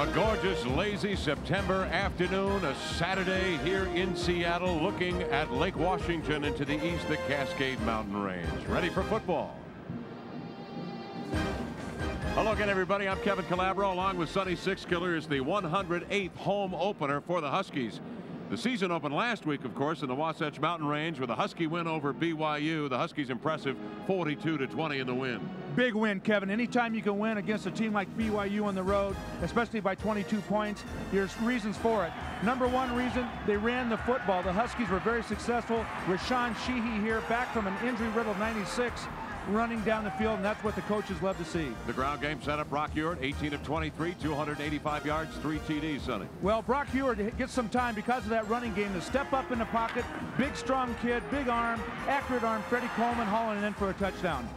A gorgeous, lazy September afternoon, a Saturday here in Seattle, looking at Lake Washington and to the east, the Cascade Mountain Range. Ready for football. Hello again, everybody. I'm Kevin Calabro, along with Sonny Sixkiller. Is the 108th home opener for the Huskies. The season opened last week, of course, in the Wasatch Mountain Range with a Husky win over BYU. The Huskies impressive 42 to 20 in the win. Big win, Kevin. Anytime you can win against a team like BYU on the road, especially by 22 points, there's reasons for it. Number one reason, they ran the football. The Huskies were very successful. Rashaan Shehee here, back from an injury-riddled 96 running down the field, and that's what the coaches love to see. The ground game set up Brock Huard, 18 of 23, 285 yards, three TDs, Sonny. Well, Brock Huard gets some time because of that running game to step up in the pocket. Big, strong kid, big arm, accurate arm. Freddie Coleman hauling it in for a touchdown.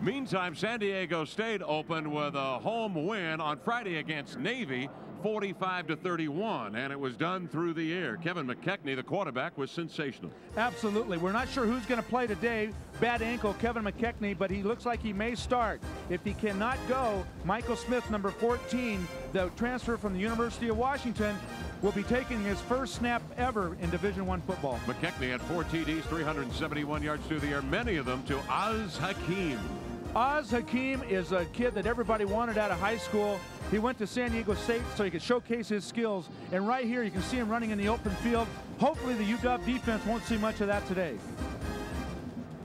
Meantime, San Diego State opened with a home win on Friday against Navy. 45 to 31 and it was done through the air. Kevin McKechnie the quarterback was sensational. Absolutely. We're not sure who's going to play today. Bad ankle Kevin McKechnie but he looks like he may start. If he cannot go Michael Smith number 14 the transfer from the University of Washington will be taking his first snap ever in Division One football. McKechnie had four TDs 371 yards through the air many of them to Oz Hakim. Oz Hakim is a kid that everybody wanted out of high school. He went to San Diego State so he could showcase his skills. And right here, you can see him running in the open field. Hopefully, the UW defense won't see much of that today.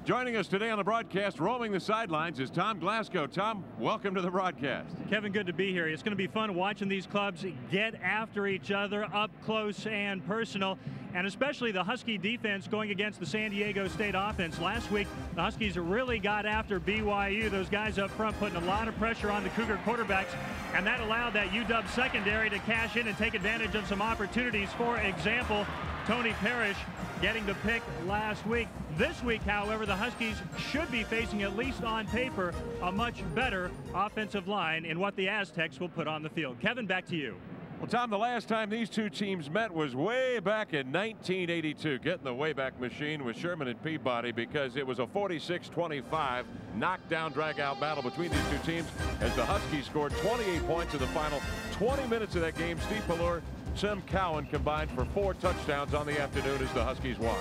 Joining us today on the broadcast, roaming the sidelines, is Tom Glasgow. Tom, welcome to the broadcast. Kevin, good to be here. It's going to be fun watching these clubs get after each other up close and personal, and especially the Husky defense going against the San Diego State offense. Last week, the Huskies really got after BYU. Those guys up front putting a lot of pressure on the Cougar quarterbacks, and that allowed that UW secondary to cash in and take advantage of some opportunities. For example, Tony Parrish getting the pick last week. This week, however, the Huskies should be facing, at least on paper, a much better offensive line in what the Aztecs will put on the field. Kevin, back to you. Well, Tom, the last time these two teams met was way back in 1982. Getting the Wayback Machine with Sherman and Peabody because it was a 46-25 knockdown drag-out battle between these two teams as the Huskies scored 28 points in the final 20 minutes of that game. Steve Pelluer Tim Cowan combined for four touchdowns on the afternoon as the Huskies won.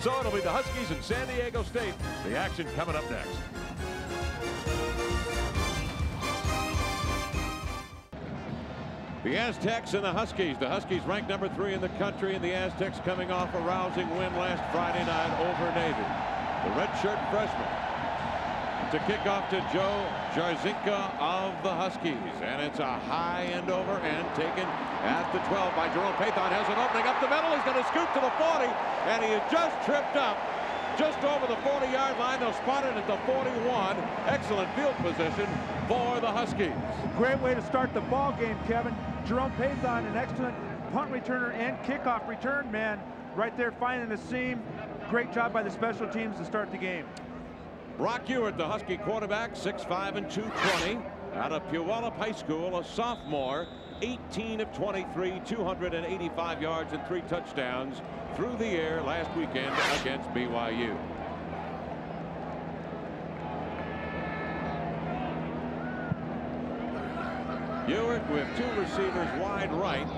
So it'll be the Huskies and San Diego State. The action coming up next. The Aztecs and the Huskies. The Huskies ranked number three in the country, and the Aztecs coming off a rousing win last Friday night over Navy. The redshirt freshman to kick off to Joe Jarzynka of the Huskies. And it's a high end over and taken at the 12 by Jerome Pathon. Has an opening up the middle. He's going to scoot to the 40. And he has just tripped up just over the 40-yard line. They'll spot it at the 41. Excellent field position for the Huskies. Great way to start the ball game, Kevin. Jerome Pathon, an excellent punt returner and kickoff return man right there finding the seam. Great job by the special teams to start the game. Brock Huard, the Husky quarterback, 6'5 and 220 out of Puyallup High School, a sophomore, 18 of 23, 285 yards and three touchdowns through the air last weekend against BYU. Huard with two receivers wide right.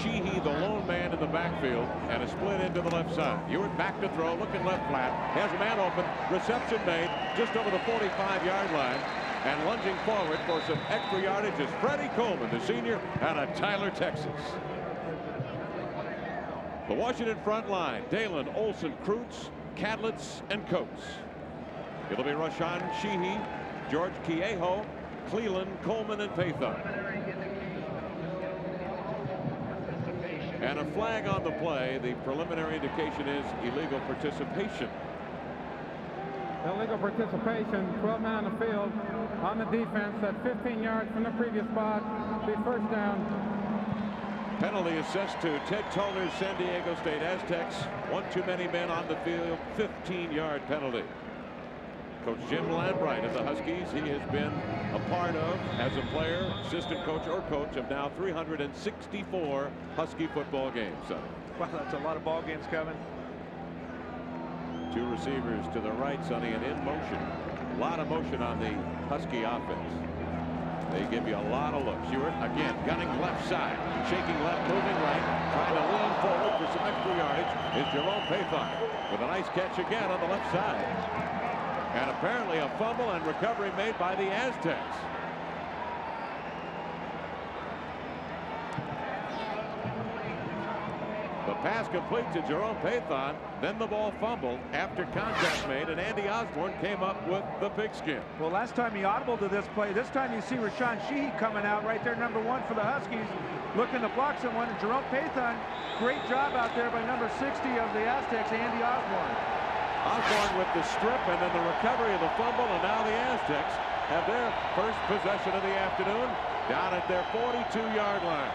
Shehee, the lone man in the backfield, and a split into the left side. Huard back to throw, looking left flat, has a man open, reception made just over the 45-yard line, and lunging forward for some extra yardage is Freddie Coleman, the senior out of Tyler, Texas. The Washington front line, Dalen, Olson, Kreutz, Kadlitz, and Coates. It'll be Rashaan Shehee, George Kieho, Cleeland, Coleman, and Pathon. And a flag on the play. The preliminary indication is illegal participation. Illegal participation, 12 men on the field on the defense at 15 yards from the previous spot. The first down. Penalty assessed to Ted Tollner's San Diego State Aztecs. One too many men on the field, 15-yard penalty. Coach Jim Lambright of the Huskies. He has been a part of, as a player, assistant coach or coach of now 364 Husky football games. So. Wow, that's a lot of ball games, coming. Two receivers to the right, Sonny, and in motion. A lot of motion on the Husky offense. They give you a lot of looks. Huard again gunning left side, shaking left, moving right, trying to lean forward for some extra yardage is Jerome Pathon with a nice catch again on the left side. And apparently a fumble and recovery made by the Aztecs. The pass complete to Jerome Pathon. Then the ball fumbled after contact made, and Andy Osborne came up with the pigskin. Well, last time he audible to this play. This time you see Rashaan Shehee coming out right there, number one for the Huskies, looking to block someone. Jerome Pathon, great job out there by number 60 of the Aztecs, Andy Osborne. Osborne with the strip and then the recovery of the fumble, and now the Aztecs have their first possession of the afternoon down at their 42-yard line.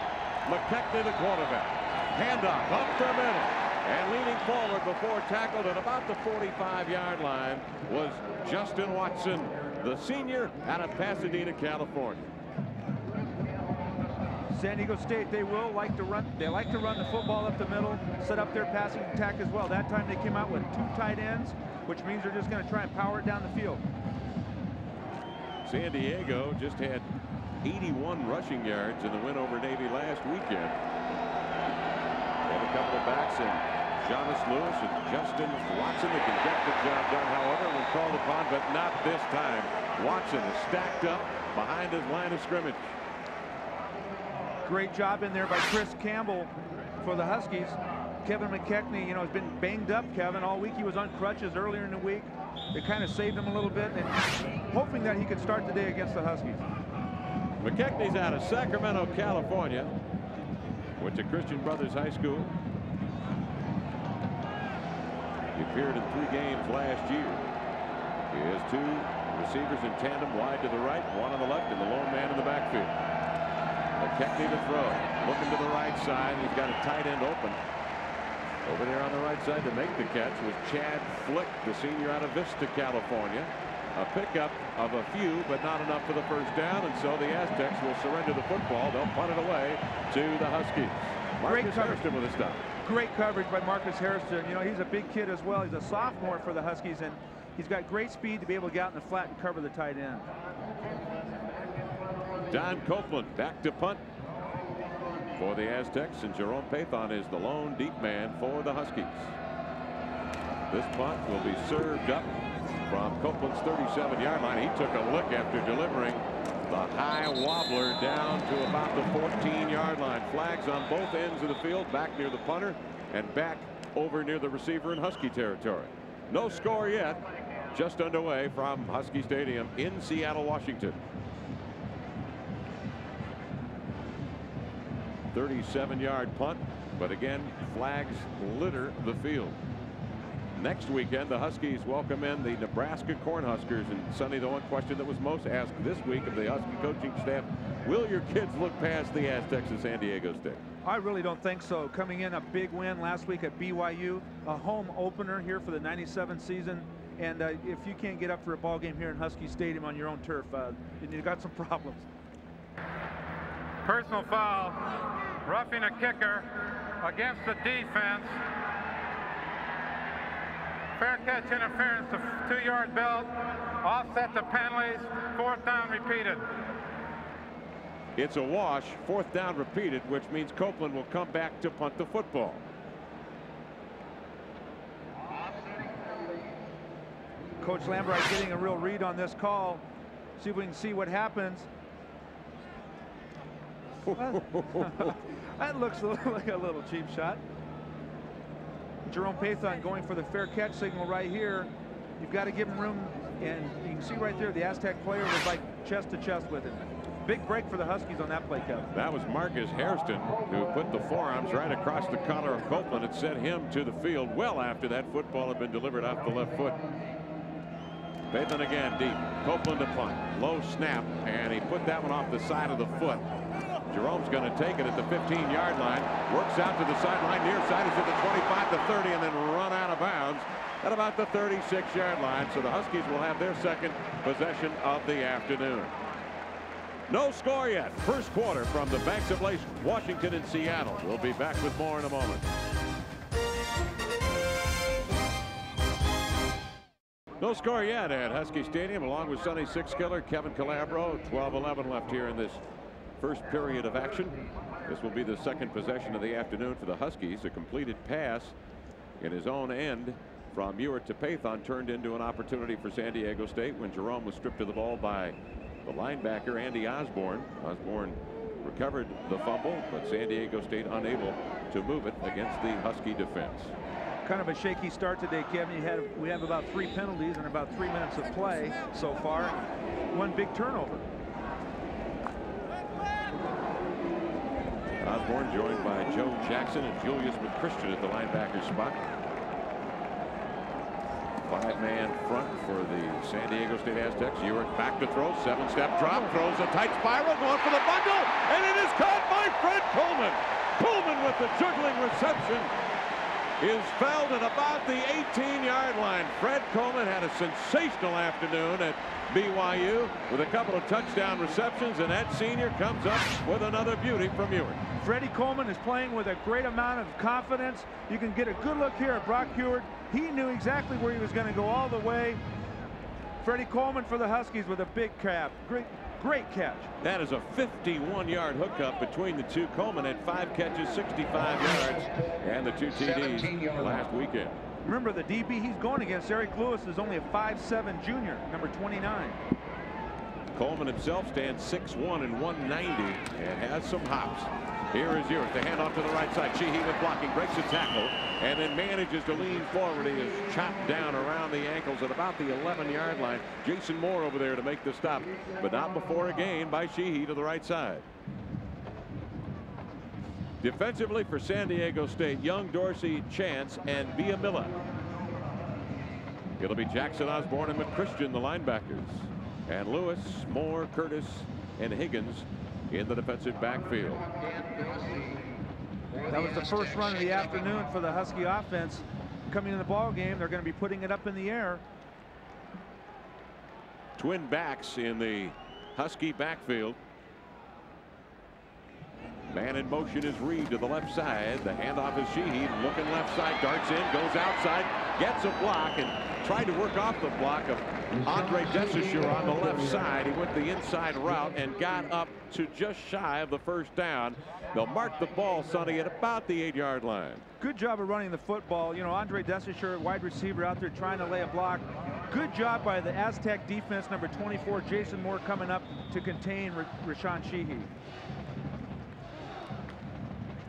McKechnie, the quarterback. Handoff up the middle. And leaning forward before tackled at about the 45-yard line was Justin Watson, the senior out of Pasadena, California. San Diego State, they will like to run. They like to run the football up the middle, set up their passing attack as well. That time they came out with two tight ends, which means they're just going to try and power it down the field. San Diego just had 81 rushing yards in the win over Navy last weekend They And a couple of backs and Jonas Lewis and Justin Watson that can get the job done, however, when called upon, but not this time. Watson is stacked up behind his line of scrimmage. Great job in there by Chris Campbell for the Huskies. Kevin McKechnie, you know, has been banged up, Kevin. All week he was on crutches earlier in the week. They kind of saved him a little bit and hoping that he could start the day against the Huskies. McKechnie's out of Sacramento, California. Went to Christian Brothers High School. He appeared in three games last year. He has two receivers in tandem wide to the right, one on the left, and the lone man in the backfield. McKechnie to throw. Looking to the right side. He's got a tight end open. Over there on the right side to make the catch was Chad Flick, the senior out of Vista, California. A pickup of a few, but not enough for the first down, and so the Aztecs will surrender the football. They'll punt it away to the Huskies. Marcus Great Hairston with a stop. Great coverage by Marcus Hairston. You know, he's a big kid as well. He's a sophomore for the Huskies, and he's got great speed to be able to get out in the flat and cover the tight end. Don Copeland back to punt for the Aztecs, and Jerome Pathon is the lone deep man for the Huskies. This punt will be served up from Copeland's 37-yard line. He took a look after delivering the high wobbler down to about the 14-yard line. Flags on both ends of the field, back near the punter and back over near the receiver in Husky territory. No score yet. Just underway from Husky Stadium in Seattle, Washington. 37-yard punt, but again, flags litter the field. Next weekend, the Huskies welcome in the Nebraska Cornhuskers. And Sonny, the one question that was most asked this week of the Husky coaching staff, will your kids look past the Aztecs of San Diego State? I really don't think so. Coming in a big win last week at BYU, a home opener here for the 97 season. And uh, if you can't get up for a ball game here in Husky Stadium on your own turf, uh, you've got some problems. Personal foul, roughing a kicker against the defense. Fair catch interference, the two-yard belt, offset the penalties, fourth down repeated. It's a wash, fourth down repeated, which means Copeland will come back to punt the football. Coach Lambright getting a real read on this call. See if we can see what happens. that looks like a little cheap shot. Jerome Pathon going for the fair catch signal right here. You've got to give him room. And you can see right there, the Aztec player was like chest to chest with him. Big break for the Huskies on that play, Kevin. That was Marcus Hairston who put the forearms right across the collar of Copeland and sent him to the field well after that football had been delivered off the left foot. Pathon again deep. Copeland to punt. Low snap, and he put that one off the side of the foot. Jerome's going to take it at the 15-yard line. Works out to the sideline. Near side is at the 25 to 30 and then run out of bounds at about the 36-yard line. So the Huskies will have their second possession of the afternoon. No score yet. First quarter from the Banks of Lake, Washington and Seattle. We'll be back with more in a moment. No score yet at Husky Stadium along with Sonny Sixkiller, Kevin Calabro. 12-11 left here in this first period of action. This will be the second possession of the afternoon for the Huskies. A completed pass in his own end from Huard to Pathon turned into an opportunity for San Diego State when Jerome was stripped of the ball by the linebacker Andy Osborne. Osborne recovered the fumble but San Diego State unable to move it against the Husky defense. Kind of a shaky start today, Kevin. You had we have about three penalties and about three minutes of play so far. One big turnover. Osborne joined by Joe Jackson and Julius McChristian at the linebacker spot. Five-man front for the San Diego State Aztecs. Huard back to throw. Seven-step drop. Throws a tight spiral. Going for the bundle. And it is caught by Fred Coleman. Coleman with the juggling reception is fouled at about the 18-yard line. Fred Coleman had a sensational afternoon at BYU with a couple of touchdown receptions, and that senior comes up with another beauty from Huard. Freddie Coleman is playing with a great amount of confidence. You can get a good look here at Brock Huard. He knew exactly where he was going to go all the way. Freddie Coleman for the Huskies with a big cap. Great, great catch. That is a 51-yard hookup between the two. Coleman had five catches, 65 yards, and the two TDs last weekend. Remember, the DB he's going against, Eric Lewis, is only a 5'7 junior, number 29. Coleman himself stands 6'1 and 190 and has some hops. Here is Huard. The handoff to the right side. Shehee with blocking. Breaks a tackle. And then manages to lean forward. He is chopped down around the ankles at about the 11-yard line. Jason Moore over there to make the stop. But not before a gain by Shehee to the right side. Defensively for San Diego State, Young, Dorsey, Chance, and Villamilla. It'll be Jackson Osborne and McChristian, the linebackers. And Lewis, Moore, Curtis, and Higgins in the defensive backfield. That was the first run of the afternoon for the Husky offense. Coming in the ball game, they're going to be putting it up in the air. Twin backs in the Husky backfield. Man in motion is Reed to the left side. The handoff is Shehee looking left side, darts in, goes outside, gets a block, and tried to work off the block of Andre Desaussure on the left side. He went the inside route and got up to just shy of the first down. They'll mark the ball, Sonny, at about the eight-yard line. Good job of running the football. You know, Andre Desaussure, wide receiver out there trying to lay a block. Good job by the Aztec defense, number 24, Jason Moore, coming up to contain Rashaan Shehee.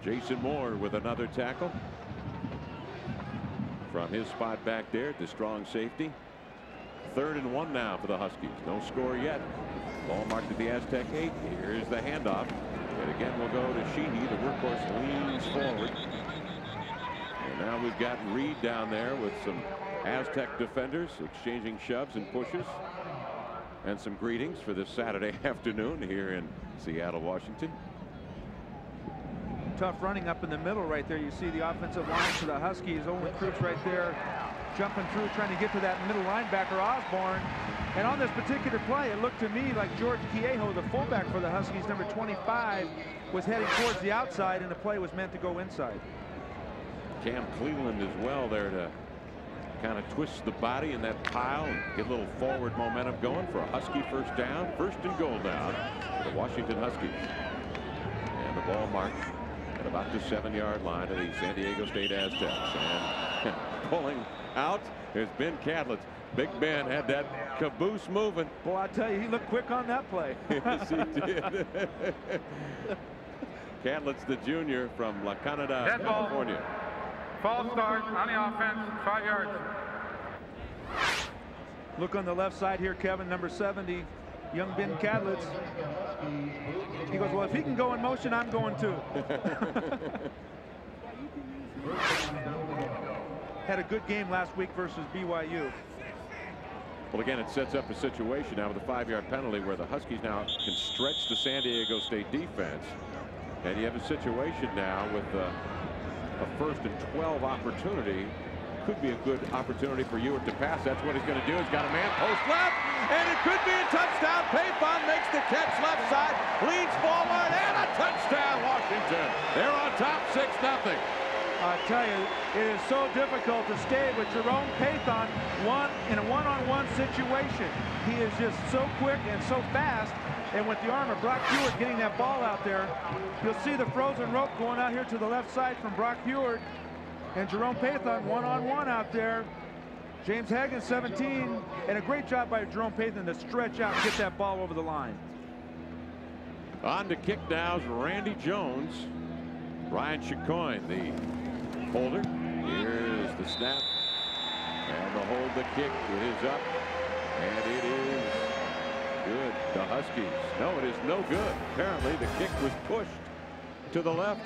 Jason Moore with another tackle. From his spot back there to strong safety. Third and one now for the Huskies. No score yet. Ball marked at the Aztec 8. Here's the handoff. And again, we'll go to Shehee. The workhorse leans forward. And now we've got Reed down there with some Aztec defenders exchanging shoves and pushes. And some greetings for this Saturday afternoon here in Seattle, Washington tough running up in the middle right there. You see the offensive line for the Huskies. Olin Kreutz right there jumping through, trying to get to that middle linebacker, Osborne. And on this particular play, it looked to me like George Kieho, the fullback for the Huskies, number 25, was heading towards the outside, and the play was meant to go inside. Cam Cleeland as well there to kind of twist the body in that pile and get a little forward momentum going for a Husky first down. First and goal down for the Washington Huskies. And the ball marked at about the seven-yard line of the San Diego State Aztecs. And pulling out is Ben Kadlitz. Big Ben had that caboose moving. Boy, I tell you, he looked quick on that play. yes, he did. Kadlitz, the junior from La Canada, Dead California. Ball. False start on the offense, five yards. Look on the left side here, Kevin, number 70, young Ben Kadlitz. He goes, well, if he can go in motion, I'm going too. Had a good game last week versus BYU. Well, again, it sets up a situation now with a five-yard penalty where the Huskies now can stretch the San Diego State defense. And you have a situation now with uh, a first and 12 opportunity could be a good opportunity for Huard to pass. That's what he's going to do. He's got a man post left, and it could be a touchdown. Pathon makes the catch left side, leads forward, and a touchdown, Washington. They're on top 6 nothing. I tell you, it is so difficult to stay with Jerome Pathon one in a one-on-one -on -one situation. He is just so quick and so fast. And with the arm of Brock Huard getting that ball out there, you'll see the frozen rope going out here to the left side from Brock Huard. And Jerome Pathon one-on-one -on -one out there. James Hagan 17, and a great job by Jerome Pathon to stretch out and get that ball over the line. On to kick now is Randy Jones. Ryan Chicoine, the holder. Here's the snap. And the hold the kick. It is up. And it is good. The Huskies. No, it is no good. Apparently the kick was pushed to the left.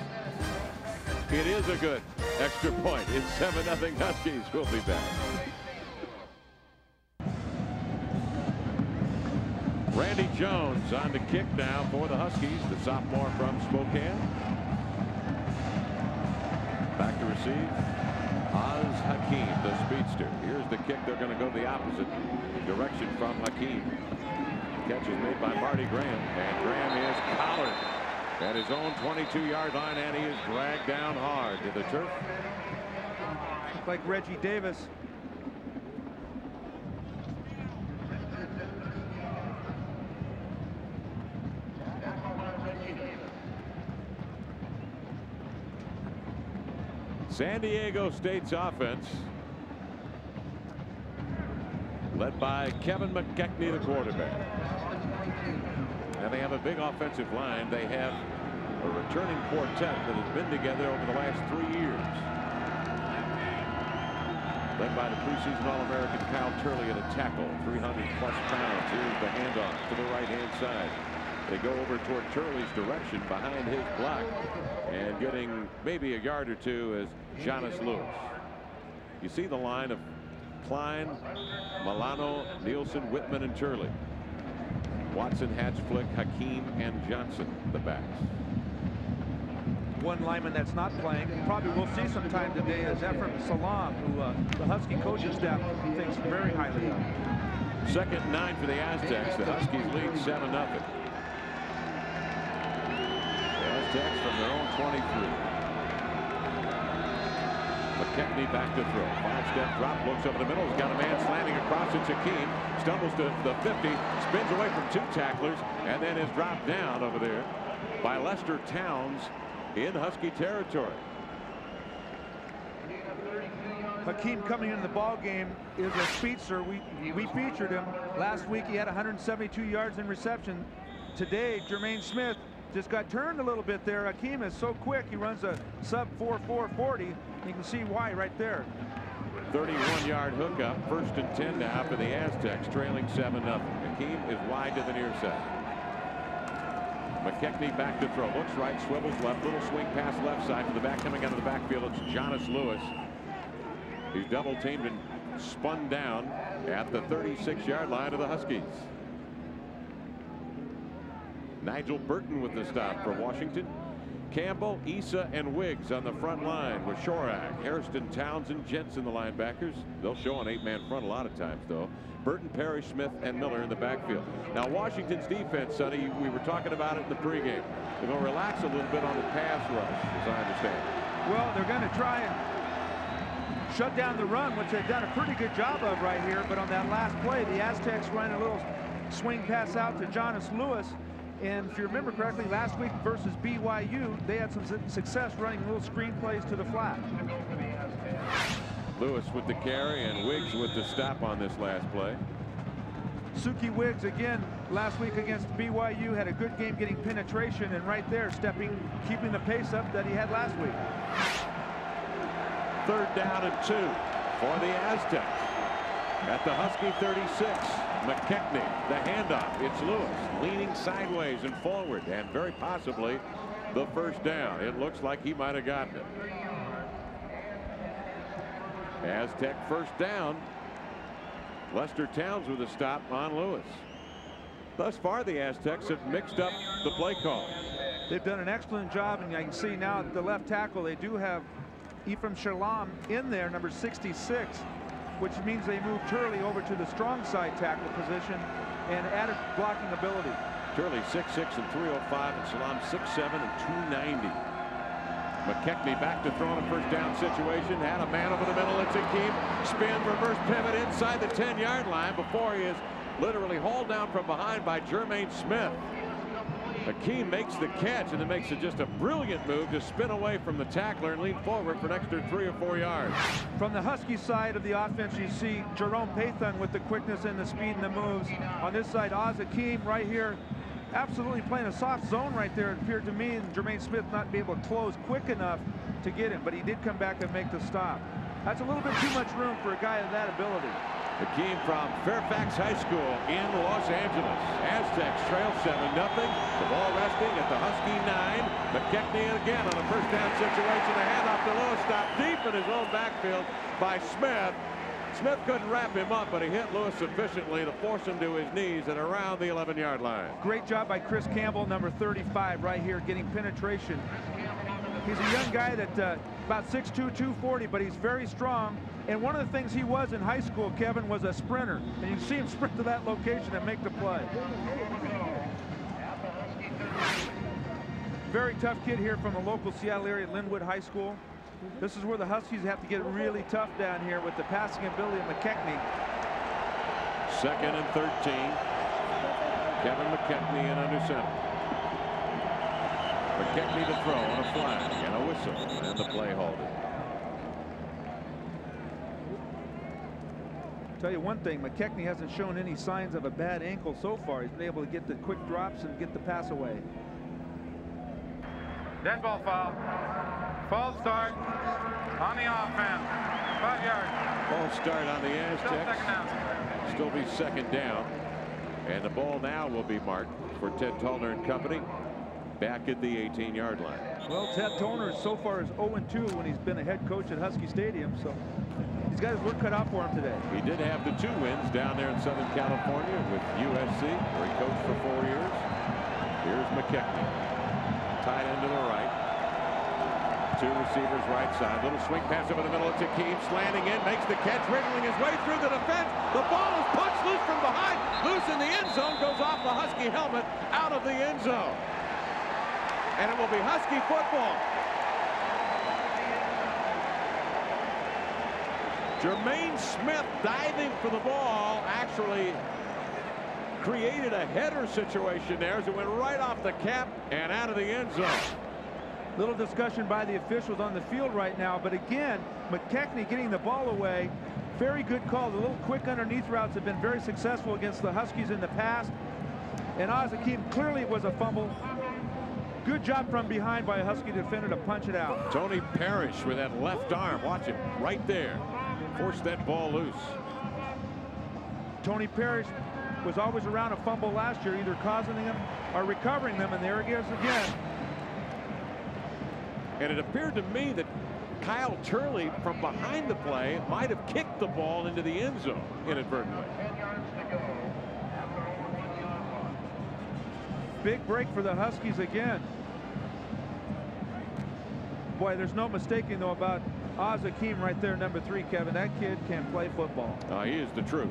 It is a good extra point. It's 7-0 Huskies. We'll be back. Randy Jones on the kick now for the Huskies, the sophomore from Spokane. Back to receive. Oz Hakim, the speedster. Here's the kick. They're going to go the opposite direction from Hakim. Catch is made by Marty Graham, and Graham is collared at his own 22-yard line, and he is dragged down hard to the turf. like Reggie Davis San Diego State's offense led by Kevin McKechnie, the quarterback. And they have a big offensive line. They have a returning quartet that has been together over the last three years. Led by the preseason All-American Kyle Turley at a tackle, 300 plus pounds. Here's the handoff to the right-hand side. They go over toward Turley's direction behind his block and getting maybe a yard or two is Jonas Lewis. You see the line of Klein, Milano, Nielsen, Whitman, and Turley. Watson, Hatchflick, Hakim, and Johnson, the backs. One lineman that's not playing, probably we'll see sometime today, is Ephraim Salaam, who uh, the Husky coaching staff thinks very highly of. Second nine for the Aztecs. The Huskies lead 7 0. Aztecs from their own 23. McKechnie back to throw. Five-step drop, looks over the middle. He's got a man slanting across. it. Hakim. Stumbles to the 50. Spins away from two tacklers. And then is dropped down over there by Lester Towns in Husky territory. Hakim coming into the ball game is a speedster. We we featured him last week. He had 172 yards in reception. Today, Jermaine Smith just got turned a little bit there. Hakim is so quick. He runs a sub 4-4-40. You can see why right there. 31 yard hookup. First and 10 now for the Aztecs trailing 7 0. Hakim is wide to the near side. McKechnie back to throw. Looks right, swivels left. Little swing pass left side to the back coming out of the backfield. It's Jonas Lewis. He's double teamed and spun down at the 36 yard line of the Huskies. Nigel Burton with the stop for Washington. Campbell, Issa, and Wiggs on the front line with Chorak, Hairston, Townsend, and Jensen, the linebackers. They'll show an eight-man front a lot of times, though. Burton, Perry, Smith, and Miller in the backfield. Now, Washington's defense, Sonny, we were talking about it in the pregame. They're going to relax a little bit on the pass rush, as I understand. Well, they're going to try and shut down the run, which they've done a pretty good job of right here. But on that last play, the Aztecs ran a little swing pass out to Jonas Lewis. And if you remember correctly, last week versus BYU, they had some success running little screen plays to the flat. Lewis with the carry and Wiggs with the stop on this last play. Suki Wiggs again last week against BYU had a good game getting penetration and right there stepping keeping the pace up that he had last week. Third down and two for the Aztecs at the Husky 36. McKechnie, the handoff. It's Lewis leaning sideways and forward and very possibly the first down. It looks like he might have gotten it. Aztec first down. Lester Towns with a stop on Lewis. Thus far, the Aztecs have mixed up the play call. They've done an excellent job, and I can see now at the left tackle, they do have Ephraim Salaam in there, number 66 which means they moved Turley over to the strong side tackle position and added blocking ability. Turley 6'6 and 305 and Salaam 6'7 and 290. McKechnie back to throw in a first down situation. Had a man over the middle. It's Hakim. Spin, reverse pivot inside the 10-yard line before he is literally hauled down from behind by Jermaine Smith. Hakim makes the catch and it makes it just a brilliant move to spin away from the tackler and lean forward for an extra three or four yards. From the Husky side of the offense, you see Jerome Pathon with the quickness and the speed and the moves. On this side, Oz Hakim right here absolutely playing a soft zone right there. It appeared to me and Jermaine Smith not be able to close quick enough to get him, but he did come back and make the stop. That's a little bit too much room for a guy of that ability. Hakim from Fairfax High School in Los Angeles. Aztecs trail 7 nothing. The ball resting at the Husky 9. McKechnie again on a first down situation. A handoff to Lewis. Stopped deep in his own backfield by Smith. Smith couldn't wrap him up, but he hit Lewis sufficiently to force him to his knees at around the 11-yard line. Great job by Chris Campbell, number 35, right here, getting penetration. He's a young guy that uh, about 6'2", 240, but he's very strong. And one of the things he was in high school, Kevin, was a sprinter. And you see him sprint to that location and make the play. Very tough kid here from the local Seattle area, Lynnwood High School. This is where the Huskies have to get really tough down here with the passing ability of McKechnie. Second and 13. Kevin McKechnie in under center. McKechnie to throw on a flag and a whistle and the play halted. Tell you one thing, McKechnie hasn't shown any signs of a bad ankle so far. He's been able to get the quick drops and get the pass away. Dead ball foul. False start on the offense. Five yards. Ball start on the Aztecs. Still be second down. And the ball now will be marked for Ted Tollner and company back at the 18-yard line. Well, Ted Tollner so far is 0-2 when he's been a head coach at Husky Stadium, so he's got his work cut out for him today. He did have the two wins down there in Southern California with USC, where he coached for four years. Here's McKechnie. Tight end to the right. Two receivers right side. Little swing pass over the middle. It's Hakim slanting in, makes the catch, wriggling his way through the defense. The ball is punched loose from behind. Loose in the end zone, goes off the Husky helmet, out of the end zone. And it will be Husky football. Jermaine Smith diving for the ball actually created a header situation there as it went right off the cap and out of the end zone. Little discussion by the officials on the field right now, but again, McKechnie getting the ball away. Very good call. The little quick underneath routes have been very successful against the Huskies in the past. And Oz Hakim clearly was a fumble. Good job from behind by a Husky defender to punch it out. Tony Parrish with that left arm. Watch him right there. Force that ball loose. Tony Parrish was always around a fumble last year, either causing them or recovering them, and there he is again. And it appeared to me that Kyle Turley from behind the play might have kicked the ball into the end zone inadvertently. Big break for the Huskies again. Boy, there's no mistaking, though, about Oz Hakim right there, number three, Kevin. That kid can play football. Uh, he is the truth.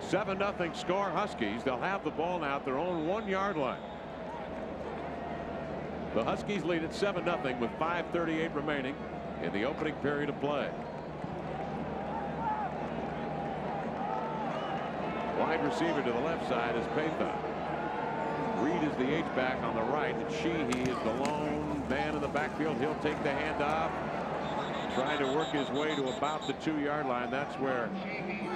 7 nothing score Huskies. They'll have the ball now at their own one yard line. The Huskies lead at 7 nothing with 5.38 remaining in the opening period of play. Wide receiver to the left side is Pathon. Reed is the H-back on the right, and Shehee is the lone man in the backfield. He'll take the handoff, trying to work his way to about the two-yard line. That's where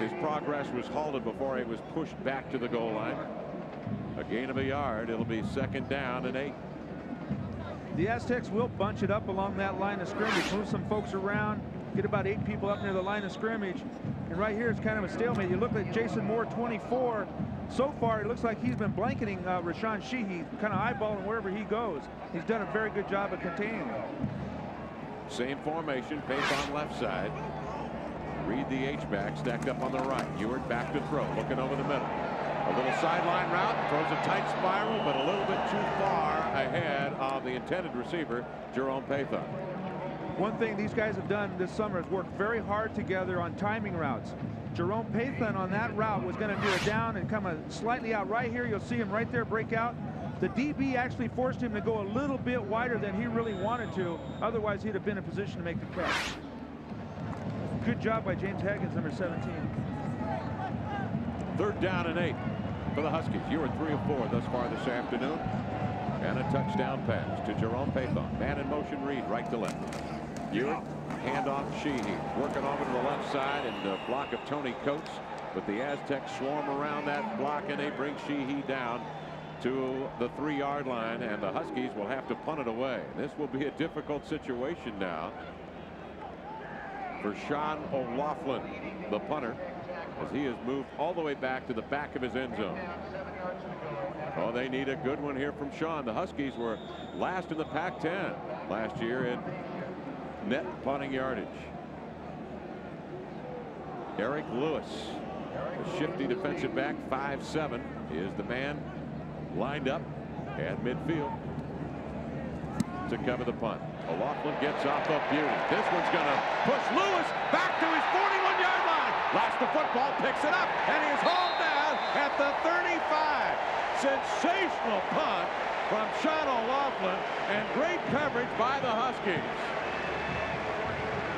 his progress was halted before he was pushed back to the goal line. A gain of a yard. It'll be second down and eight. The Aztecs will bunch it up along that line of scrimmage, move some folks around, get about eight people up near the line of scrimmage. And right here, it's kind of a stalemate. You look at Jason Moore, 24. So far, it looks like he's been blanketing uh, Rashaan Shehee, kind of eyeballing wherever he goes. He's done a very good job of containing him. Same formation, Pace on left side. Reed the H-back stacked up on the right. Huard back to throw, looking over the middle. A little sideline route, throws a tight spiral, but a little bit too far ahead of the intended receiver, Jerome Pathon. One thing these guys have done this summer is work very hard together on timing routes. Jerome Pathon on that route was going to do a down and come a slightly out right here. You'll see him right there break out. The DB actually forced him to go a little bit wider than he really wanted to. Otherwise, he'd have been in position to make the catch. Good job by James Haggins, number 17. Third down and eight for the Huskies. You were three of four thus far this afternoon. And a touchdown pass to Jerome Pathon. Man in motion read right to left. Huard handoff Shehee working over to the left side and a block of Tony Coates. But the Aztecs swarm around that block and they bring Shehee down to the three yard line and the Huskies will have to punt it away. This will be a difficult situation now for Sean O'Laughlin the punter as he has moved all the way back to the back of his end zone. Oh, they need a good one here from Sean. The Huskies were last in the Pac-10 last year in net punting yardage. Eric Lewis, a shifty defensive back, 5'7", is the man lined up at midfield to cover the punt. O'Laughlin gets off the beauty. This one's going to push Lewis back to his 41-yard line. Lost the football, picks it up, and he is hauled down at the 35. Sensational punt from Sean O'Laughlin, and great coverage by the Huskies.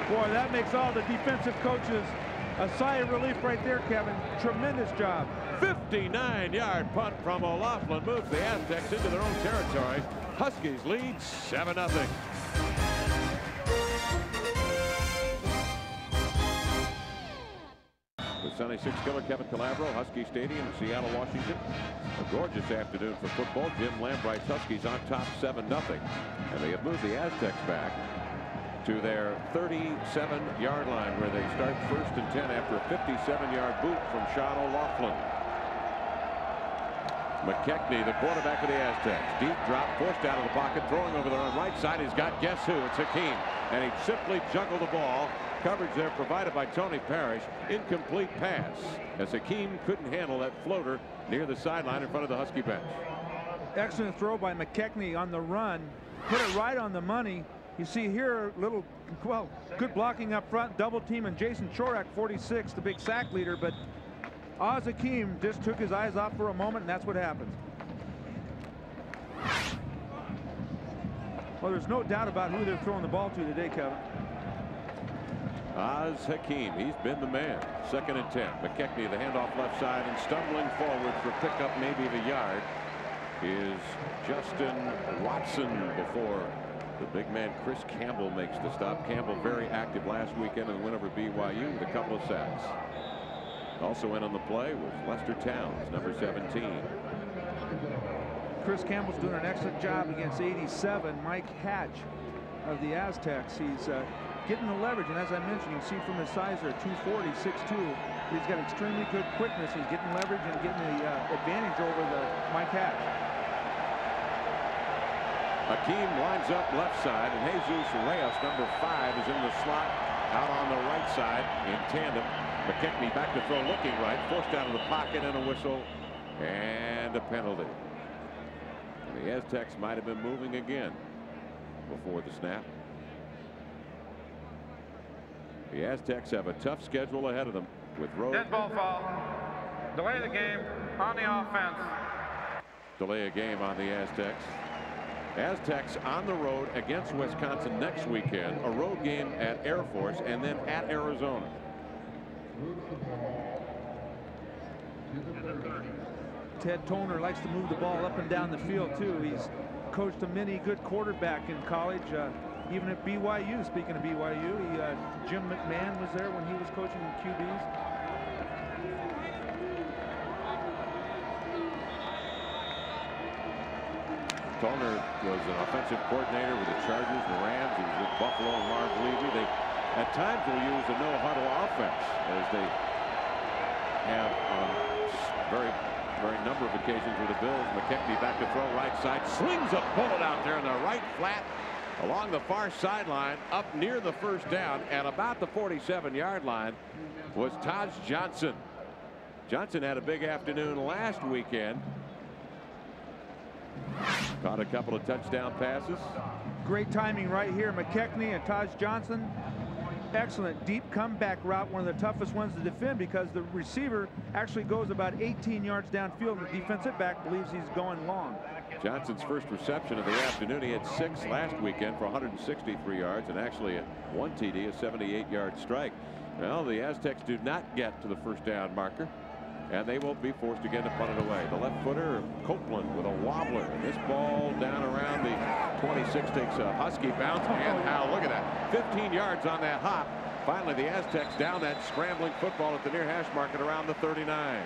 Boy, that makes all the defensive coaches a sigh of relief right there, Kevin. Tremendous job. 59-yard punt from O'Laughlin moves the Aztecs into their own territory. Huskies lead 7-0. The Sunny Six killer Kevin Calabro, Husky Stadium in Seattle, Washington. A gorgeous afternoon for football. Jim Lambright's Huskies on top 7 0. And they have moved the Aztecs back to their 37-yard line where they start first and 10 after a 57-yard boot from Sean O'Laughlin. McKechnie, the quarterback of the Aztecs. Deep drop, forced out of the pocket, throwing over there on right side. He's got guess who? It's Hakim. And he simply juggled the ball. Coverage there provided by Tony Parrish. Incomplete pass as Hakim couldn't handle that floater near the sideline in front of the Husky bench. Excellent throw by McKechnie on the run. Put it right on the money. You see here, little, well, good blocking up front, double team, and Jason Chorak, 46, the big sack leader, but Oz Hakim just took his eyes off for a moment, and that's what happens. Well, there's no doubt about who they're throwing the ball to today, Kevin. Oz he's been the man. Second and 10. McKechnie, the handoff left side, and stumbling forward for pickup maybe the yard is Justin Watson before the big man Chris Campbell makes the stop. Campbell very active last weekend in the win over BYU with a couple of sacks. Also in on the play was Lester Towns, number 17. Chris Campbell's doing an excellent job against 87. Mike Hatch of the Aztecs. He's uh, getting the leverage, and as I mentioned, you see from his size there, 240, 6'2". He's got extremely good quickness. He's getting leverage and getting the uh, advantage over the Mike Hatch. Hakim lines up left side, and Jesus Reyes, number five, is in the slot out on the right side in tandem. McKechnie back to throw looking right, forced out of the pocket and a whistle and a penalty. And the Aztecs might have been moving again before the snap. The Aztecs have a tough schedule ahead of them with road. Dead ball foul. Delay the game on the offense. Delay a game on the Aztecs. Aztecs on the road against Wisconsin next weekend. A road game at Air Force and then at Arizona. Ted Tollner likes to move the ball up and down the field too. He's coached a many good quarterback in college. Uh, even at BYU, speaking of BYU, he, uh, Jim McMahon was there when he was coaching the QBs. Tollner was an offensive coordinator with the Chargers, the Rams. He was with Buffalo and Marv Levy. They at times will use a no huddle offense as they have uh, on very very number of occasions with the Bills. McKechnie back to throw right side slings a bullet out there in the right flat along the far sideline up near the first down and about the 47 yard line was Taj Johnson. Johnson had a big afternoon last weekend Caught a couple of touchdown passes. Great timing right here. McKechnie and Taj Johnson. Excellent deep comeback route, one of the toughest ones to defend because the receiver actually goes about 18 yards downfield. The defensive back believes he's going long. Johnson's first reception of the afternoon. He had six last weekend for 163 yards and actually a one TD, a 78 yard strike. Well, the Aztecs do not get to the first down marker and they won't be forced again to punt it away. The left footer Copeland with a wobbler. And this ball down around the 26 takes a Husky bounce. And oh. now look at that 15 yards on that hop. Finally, the Aztecs down that scrambling football at the near hash mark around the 39.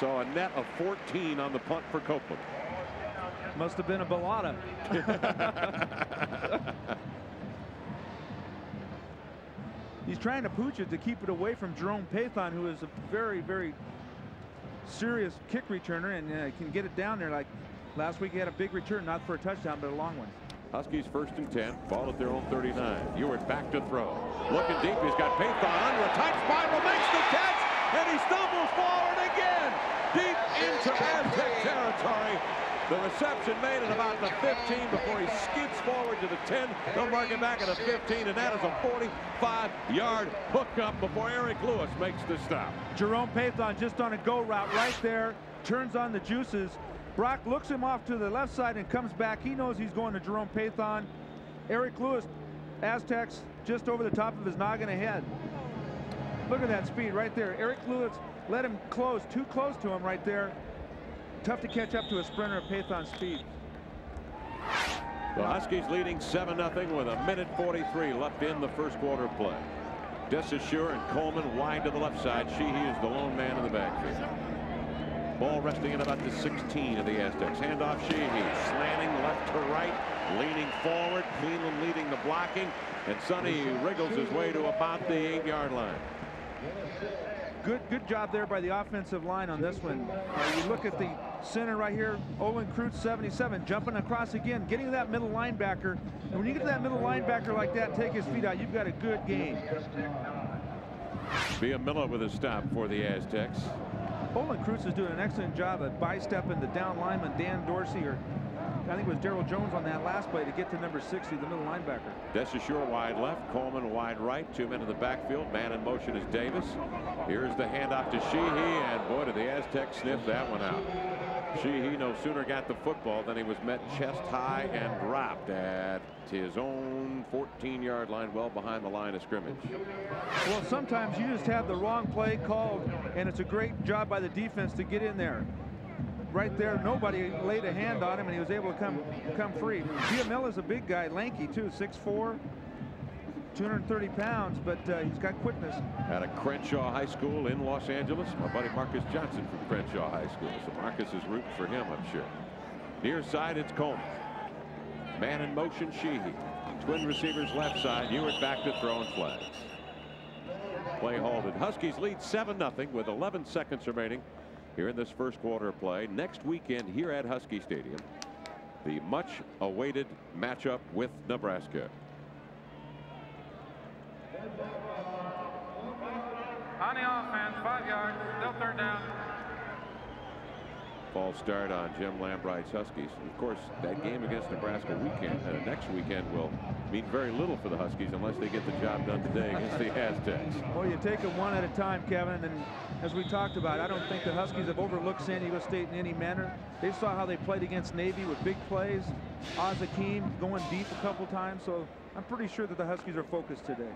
So a net of 14 on the punt for Copeland. Must have been a balata. He's trying to pooch it to keep it away from Jerome Pathon, who is a very, very serious kick returner and uh, can get it down there. Like last week, he had a big return, not for a touchdown, but a long one. Huskies first and 10, ball at their own 39. Huard back to throw. Looking deep, he's got Pathon under a tight spiral, makes the catch, and he stumbles forward again, deep into Aztec territory. The reception made at about the 15 before he skids forward to the 10. They'll mark it back at the 15, and that is a 45-yard hookup before Eric Lewis makes the stop. Jerome Pathon just on a go route right there, turns on the juices. Brock looks him off to the left side and comes back. He knows he's going to Jerome Pathon. Eric Lewis, Aztecs, just over the top of his noggin ahead. Look at that speed right there. Eric Lewis let him close, too close to him right there. Tough to catch up to a sprinter of Pathon speed. The Huskies leading 7-0 with a minute 43 left in the first quarter play. DeSaussure and Coleman wide to the left side. Shehee is the lone man in the backfield. Ball resting at about the 16 of the Aztecs. Handoff Shehee, slanting left to right, leaning forward. Cleeland leading the blocking, and Sonny wriggles his way to about the eight-yard line. Good, good job there by the offensive line on this one. You look at the center right here, Olin Kreutz 77, jumping across again, getting that middle linebacker. And when you get to that middle linebacker like that, take his feet out, you've got a good game. Miller with a stop for the Aztecs. Olin Kreutz is doing an excellent job of by-stepping the down lineman, Dan Dorsey, or I think it was Daryl Jones on that last play to get to number 60, the middle linebacker. DeSaussure wide left, Coleman wide right, two men in the backfield. Man in motion is Davis. Here's the handoff to Shehee, and boy, did the Aztecs sniff that one out. Shehee no sooner got the football than he was met chest high and dropped at his own 14-yard line, well behind the line of scrimmage. Well, sometimes you just have the wrong play called, and it's a great job by the defense to get in there right there, nobody laid a hand on him, and he was able to come come free. is a big guy, lanky too, 6'4", 230 pounds, but uh, he's got quickness. At a Crenshaw High School in Los Angeles, my buddy Marcus Johnson from Crenshaw High School. So Marcus is rooting for him, I'm sure. Near side, it's Coleman. Man in motion, Shehee. Twin receivers left side. Huard back to throwing flags. Play halted. Huskies lead 7-0 with 11 seconds remaining here in this first quarter of play. Next weekend here at Husky Stadium, the much awaited matchup with Nebraska. On the offense, five yards, still third down false start on Jim Lambright's Huskies. Of course, that game against Nebraska weekend, uh, next weekend will mean very little for the Huskies unless they get the job done today against the Aztecs. Well, you take them one at a time, Kevin, and as we talked about, I don't think the Huskies have overlooked San Diego State in any manner. They saw how they played against Navy with big plays, Az Hakim going deep a couple times, so I'm pretty sure that the Huskies are focused today.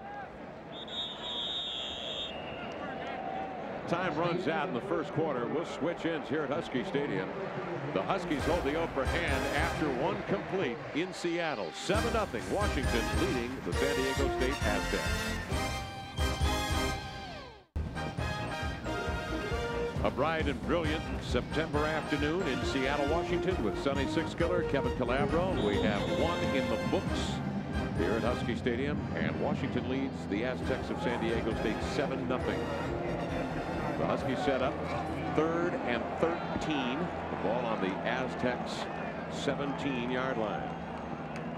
Time runs out in the first quarter. We'll switch ends here at Husky Stadium. The Huskies hold the upper hand after one complete in Seattle. 7-0 Washington leading the San Diego State Aztecs. A bright and brilliant September afternoon in Seattle, Washington with Sonny Sixkiller, Kevin Calabro. We have one in the books here at Husky Stadium, and Washington leads the Aztecs of San Diego State 7-0. The Huskies set up third and 13. The ball on the Aztecs 17-yard line.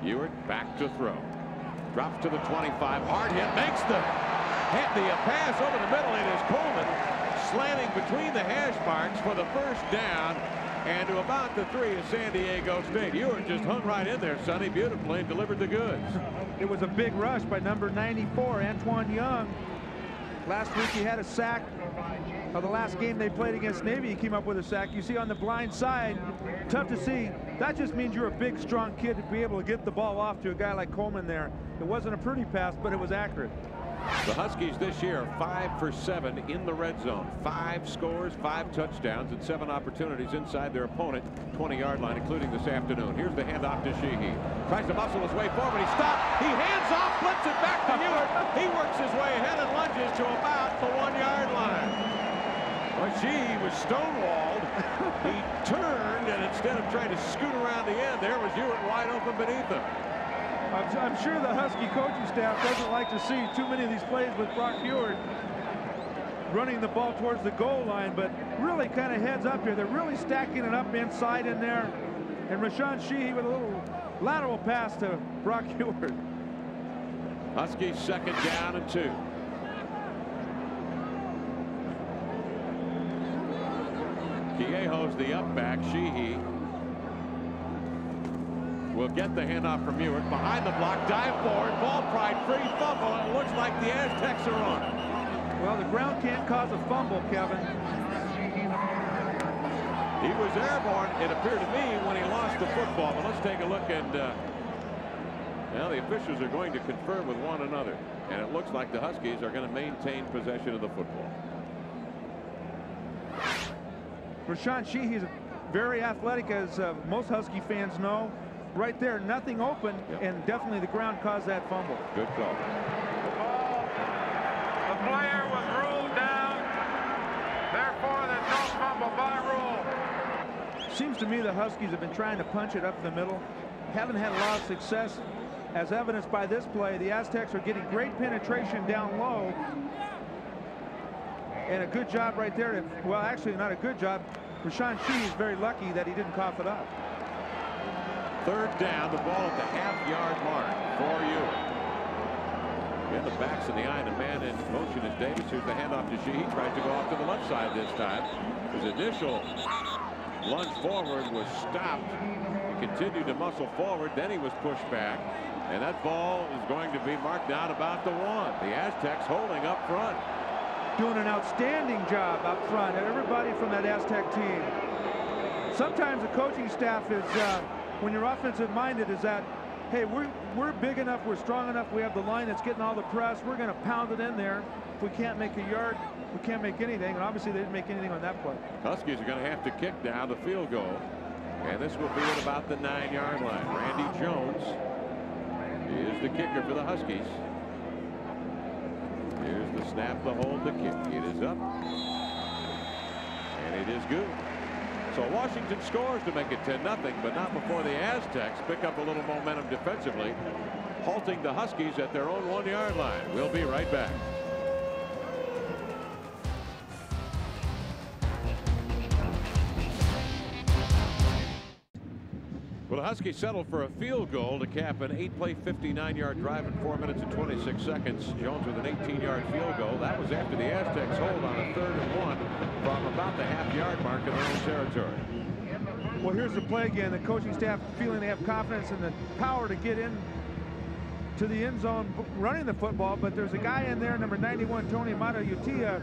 Huard back to throw. Drops to the 25. Hard hit. Makes the, hit the pass over the middle. It is Coleman slanting between the hash marks for the first down. And to about the three of San Diego State. Huard just hung right in there, Sonny, beautifully, and delivered the goods. It was a big rush by number 94, Antoine Young Last week he had a sack. Of the last game they played against Navy, he came up with a sack. You see on the blind side, tough to see. That just means you're a big, strong kid to be able to get the ball off to a guy like Coleman there. It wasn't a pretty pass, but it was accurate. The Huskies this year five for seven in the red zone. Five scores, five touchdowns, and seven opportunities inside their opponent 20-yard line, including this afternoon. Here's the handoff to Shehee. Tries to muscle his way forward. He stopped. He hands off, flips it back to Huard. He works his way ahead and lunges to about the one-yard line. Well, Shehee was stonewalled. he turned, and instead of trying to scoot around the end, there was Huard wide open beneath him. I'm, I'm, sure the Husky coaching staff doesn't like to see too many of these plays with Brock Huard running the ball towards the goal line, but really kind of heads up here. They're really stacking it up inside in there. And Rashaan Shehee with a little lateral pass to Brock Huard. Huskies second down and two. Quiejo's the up back. Shehee will get the handoff from Huard. Behind the block, dive forward, ball pride, free fumble. It looks like the Aztecs are on it. Well, the ground can't cause a fumble, Kevin. He was airborne, it appeared to me, when he lost the football. But let's take a look and uh, now the officials are going to confer with one another. And it looks like the Huskies are going to maintain possession of the football. Rashaan is very athletic, as uh, most Husky fans know right there, nothing open, yep. and definitely the ground caused that fumble. Good call. The ball, the player was ruled down. Therefore, there's no fumble by rule. Seems to me the Huskies have been trying to punch it up the middle. Haven't had a lot of success. As evidenced by this play, the Aztecs are getting great penetration down low. And a good job right there. To, well, actually, not a good job. Rashaan Shehee is very lucky that he didn't cough it up. Third down, the ball at the half-yard mark for you. Get the backs in the eye, the man in motion is Davis. Here's the handoff to Shehee. tried to go off to the left side this time. His initial lunge forward was stopped. He continued to muscle forward. Then he was pushed back. And that ball is going to be marked down about the one. The Aztecs holding up front. Doing an outstanding job up front. Everybody from that Aztec team. Sometimes the coaching staff is uh, when you're offensive minded is that, hey, we're, we're big enough, we're strong enough, we have the line that's getting all the press, we're going to pound it in there. If we can't make a yard, we can't make anything, and obviously they didn't make anything on that play. Huskies are going to have to kick down the field goal, and this will be at about the nine-yard line. Randy Jones is the kicker for the Huskies. Here's the snap, the hold, the kick. It is up, and it is good. So Washington scores to make it 10 0 but not before the Aztecs pick up a little momentum defensively, halting the Huskies at their own one yard line. We'll be right back. Well, the Huskies settled for a field goal to cap an eight-play, 59-yard drive in four minutes and 26 seconds. Jones with an 18-yard field goal. That was after the Aztecs hold on a third and one from about the half-yard mark in their own territory. Well, here's the play again. The coaching staff feeling they have confidence in the power to get in to the end zone running the football, but there's a guy in there, number 91, Tony Mata'utia,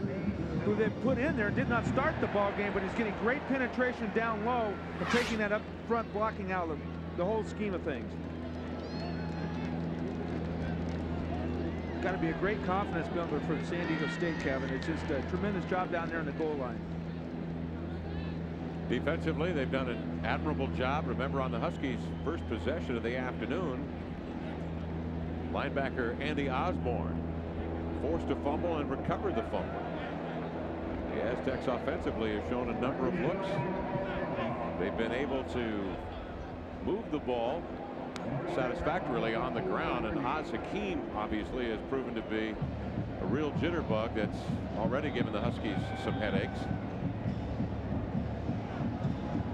who they put in there, did not start the ball game, but he's getting great penetration down low and taking that up front, blocking out the, the whole scheme of things. Got to be a great confidence builder for San Diego State, Kevin. It's just a tremendous job down there in the goal line. Defensively, they've done an admirable job. Remember, on the Huskies' first possession of the afternoon, linebacker Andy Osborne forced a fumble and recovered the fumble. The Aztecs offensively have shown a number of looks. They've been able to move the ball satisfactorily on the ground and Az Hakim obviously has proven to be a real jitterbug that's already given the Huskies some headaches.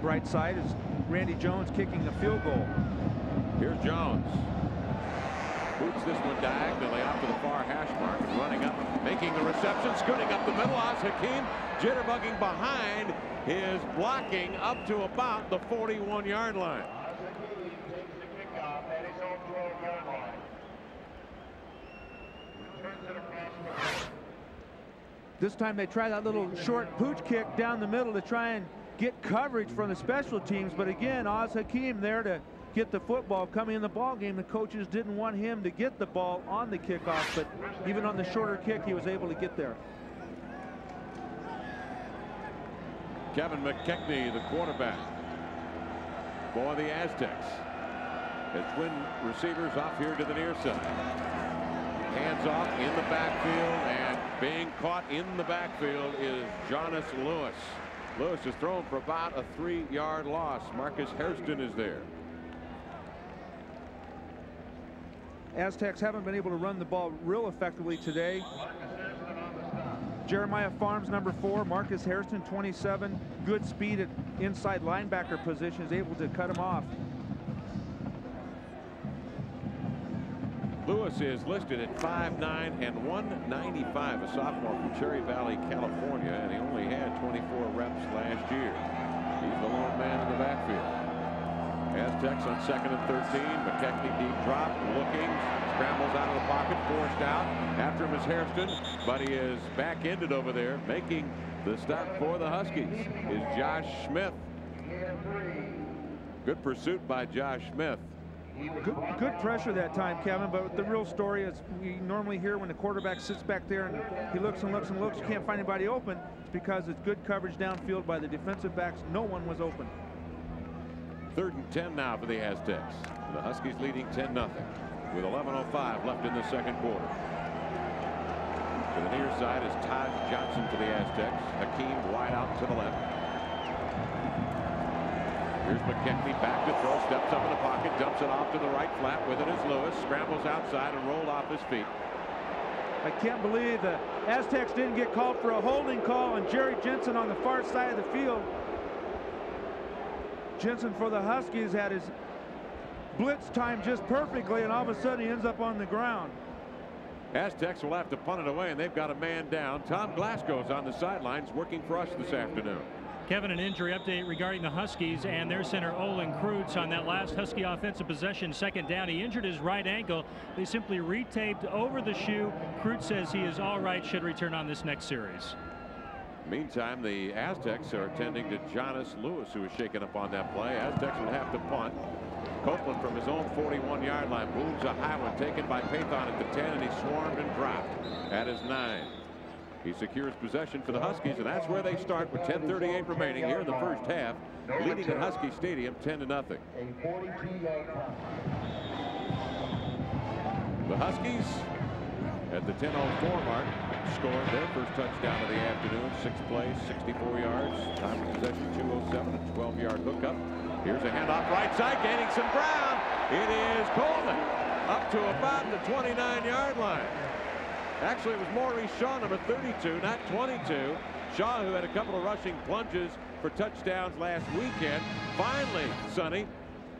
Bright side is Randy Jones kicking the field goal. Here's Jones. Boots this one diagonally out to the far hash mark and running up, making the reception, scooting up the middle. Az Hakim jitterbugging behind his blocking up to about the 41 yard line. This time they try that little short pooch kick down the middle to try and get coverage from the special teams. But again, Az Hakim there to get the football coming in the ball game. The coaches didn't want him to get the ball on the kickoff, but even on the shorter kick, he was able to get there. Kevin McKechnie, the quarterback for the Aztecs. His twin receivers off here to the near side. Hands off in the backfield and being caught in the backfield is Jonas Lewis. Lewis is thrown for about a three yard loss. Marcus Hairston is there. Aztecs haven't been able to run the ball real effectively today. Jeremiah Farms, number four. Marcus Hairston, 27. Good speed at inside linebacker position, is able to cut him off. Lewis is listed at 5'9 and 195, a sophomore from Cherry Valley, California, and he only had 24 reps last year. He's the lone man in the backfield. Aztecs on second and 13. McKechnie deep drop, looking, scrambles out of the pocket, forced out. After him is Hairston, but he is back-ended over there, making the stop for the Huskies is Josh Smith. Good pursuit by Josh Smith. Good, good, pressure that time, Kevin, but the real story is we normally hear when the quarterback sits back there and he looks and looks and looks, can't find anybody open. It's because it's good coverage downfield by the defensive backs. No one was open. Third and 10 now for the Aztecs. The Huskies leading 10 0 with 11.05 left in the second quarter. To the near side is Todd Johnson for the Aztecs. Hakim wide out to the left. Here's McKechnie back to throw, steps up in the pocket, dumps it off to the right flat. With it is Lewis, scrambles outside and rolled off his feet. I can't believe the Aztecs didn't get called for a holding call on Jerry Jensen on the far side of the field. Jensen for the Huskies had his blitz time just perfectly, and all of a sudden he ends up on the ground. Aztecs will have to punt it away, and they've got a man down. Tom Glasgow's on the sidelines working for us this afternoon. Kevin, an injury update regarding the Huskies and their center Olin Kreutz on that last Husky offensive possession, second down. He injured his right ankle. They simply retaped over the shoe. Kreutz says he is all right, should return on this next series. Meantime, the Aztecs are attending to Jonas Lewis, who was shaken up on that play. Aztecs will have to punt. Copeland from his own 41-yard line moves a high one taken by Payton at the 10, and he swarmed and dropped at his 9. He secures possession for the Huskies, and that's where they start with 10.38 remaining here in the first half, leading at Husky Stadium 10 to nothing. The Huskies at the 10.04 mark scored their first touchdown of the afternoon. Six plays, 64 yards. Time of possession 207, a 12-yard hookup. Here's a handoff right side, gaining some ground. It is Coleman up to about the 29-yard line. Actually, it was Maurice Shaw, number 32, not 22. Shaw, who had a couple of rushing plunges for touchdowns last weekend. Finally, Sonny,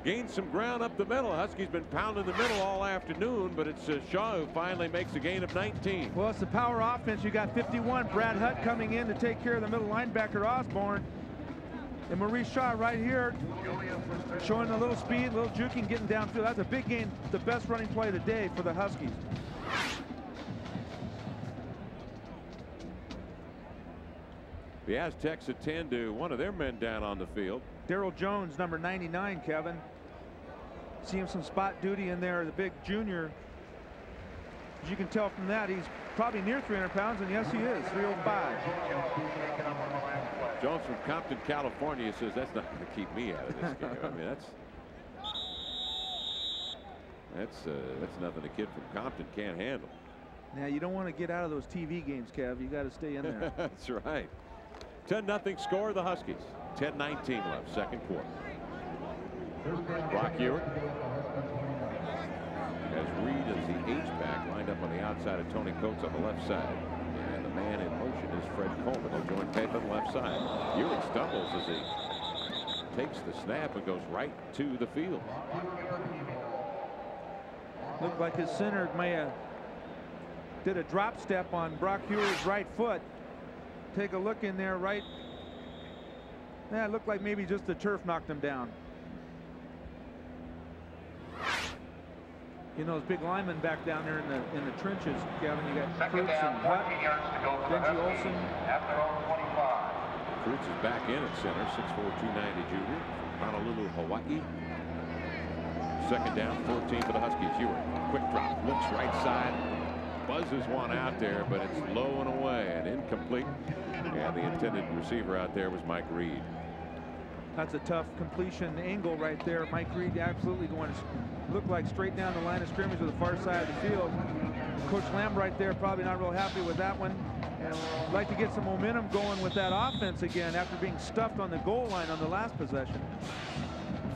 gained some ground up the middle. Huskies been pounding the middle all afternoon, but it's uh, Shaw who finally makes a gain of 19. Well, it's the power offense. You got 51. Brad Hutt coming in to take care of the middle linebacker Osborne. And Maurice Shaw right here showing a little speed, a little juking, getting downfield. That's a big gain, the best running play of the day for the Huskies. The Aztecs attend to one of their men down on the field. Daryl Jones, number 99, Kevin. Seeing some spot duty in there, the big junior. As you can tell from that, he's probably near 300 pounds, and yes, he is, 305. Jones from Compton, California says that's not going to keep me out of this game. I mean, that's that's uh, that's nothing a kid from Compton can't handle. Now, you don't want to get out of those TV games, Kev. You got to stay in there. that's right. 10 nothing score the Huskies. 10-19 left, second quarter. Brock Huard As Reed as the H-back lined up on the outside of Tony Coates on the left side. And the man in motion is Fred Coleman. He'll join Pathon the left side. Huard stumbles as he takes the snap and goes right to the field. Looked like his center may have did a drop step on Brock Huard's right foot. Take a look in there right yeah, it looked like maybe just the turf knocked him down. You know, those big linemen back down there in the in the trenches, Kevin. You got Second Kreutz down, and Hutt, 14 yards to go for Benji Huskies Olson. at their 25. Kreutz is back in at center, 6'4", 290 junior from Honolulu, Hawaii. Second down, 14 for the Huskies. Huard, quick drop, looks right side, buzzes one out there, but it's low and away and incomplete. And the intended receiver out there was Mike Reed. That's a tough completion angle right there. Mike Reed absolutely going to look like straight down the line of scrimmage to the far side of the field. Coach Lambright there probably not real happy with that one. And like to get some momentum going with that offense again after being stuffed on the goal line on the last possession.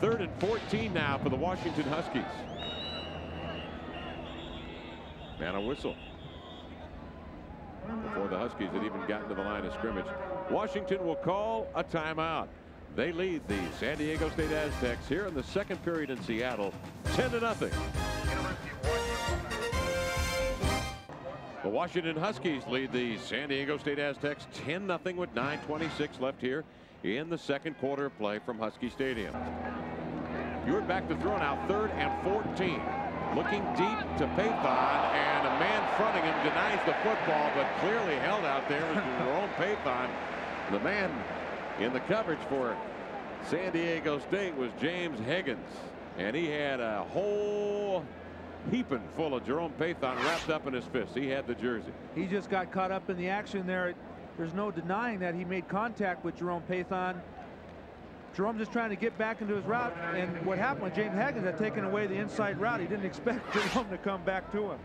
Third and 14 now for the Washington Huskies. And a whistle. Before the Huskies had even gotten to the line of scrimmage. Washington will call a timeout. They lead the San Diego State Aztecs here in the second period in Seattle 10 to nothing. The Washington Huskies lead the San Diego State Aztecs 10 0 with 9.26 left here in the second quarter of play from Husky Stadium. Huard back to throw now, third and 14. Looking deep to Pathon, and a man fronting him denies the football, but clearly held out there was Jerome Pathon. The man in the coverage for San Diego State was James Higgins, and he had a whole heaping full of Jerome Pathon wrapped up in his fist. He had the jersey. He just got caught up in the action there. There's no denying that he made contact with Jerome Pathon. Jerome just trying to get back into his route, and what happened when James Higgins had taken away the inside route, he didn't expect Jerome to come back to him.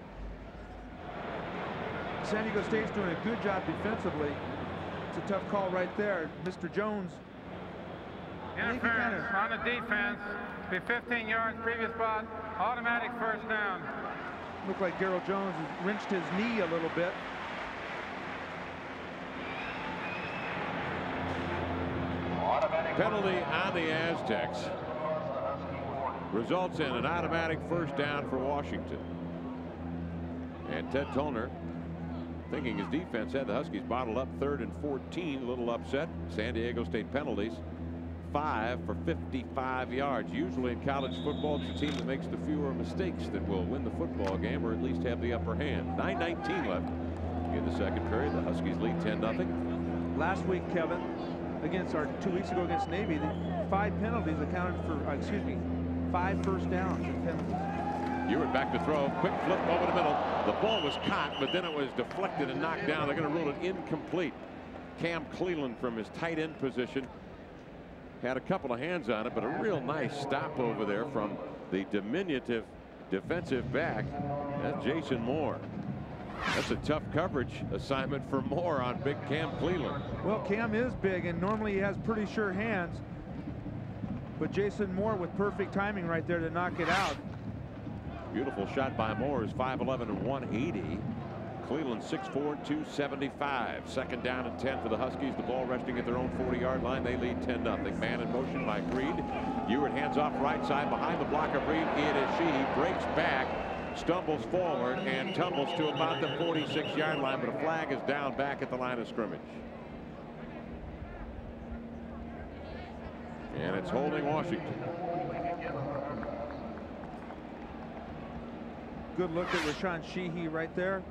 San Diego State's doing a good job defensively. It's a tough call right there. Mr. Jones. I kind Interference of on the defense. Be 15 yards, previous spot, automatic first down. looked like Gerald Jones has wrenched his knee a little bit. Automatic Penalty on the Aztecs results in an automatic first down for Washington. And Ted Tollner thinking his defense had the Huskies bottled up third and 14. A little upset. San Diego State penalties. Five for 55 yards. Usually in college football, it's the team that makes the fewer mistakes that will win the football game or at least have the upper hand. 9.19 left in the second period. The Huskies lead 10 0. Last week, Kevin, against our two weeks ago against Navy, the five penalties accounted for, uh, excuse me, five first downs and penalties. Huard back to throw. Quick flip over the middle. The ball was caught, but then it was deflected and knocked down. They're going to rule it incomplete. Cam Cleeland from his tight end position had a couple of hands on it, but a real nice stop over there from the diminutive defensive back. That's Jason Moore. That's a tough coverage assignment for Moore on big Cam Cleeland. Well, Cam is big, and normally he has pretty sure hands. But Jason Moore with perfect timing right there to knock it out. Beautiful shot by Moore is 5'11 and 180. Cleeland 6'4 275. Second down and 10 for the Huskies. The ball resting at their own 40 yard line. They lead 10 0. Man in motion by Reed. Huard hands off right side behind the block of Reed. It is she. He breaks back, stumbles forward, and tumbles to about the 46 yard line. But a flag is down back at the line of scrimmage. And it's holding Washington. Good look at Rashaan Shehee right there.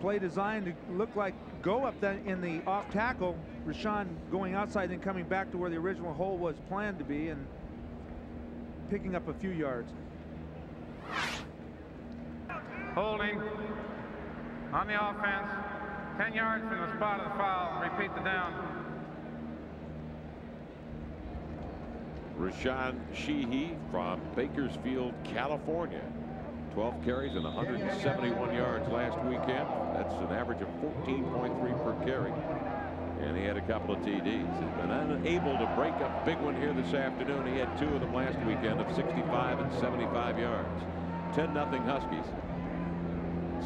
Play designed to look like go up that in the off tackle. Rashaan going outside and coming back to where the original hole was planned to be and picking up a few yards. Holding on the offense. 10 yards from the spot of the foul. Repeat the down. Rashaan Shehee from Bakersfield, California. 12 carries and 171 yards last weekend. That's an average of 14.3 per carry. And he had a couple of TDs. He's been unable to break a big one here this afternoon. He had two of them last weekend of 65 and 75 yards. 10 nothing Huskies.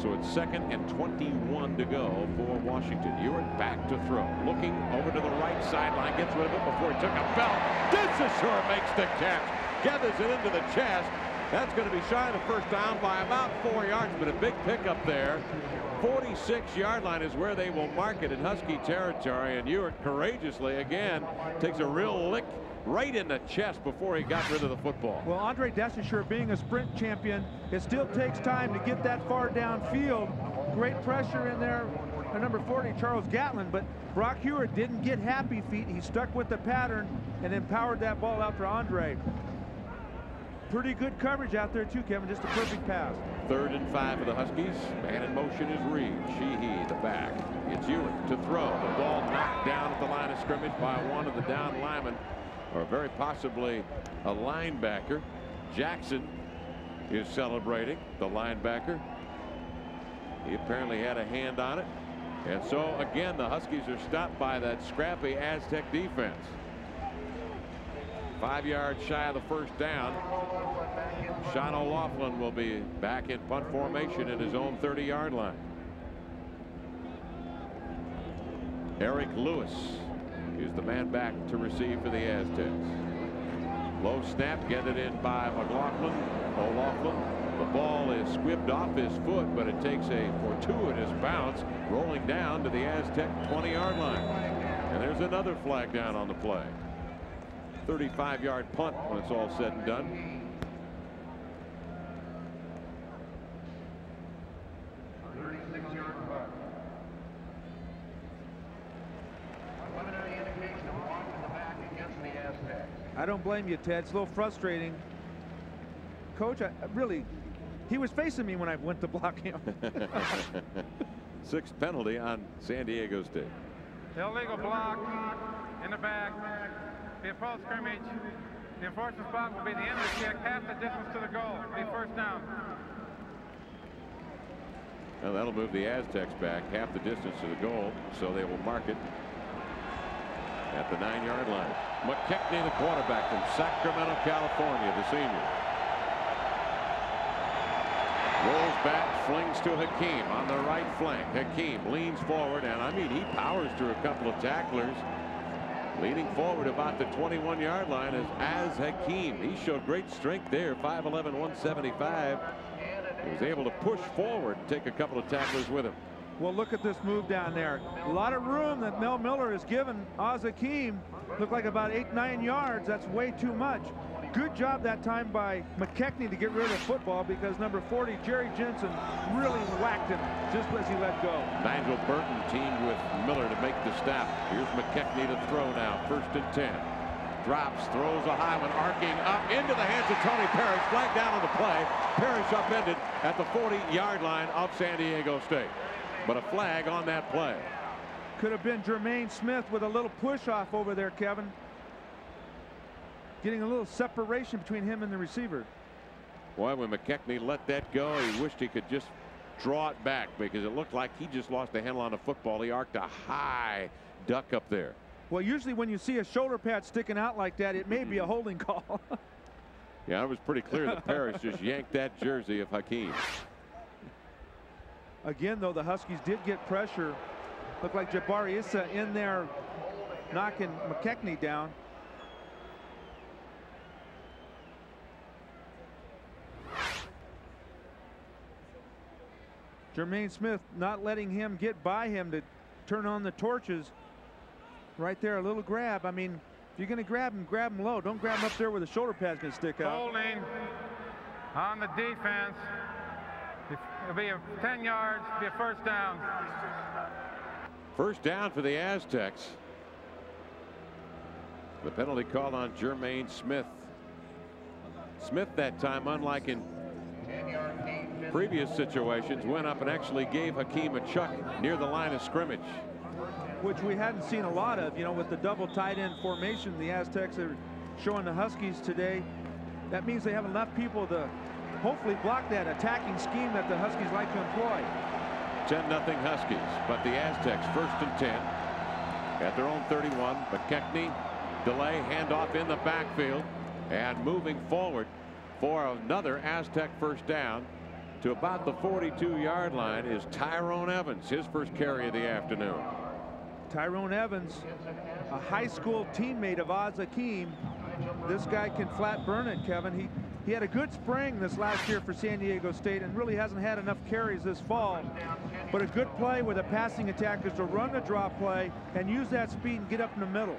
So it's second and 21 to go for Washington. Huard back to throw. Looking over to the right sideline. Gets rid of it before he took a belt. DeSaussure makes the catch. Gathers it into the chest. That's going to be shy of the first down by about four yards, but a big pickup there. 46 yard line is where they will mark it in Husky territory. And Huard courageously again takes a real lick right in the chest before he got rid of the football. Well, Andre Desaussure being a sprint champion, it still takes time to get that far downfield. Great pressure in there. Uh, number 40, Charles Gatlin, but Brock Huard didn't get happy feet. He stuck with the pattern and empowered that ball out for Andre. Pretty good coverage out there too, Kevin. Just a perfect pass. Third and five for the Huskies. Man in motion is Reed. Shehee, the back. It's Huard to throw. The ball knocked down at the line of scrimmage by one of the down linemen, or very possibly a linebacker. Jackson is celebrating, the linebacker. He apparently had a hand on it. And so, again, the Huskies are stopped by that scrappy Aztec defense. Five yards shy of the first down. Sean O'Laughlin will be back in punt formation in his own 30 yard line. Eric Lewis is the man back to receive for the Aztecs. Low snap, get it in by McLaughlin. O'Laughlin. The ball is squibbed off his foot, but it takes a fortuitous bounce rolling down to the Aztec 20 yard line. And there's another flag down on the play. 35 yard punt when it's all said and done. I don't blame you, Ted. It's a little frustrating. Coach, I, really, he was facing me when I went to block him. Sixth penalty on San Diego State. Illegal block in the back. The approach scrimmage. The enforcement spot will be the end of the kick, half the distance to the goal. Be first down. Well, that'll move the Aztecs back half the distance to the goal, so they will mark it at the nine yard line. McKechnie, the quarterback from Sacramento, California, the senior. Rolls back, flings to Hakim on the right flank. Hakim leans forward, and I mean, he powers through a couple of tacklers. Leaning forward about the 21 yard line is Az Hakim. He showed great strength there, 5'11, 175. He was able to push forward take a couple of tacklers with him. Well, look at this move down there. A lot of room that Mel Miller has given Az Hakim. Looked like about eight, nine yards. That's way too much. Good job that time by McKechnie to get rid of the football because number 40, Jerry Jensen, really whacked him just as he let go. Nigel Burton teamed with Miller to make the stop. Here's McKechnie to throw now. First and 10. Drops, throws a high one, arcing up into the hands of Tony Parrish. Flag down on the play. Parrish upended at the 40-yard line of San Diego State. But a flag on that play. Could have been Jermaine Smith with a little push off over there, Kevin. Getting a little separation between him and the receiver. Boy, when McKechnie let that go, he wished he could just draw it back because it looked like he just lost the handle on the football. He arced a high duck up there. Well, usually when you see a shoulder pad sticking out like that, it may be a mm-hmm. holding call. yeah, it was pretty clear that Parrish just yanked that jersey of Hakim. Again, though, the Huskies did get pressure. Looked like Jabari Issa in there knocking McKechnie down. Jermaine Smith not letting him get by him to turn on the torches. Right there, a little grab. I mean, if you're going to grab him, grab him low. Don't grab him up there where the shoulder pad's going to stick out. Holding on the defense. It'll be a 10 yards, be a first down. First down for the Aztecs. The penalty called on Jermaine Smith. Smith that time, unlike in previous situations, went up and actually gave Hakim a chuck near the line of scrimmage. Which we hadn't seen a lot of, you know, with the double tight end formation the Aztecs are showing the Huskies today. That means they have enough people to hopefully block that attacking scheme that the Huskies like to employ. 10 nothing Huskies, but the Aztecs first and 10 at their own 31. McKechnie delay handoff in the backfield and moving forward for another Aztec first down to about the 42 yard line is Tyrone Evans his first carry of the afternoon. Tyrone Evans a high school teammate of Az Hakim. This guy can flat burn it Kevin. He he had a good spring this last year for San Diego State and really hasn't had enough carries this fall. But a good play with a passing attack is to run the drop play and use that speed and get up in the middle.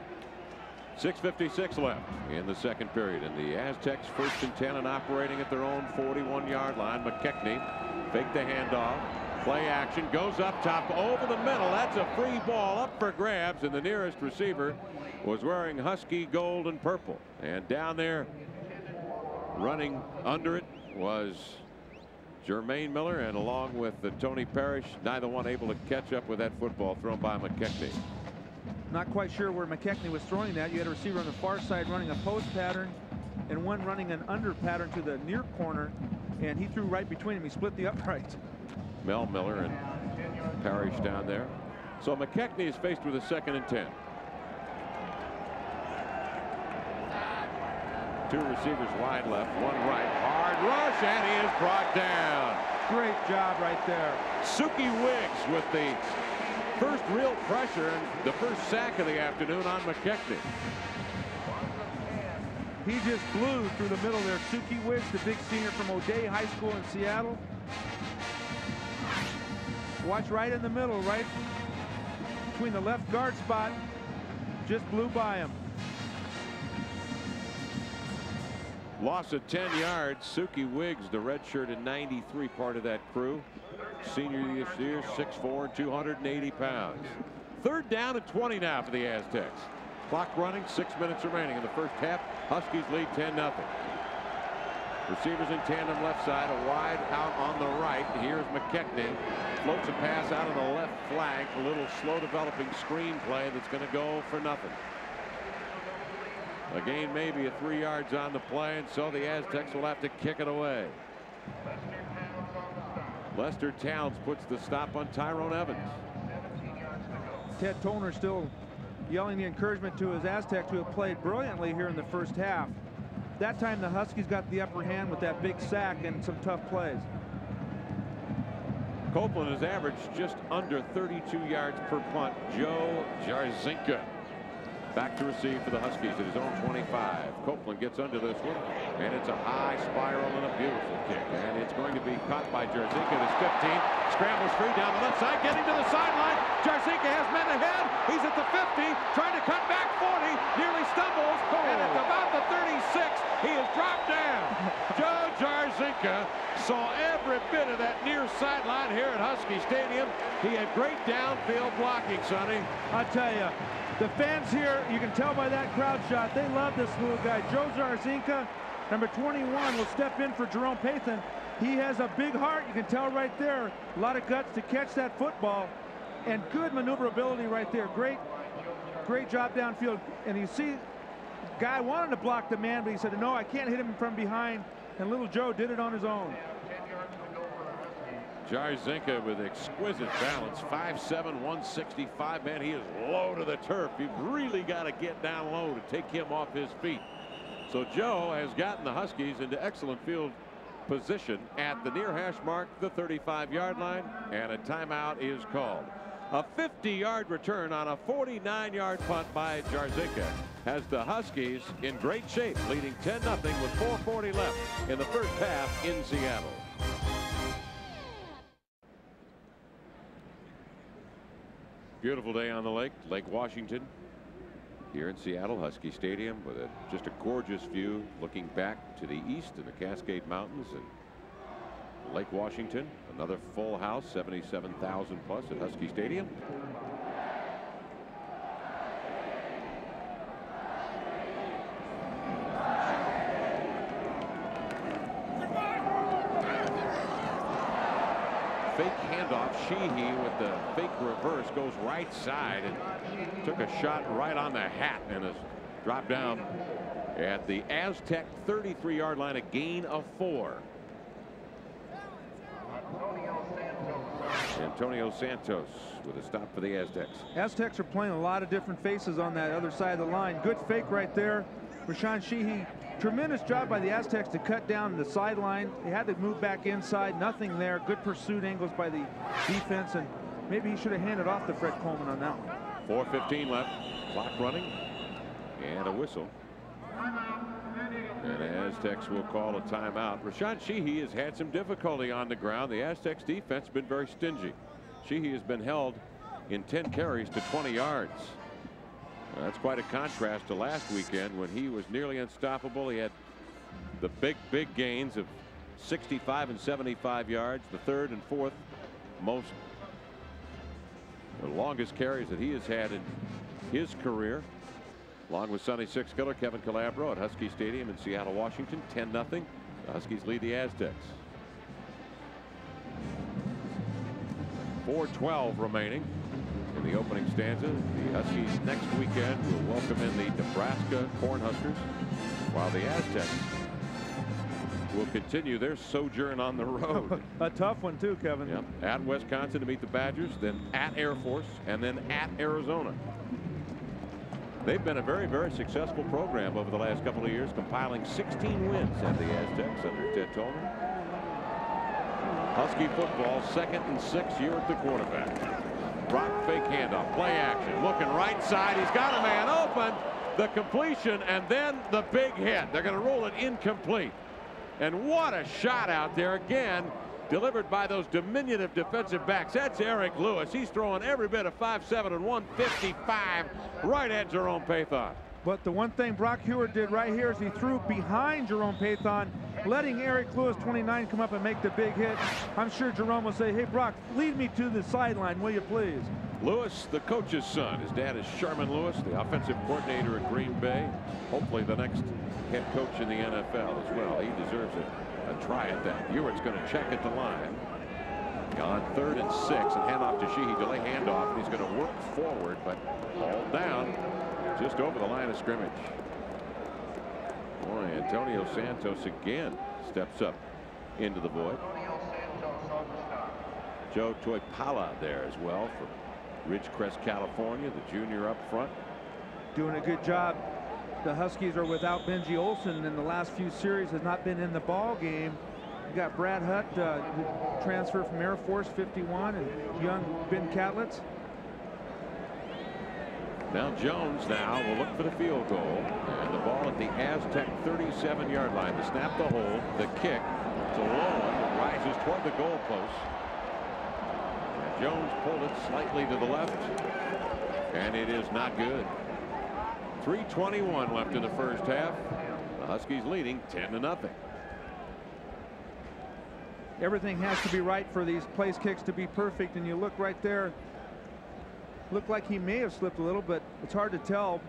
6.56 left in the second period. And the Aztecs first and 10 and operating at their own 41 yard line. McKechnie fake the handoff. Play action goes up top over the middle. That's a free ball up for grabs. And the nearest receiver was wearing Husky gold and purple. And down there running under it was Jermaine Miller and along with the Tony Parrish neither one able to catch up with that football thrown by McKechnie. Not quite sure where McKechnie was throwing that. You had a receiver on the far side running a post pattern and one running an under pattern to the near corner and he threw right between them. He split the upright. Mel Miller and Parrish down there. So McKechnie is faced with a second and 10. Two receivers wide left, one right. Hard rush, and he is brought down. Great job right there. Suki Wiggs with the first real pressure and the first sack of the afternoon on McKechnie. He just blew through the middle there. Suki Wiggs, the big senior from O'Dea High School in Seattle. Watch right in the middle, right between the left guard spot. Just blew by him. Loss of 10 yards. Suki Wiggs, the redshirt in 93, part of that crew. Senior this year, 6'4", 280 pounds. Third down and 20 now for the Aztecs. Clock running, six minutes remaining in the first half. Huskies lead 10 0 Receivers in tandem left side, a wide out on the right. Here's McKechnie. Floats a pass out of the left flank. A little slow developing screen play that's going to go for nothing. Again, maybe a three yards on the play, and so the Aztecs will have to kick it away. Lester Towns puts the stop on Tyrone Evans. Ted Tollner still yelling the encouragement to his Aztecs who have played brilliantly here in the first half. That time the Huskies got the upper hand with that big sack and some tough plays. Copeland has averaged just under 32 yards per punt. Joe Jarzynka Back to receive for the Huskies at his own 25. Copeland gets under this one, and it's a high spiral and a beautiful kick. And it's going to be caught by Jarzynka at his 15. Scrambles free down the left side, getting to the sideline. Jarzynka has men ahead. He's at the 50, trying to cut back 40, nearly stumbles, and at about the 36, he is dropped down. Joe Jarzynka saw every bit of that near sideline here at Husky Stadium. He had great downfield blocking, Sonny. I tell you, the fans here, you can tell by that crowd shot, they love this little guy. Joe Jarzynka, number 21, will step in for Jerome Pathon. He has a big heart. You can tell right there. A lot of guts to catch that football. And good maneuverability right there. Great, great job downfield. And you see, guy wanted to block the man, but he said, no, I can't hit him from behind. And little Joe did it on his own. Jarzynka with exquisite balance 5'7 165 man he is low to the turf. You've really got to get down low to take him off his feet. So Joe has gotten the Huskies into excellent field position at the near hash mark the 35 yard line and a timeout is called. A 50 yard return on a 49 yard punt by Jarzynka has the Huskies in great shape leading 10 0 with 440 left in the first half in Seattle. Beautiful day on the lake, Lake Washington. Here in Seattle, Husky Stadium with a, just a gorgeous view looking back to the east in the Cascade Mountains and Lake Washington. Another full house, 77,000 plus at Husky Stadium. Fake handoff. Shehee with the fake reverse goes right side and took a shot right on the hat and has dropped down at the Aztec 33 yard line a gain of four. Antonio Santos with a stop for the Aztecs. Aztecs are playing a lot of different faces on that other side of the line. Good fake right there. Rashaan Shehee Tremendous job by the Aztecs to cut down the sideline. They had to move back inside. Nothing there. Good pursuit angles by the defense. And maybe he should have handed off to Fred Coleman on that one. 4.15 left. Clock running. And a whistle. And the Aztecs will call a timeout. Rashaan Shehee has had some difficulty on the ground. The Aztecs defense has been very stingy. Shehee has been held in 10 carries to 20 yards. That's quite a contrast to last weekend when he was nearly unstoppable. He had the big, big gains of 65 and 75 yards, the third and fourth most, the longest carries that he has had in his career. Along with Sonny Sixkiller, Kevin Calabro at Husky Stadium in Seattle, Washington, 10 0. The Huskies lead the Aztecs. 412 remaining in the opening stanza. The Huskies next weekend will welcome in the Nebraska Cornhuskers while the Aztecs will continue their sojourn on the road. a tough one too, Kevin. Yep. At Wisconsin to meet the Badgers, then at Air Force, and then at Arizona. They've been a very, very successful program over the last couple of years, compiling 16 wins at the Aztecs under Ted Tollner. Husky football, second and six year at the quarterback. Brock fake handoff, play action, looking right side. He's got a man open. The completion and then the big hit. They're going to roll it incomplete. And what a shot out there again delivered by those diminutive defensive backs. That's Eric Lewis. He's throwing every bit of 5'7 and 155 right at Jerome Pathon. But the one thing Brock Huard did right here is he threw behind Jerome Pathon, letting Eric Lewis 29 come up and make the big hit. I'm sure Jerome will say, hey, Brock, lead me to the sideline, will you please? Lewis, the coach's son. His dad is Sherman Lewis, the offensive coordinator at Green Bay. Hopefully the next head coach in the NFL as well. He deserves a, a try at that. Huard's going to check at the line. On third and six and handoff to Shehee. Delay handoff. And he's going to work forward, but all down just over the line of scrimmage. Boy, Antonio Santos again steps up into the void. Joe Tuipala there as well from Ridgecrest, California, the junior up front. Doing a good job. The Huskies are without Benji Olson in the last few series has not been in the ball game. You got Brad Hutt uh, transfer from Air Force 51 and young Ben Catlett. Now Jones now will look for the field goal and the ball at the Aztec 37 yard line. The snap the hold the kick to Lowen rises toward the goalpost. Jones pulled it slightly to the left and it is not good. 321 left in the first half. The Huskies leading 10 to nothing. Everything has to be right for these place kicks to be perfect and you look right there looked like he may have slipped a little but it's hard to tell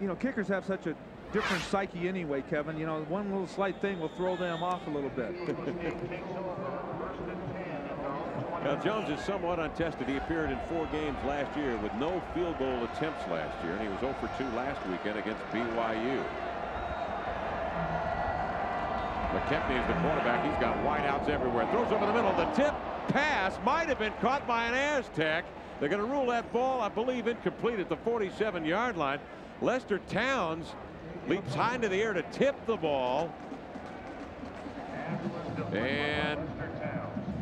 you know kickers have such a different psyche anyway Kevin you know one little slight thing will throw them off a little bit Now Jones is somewhat untested. He appeared in four games last year with no field goal attempts last year, and he was 0 for 2 last weekend against BYU. McKechnie is the quarterback. He's got wideouts everywhere. Throws over the middle. The tip pass might have been caught by an Aztec. They're going to rule that ball, I believe, incomplete at the 47 yard line. Lester Towns leaps high into the air to tip the ball. And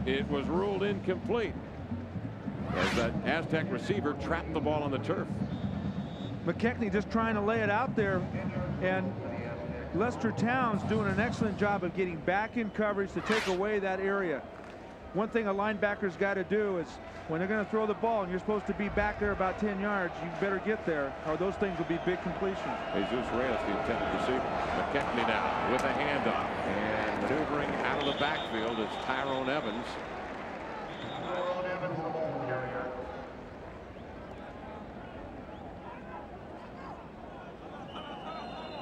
it was ruled incomplete as that Aztec receiver trapped the ball on the turf. McKechnie just trying to lay it out there and Lester Towns doing an excellent job of getting back in coverage to take away that area. One thing a linebacker's got to do is when they're going to throw the ball and you're supposed to be back there about 10 yards, you better get there or those things will be big completions. Jesus Reyes, the intended receiver. McKechnie now with a handoff and maneuvering out of the backfield is Tyrone Evans. Tyrone Evans, the ball carrier.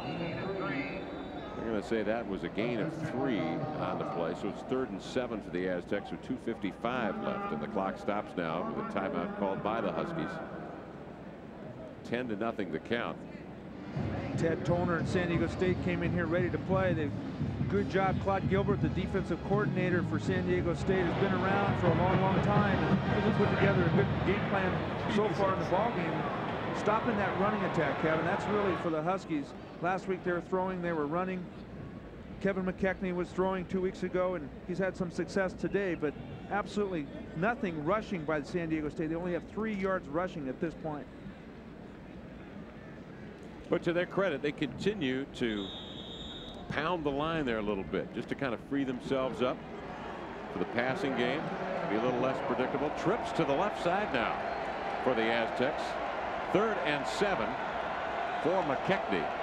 He needed three. They're going to say that was a gain of three on the play. So it's third and seven for the Aztecs with 2.55 left. And the clock stops now with a timeout called by the Huskies. 10 to nothing the count. Ted Tollner and San Diego State came in here ready to play. They good job Claude Gilbert the defensive coordinator for San Diego State has been around for a long long time and put together a good game plan so far in the ball game stopping that running attack Kevin that's really for the Huskies last week they were throwing they were running Kevin McKechnie was throwing two weeks ago and he's had some success today but absolutely nothing rushing by the San Diego State they only have three yards rushing at this point But to their credit, they continue to pound the line there a little bit just to kind of free themselves up for the passing game. Be a little less predictable. Trips to the left side now for the Aztecs. Third and seven for McKechnie.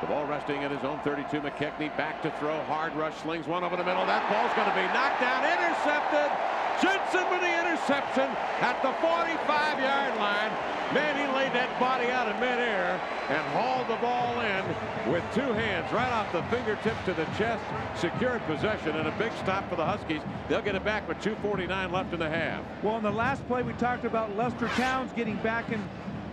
The ball resting at his own 32. McKechnie back to throw. Hard rush slings one over the middle. That ball's going to be knocked down. Intercepted. Jensen with the interception at the 45-yard line. Man, he laid that body out in midair and hauled the ball in with two hands right off the fingertips to the chest. Secured possession and a big stop for the Huskies. They'll get it back with 2.49 left in the half. Well, in the last play, we talked about Lester Towns getting back in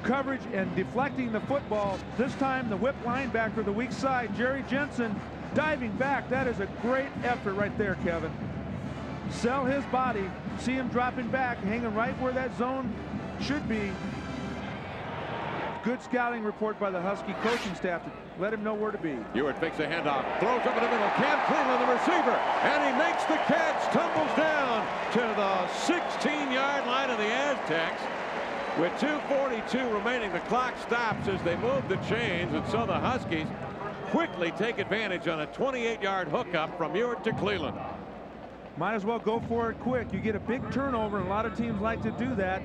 coverage and deflecting the football. This time, the whip linebacker, the weak side, Jerry Jensen, diving back. That is a great effort right there, Kevin. Sell his body, see him dropping back, hanging right where that zone should be. Good scouting report by the Husky coaching staff to let him know where to be. Huard fakes a handoff, throws up in the middle. Cam Cleeland, the receiver, and he makes the catch, tumbles down to the 16-yard line of the Aztecs. With 2.42 remaining, the clock stops as they move the chains, and so the Huskies quickly take advantage on a 28-yard hookup from Huard to Cleeland. Might as well go for it quick. You get a big turnover, and a lot of teams like to do that.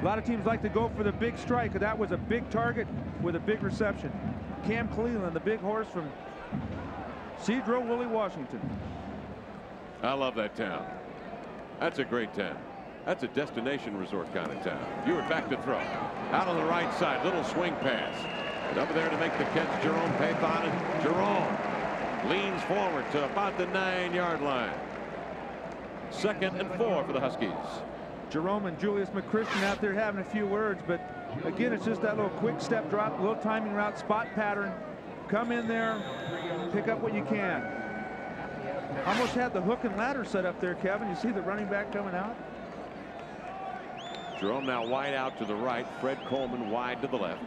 A lot of teams like to go for the big strike. That was a big target with a big reception. Cam Cleeland, the big horse from Sedro-Woolley Washington. I love that town. That's a great town. That's a destination resort kind of town. Huard back to throw. Out on the right side, little swing pass. And over there to make the catch, Jerome Pathon. And Jerome leans forward to about the nine-yard line. Second and four for the Huskies. Jerome and Julius McChristian out there having a few words, but again, it's just that little quick step drop, little timing route, spot pattern. Come in there, pick up what you can. Almost had the hook and ladder set up there, Kevin. You see the running back coming out? Jerome now wide out to the right. Fred Coleman wide to the left.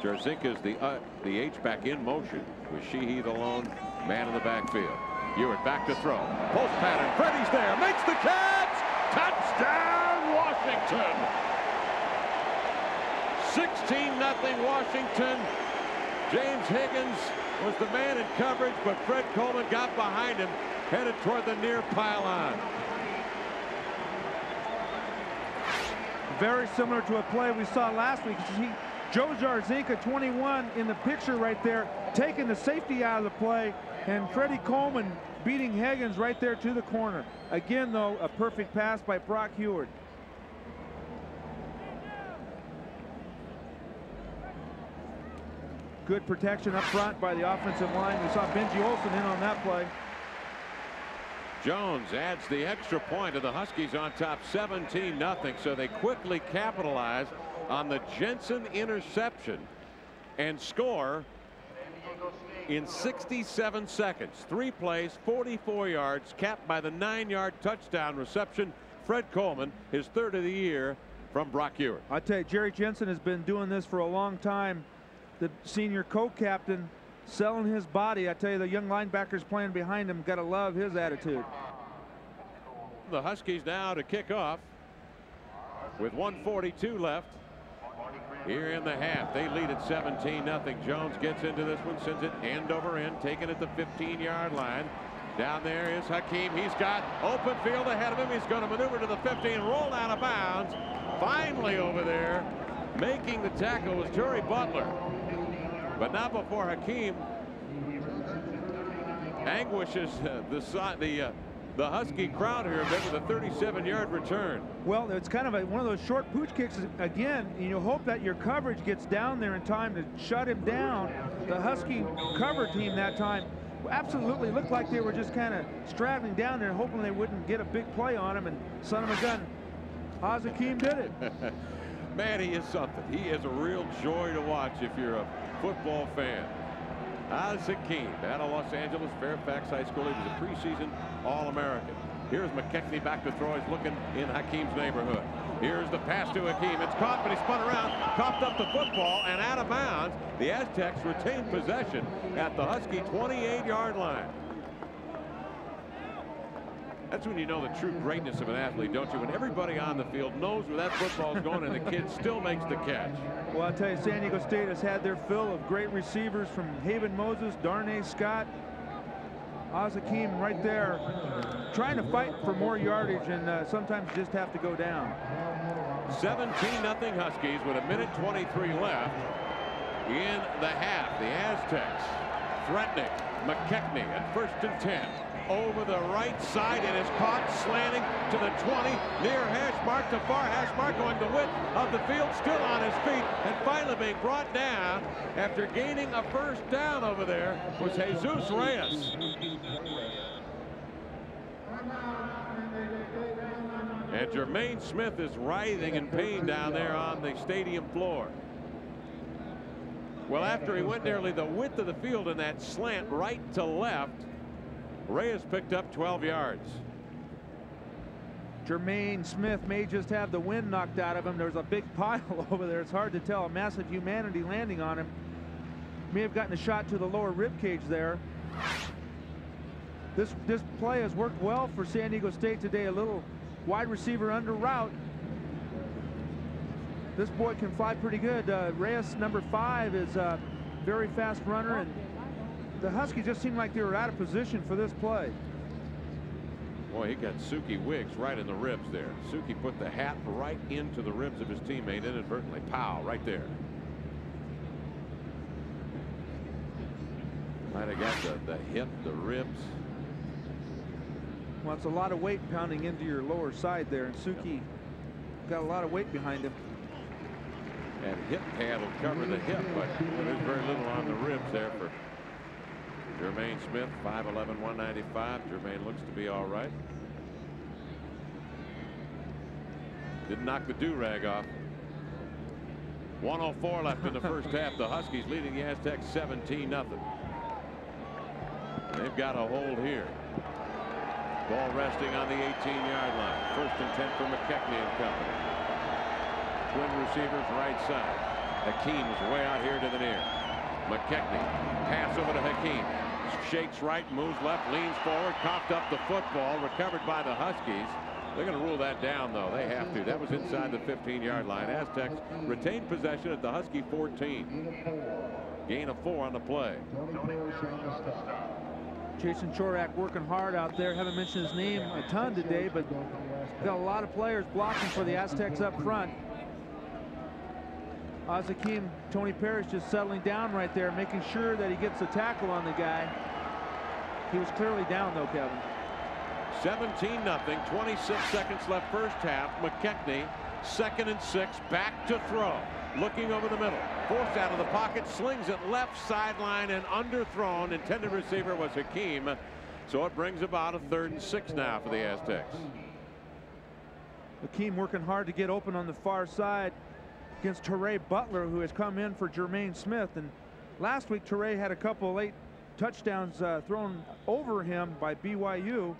Jarzynka is the uh, the H-back in motion with Shehee the lone man in the backfield. Huard back to throw. Post pattern. Freddie's there. Makes the catch. Touchdown Washington. 16-0 Washington. James Higgins was the man in coverage, but Fred Coleman got behind him, headed toward the near pylon. Very similar to a play we saw last week. He, Joe Jarzynka, 21, in the picture right there, taking the safety out of the play, and Freddie Coleman beating Higgins right there to the corner. Again, though, a perfect pass by Brock Huard. Good protection up front by the offensive line. We saw Benji Olson in on that play. Jones adds the extra point to the Huskies on top 17 nothing. So they quickly capitalize on the Jensen interception and score in 67 seconds. Three plays, 44 yards, capped by the nine-yard touchdown reception. Fred Coleman, his third of the year from Brock Huard. I tell you, Jerry Jensen has been doing this for a long time. The senior co-captain selling his body. I tell you, the young linebackers playing behind him got to love his attitude. The Huskies now to kick off with 142 left. Here in the half, they lead at 17 nothing. Jones gets into this one, sends it end over end, taking it the 15-yard line. Down there is Hakim. He's got open field ahead of him. He's going to maneuver to the 15, roll out of bounds. Finally over there, making the tackle was Jerry Butler. But not before Hakim anguishes uh, the the uh, the Husky crowd here a bit with a 37-yard return. Well, it's kind of a, one of those short pooch kicks again. You hope that your coverage gets down there in time to shut him down. The Husky cover team that time absolutely looked like they were just kind of straddling down there, hoping they wouldn't get a big play on him. And son of a gun, Hakim did it. Man, he is something. He is a real joy to watch if you're a football fan. Az Hakim out of Los Angeles, Fairfax High School. He was a preseason All-American. Here's McKechnie back to throw. He's looking in Hakim's neighborhood. Here's the pass to Hakim. It's caught, but he spun around, coughed up the football, and out of bounds. The Aztecs retain possession at the Husky 28-yard line. That's when you know the true greatness of an athlete, don't you? When everybody on the field knows where that football is going and the kid still makes the catch. Well, I'll tell you, San Diego State has had their fill of great receivers from Haven Moses, Darnay Scott, Az Hakim right there trying to fight for more yardage and uh, sometimes just have to go down. 17 nothing Huskies with a minute 23 left in the half. The Aztecs threatening McKechnie at first and 10 over the right side and is caught slanting to the 20 near hash mark to far hash mark going the width of the field still on his feet and finally being brought down after gaining a first down over there was Jesus Reyes. And Jermaine Smith is writhing in pain down there on the stadium floor. Well, after he went nearly the width of the field in that slant right to left, Reyes picked up 12 yards. Jermaine Smith may just have the wind knocked out of him. There's a big pile over there. It's hard to tell. A massive humanity landing on him. May have gotten a shot to the lower rib cage there. This this play has worked well for San Diego State today. A little wide receiver under route. This boy can fly pretty good. Uh, Reyes, number five, is a very fast runner, and the Huskies just seemed like they were out of position for this play. Boy, he got Suki Wiggs right in the ribs there. Suki put the hat right into the ribs of his teammate inadvertently. Pow, right there. Might have got the, the hip, the ribs. Well, it's a lot of weight pounding into your lower side there, and Suki got a lot of weight behind him. And hip pad will cover the hip, but there's very little on the ribs there for Jermaine Smith, 5'11", 195. Jermaine looks to be all right. Didn't knock the do-rag off. 104 left in the first half. The Huskies leading the Aztecs 17 nothing. They've got a hold here. Ball resting on the 18-yard line. First and 10 for McKechnie and company. Twin receivers right side. Hakim is way out here to the near. McKechnie pass over to Hakim. Shakes right, moves left, leans forward, coughed up the football, recovered by the Huskies. They're going to rule that down, though. They have to. That was inside the 15-yard line. Aztecs retain possession at the Husky 14. Gain of four on the play. Jason Chorak working hard out there. Haven't mentioned his name a ton today, but got a lot of players blocking for the Aztecs up front. Az Hakim, Tony Parrish just settling down right there, making sure that he gets a tackle on the guy. He was clearly down, though, Kevin. 17 nothing. 26 seconds left first half. McKechnie second and six back to throw looking over the middle forced out of the pocket slings it left sideline and underthrown intended receiver was Hakim so it brings about a third and six now for the Aztecs. Hakim working hard to get open on the far side against Teray Butler who has come in for Jermaine Smith and last week Teray had a couple late touchdowns uh, thrown over him by BYU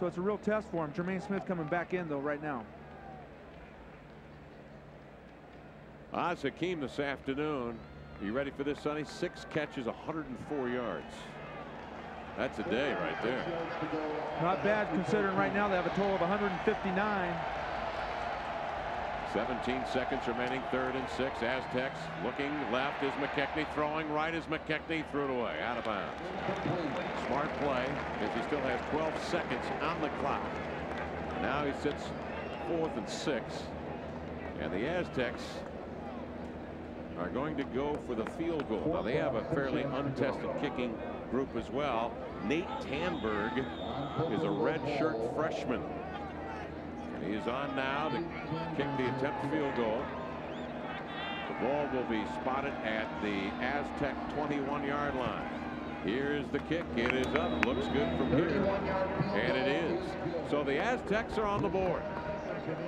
so it's a real test for him. Jermaine Smith coming back in, though, right now. Az Hakim this afternoon. Are you ready for this, Sonny? Six catches, 104 yards. That's a day right there. Not bad considering right now they have a total of 159. 17 seconds remaining, third and six. Aztecs looking left is McKechnie, throwing right is McKechnie, threw it away, out of bounds. Smart play, because he still has 12 seconds on the clock. Now he sits fourth and six. And the Aztecs are going to go for the field goal. Now they have a fairly untested kicking group as well. Nate Tanberg is a redshirt freshman. He is on now to kick the attempt field goal. The ball will be spotted at the Aztec 21 yard line. Here's the kick. It is up. Looks good from here. And it is. So the Aztecs are on the board.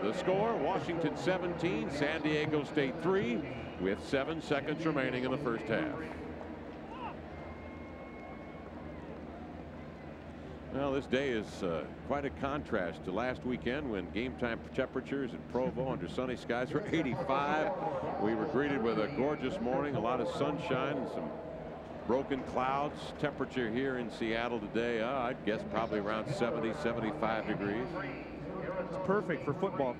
The score Washington 17 San Diego State 3 with seven seconds remaining in the first half. Well, this day is uh, quite a contrast to last weekend when game time temperatures in Provo under sunny skies were 85. We were greeted with a gorgeous morning, a lot of sunshine and some broken clouds. Temperature here in Seattle today, uh, I'd guess probably around 70, 75 degrees. It's perfect for football.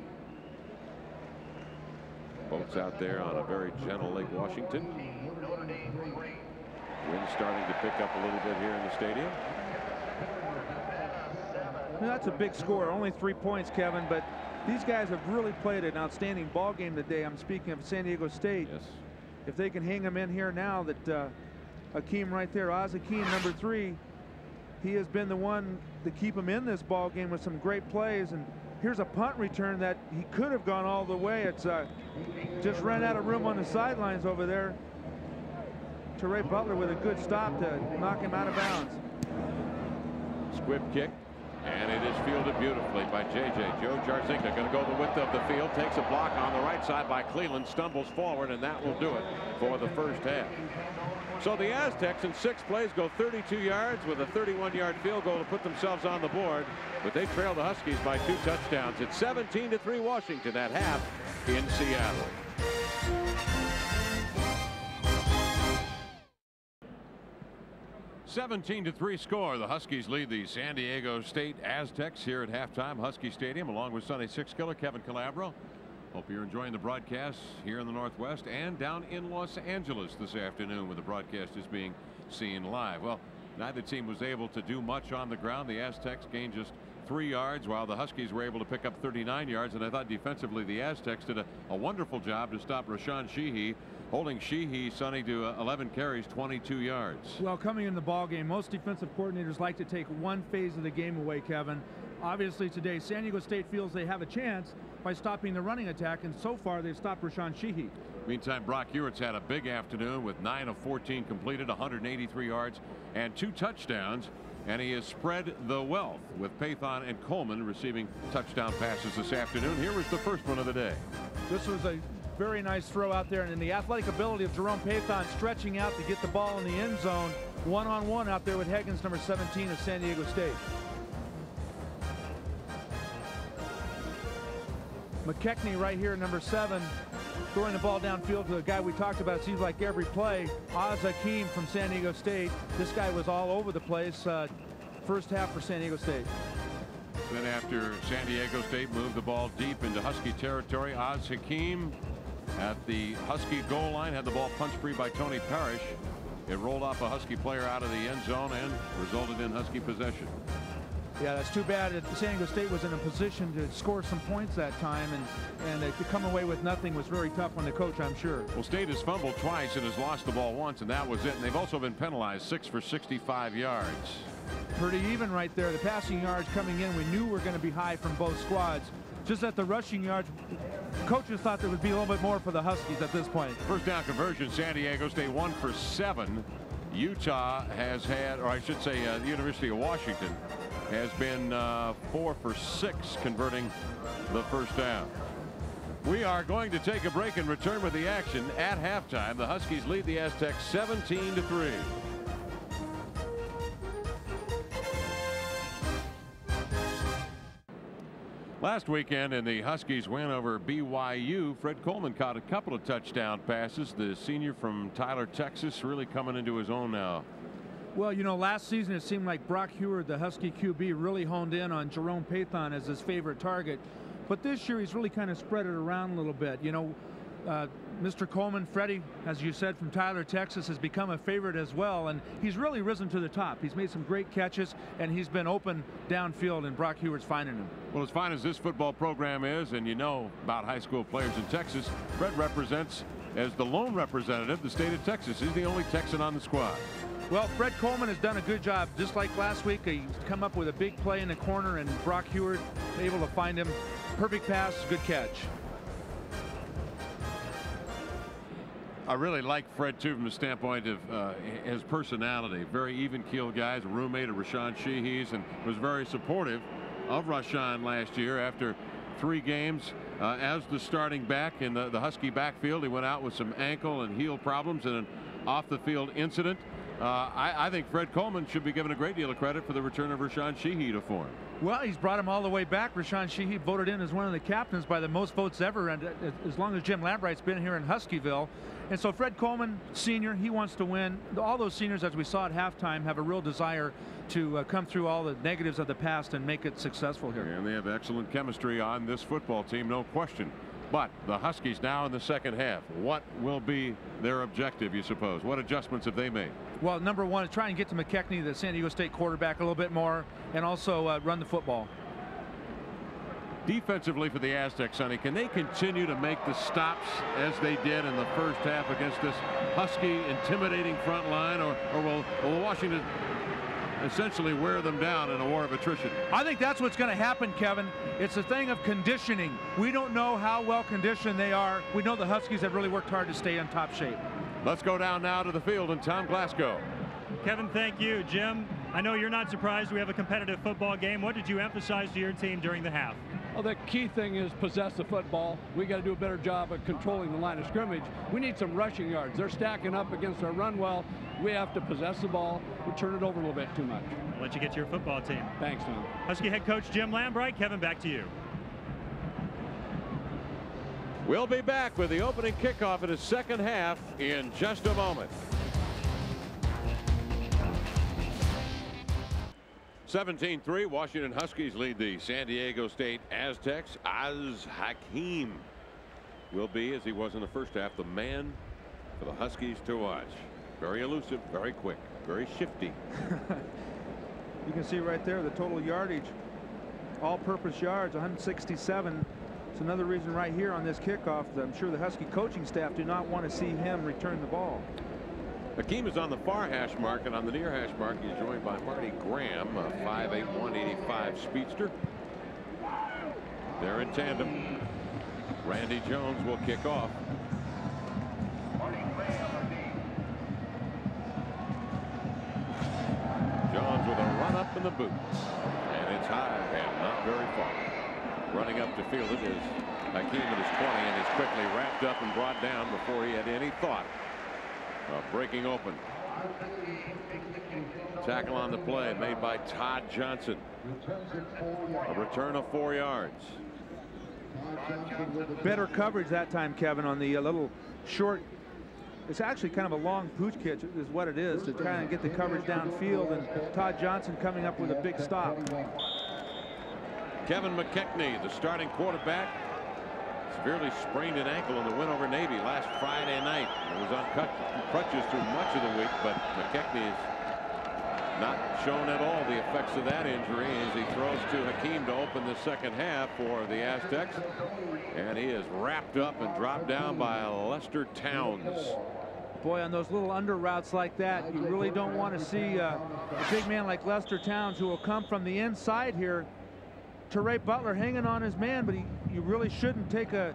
Boats out there on a very gentle Lake Washington. Wind starting to pick up a little bit here in the stadium. That's a big score. Only three points, Kevin, but these guys have really played an outstanding ball game today. I'm speaking of San Diego State. Yes. If they can hang them in here now that uh, Hakim right there, Az Hakim, number three, he has been the one to keep him in this ball game with some great plays. And here's a punt return that he could have gone all the way. It's uh, just ran out of room on the sidelines over there. Ray Butler with a good stop to knock him out of bounds. Squib kick. And it is fielded beautifully by J.J. Joe Jarzynka going to go the width of the field, takes a block on the right side by Cleeland, stumbles forward, and that will do it for the first half. So the Aztecs in six plays go 32 yards with a 31-yard field goal to put themselves on the board, but they trail the Huskies by two touchdowns. It's 17 to 3 Washington at half in Seattle. 17 to 3 score. The Huskies lead the San Diego State Aztecs here at halftime. Husky Stadium, along with Sonny Sixkiller Kevin Calabro. Hope you're enjoying the broadcast here in the Northwest and down in Los Angeles this afternoon, where the broadcast is being seen live. Well, neither team was able to do much on the ground. The Aztecs gained just three yards while the Huskies were able to pick up 39 yards and I thought defensively the Aztecs did a, a wonderful job to stop Rashaan Shehee holding Shehee Sonny to uh, 11 carries 22 yards. Well coming in the ball game most defensive coordinators like to take one phase of the game away Kevin obviously today San Diego State feels they have a chance by stopping the running attack and so far they've stopped Rashaan Shehee. Meantime Brock Huard's had a big afternoon with 9 of 14 completed 183 yards and two touchdowns and he has spread the wealth with Pathon and Coleman receiving touchdown passes this afternoon. Here was the first one of the day. This was a very nice throw out there and in the athletic ability of Jerome Pathon stretching out to get the ball in the end zone one-on-one -on -one out there with Higgins number 17 of San Diego State. McKechnie right here number seven throwing the ball downfield to the guy we talked about. Seems like every play. Az Hakim from San Diego State. This guy was all over the place uh, first half for San Diego State. Then after San Diego State moved the ball deep into Husky territory, Az Hakim at the Husky goal line had the ball punched free by Tony Parrish. It rolled off a Husky player out of the end zone and resulted in Husky possession. Yeah, that's too bad. San Diego State was in a position to score some points that time, and and to come away with nothing was very tough on the coach, I'm sure. Well, State has fumbled twice and has lost the ball once, and that was it. And they've also been penalized six for 65 yards. Pretty even right there. The passing yards coming in, we knew were going to be high from both squads. Just at the rushing yards, coaches thought there would be a little bit more for the Huskies at this point. First down conversion, San Diego State one for seven. Utah has had, or I should say, uh, the University of Washington has been uh, four for six converting the first down. We are going to take a break and return with the action at halftime. The Huskies lead the Aztecs 17 to 3. Last weekend in the Huskies win over BYU, Fred Coleman caught a couple of touchdown passes. The senior from Tyler, Texas, really coming into his own now. Well, you know, last season it seemed like Brock Huard, the Husky QB, really honed in on Jerome Pathon as his favorite target. But this year he's really kind of spread it around a little bit. You know, uh, Mr. Coleman, Freddie, as you said, from Tyler, Texas, has become a favorite as well, and he's really risen to the top. He's made some great catches, and he's been open downfield, and Brock Huard's finding him. Well, as fine as this football program is, and you know about high school players in Texas, Fred represents, as the lone representative, the state of Texas. He's the only Texan on the squad. Well, Fred Coleman has done a good job. Just like last week, he's come up with a big play in the corner, and Brock Huard able to find him. Perfect pass, good catch. I really like Fred too from the standpoint of uh, his personality. Very even keeled guy, a roommate of Rashaan Shehee's, and was very supportive of Rashaan last year after three games uh, as the starting back in the, the Husky backfield. He went out with some ankle and heel problems and an off the field incident. Uh, I, I, think Fred Coleman should be given a great deal of credit for the return of Rashaan Shehee to form. Well, he's brought him all the way back. Rashaan Shehee voted in as one of the captains by the most votes ever, and uh, as long as Jim Lambright's been here in Huskyville. And so Fred Coleman, senior, he wants to win. All those seniors, as we saw at halftime, have a real desire to uh, come through all the negatives of the past and make it successful here. And they have excellent chemistry on this football team, no question. But the Huskies now in the second half, what will be their objective, you suppose? What adjustments have they made? Well, number one, try and get to McKechnie, the San Diego State quarterback, a little bit more, and also uh, run the football. Defensively for the Aztecs, Sonny, can they continue to make the stops as they did in the first half against this Husky intimidating front line, or, or will, will Washington essentially wear them down in a war of attrition? I think that's what's going to happen, Kevin. It's a thing of conditioning. We don't know how well conditioned they are. We know the Huskies have really worked hard to stay in top shape. Let's go down now to the field and Tom Glasgow. Kevin, thank you. Jim, I know you're not surprised we have a competitive football game. What did you emphasize to your team during the half? Well, the key thing is possess the football. We got to do a better job of controlling the line of scrimmage. We need some rushing yards. They're stacking up against our run well. We have to possess the ball. We turn it over a little bit too much. I'll let you get to your football team. Thanks, Tom. Husky head coach Jim Lambright. Kevin, back to you. We'll be back with the opening kickoff in the second half in just a moment. 17-3, Washington Huskies lead the San Diego State Aztecs. Az Hakim will be, as he was in the first half, the man for the Huskies to watch. Very elusive, very quick, very shifty. You can see right there the total yardage, all-purpose yards, 167. It's another reason right here on this kickoff that I'm sure the Husky coaching staff do not want to see him return the ball. Hakim is on the far hash mark, and on the near hash mark, he's joined by Marty Graham, a 5'8", 185 speedster. They're in tandem. Randy Jones will kick off. Jones with a run up in the boot. And it's high and not very far. Running up to field it is Hakim at his 20 and is quickly wrapped up and brought down before he had any thought of breaking open. Tackle on the play made by Todd Johnson. A return of four yards. Better coverage that time, Kevin, on the uh, little short. It's actually kind of a long pooch catch is what it is to try and get the coverage downfield and Todd Johnson coming up with a big stop. Kevin McKechnie, the starting quarterback, severely sprained an ankle in the win over Navy last Friday night. He was on crutches through much of the week, but McKechnie has not shown at all the effects of that injury as he throws to Hakim to open the second half for the Aztecs. And he is wrapped up and dropped down by Lester Towns. Boy, on those little under routes like that, you really don't want to see uh, a big man like Lester Towns who will come from the inside here. Teray Butler hanging on his man, but he, you really shouldn't take a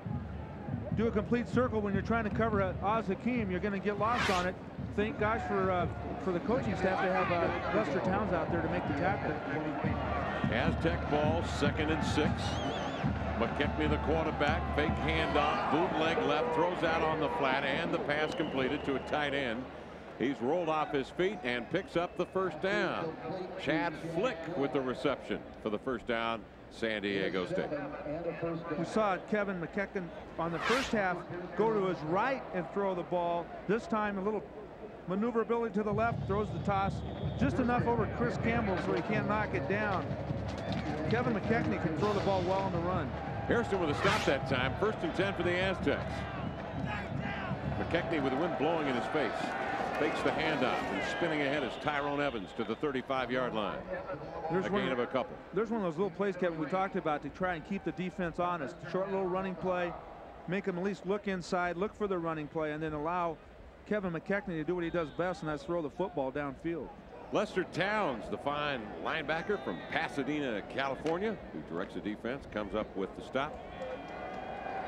do a complete circle when you're trying to cover uh, Az. You're going to get lost on it. Thank gosh for uh, for the coaching staff to have uh, Towns out there to make the tackle. Aztec ball, second and six. McKechnie, the quarterback, fake handoff, bootleg left, throws out on the flat, and the pass completed to a tight end. He's rolled off his feet and picks up the first down. Chad Flick with the reception for the first down. San Diego State. We saw Kevin McKechnie on the first half go to his right and throw the ball. This time a little maneuverability to the left, throws the toss just enough over Chris Campbell so he can't knock it down. Kevin McKechnie can throw the ball well on the run. Harrison with a stop that time. First and 10 for the Aztecs. McKechnie with the wind blowing in his face. Fakes the handoff and spinning ahead is Tyrone Evans to the 35-yard line. There's a gain of a couple. There's one of those little plays, Kevin, we talked about to try and keep the defense honest. Short little running play, make them at least look inside, look for the running play, and then allow Kevin McKechnie to do what he does best, and that's throw the football downfield. Lester Towns, the fine linebacker from Pasadena, California, who directs the defense, comes up with the stop.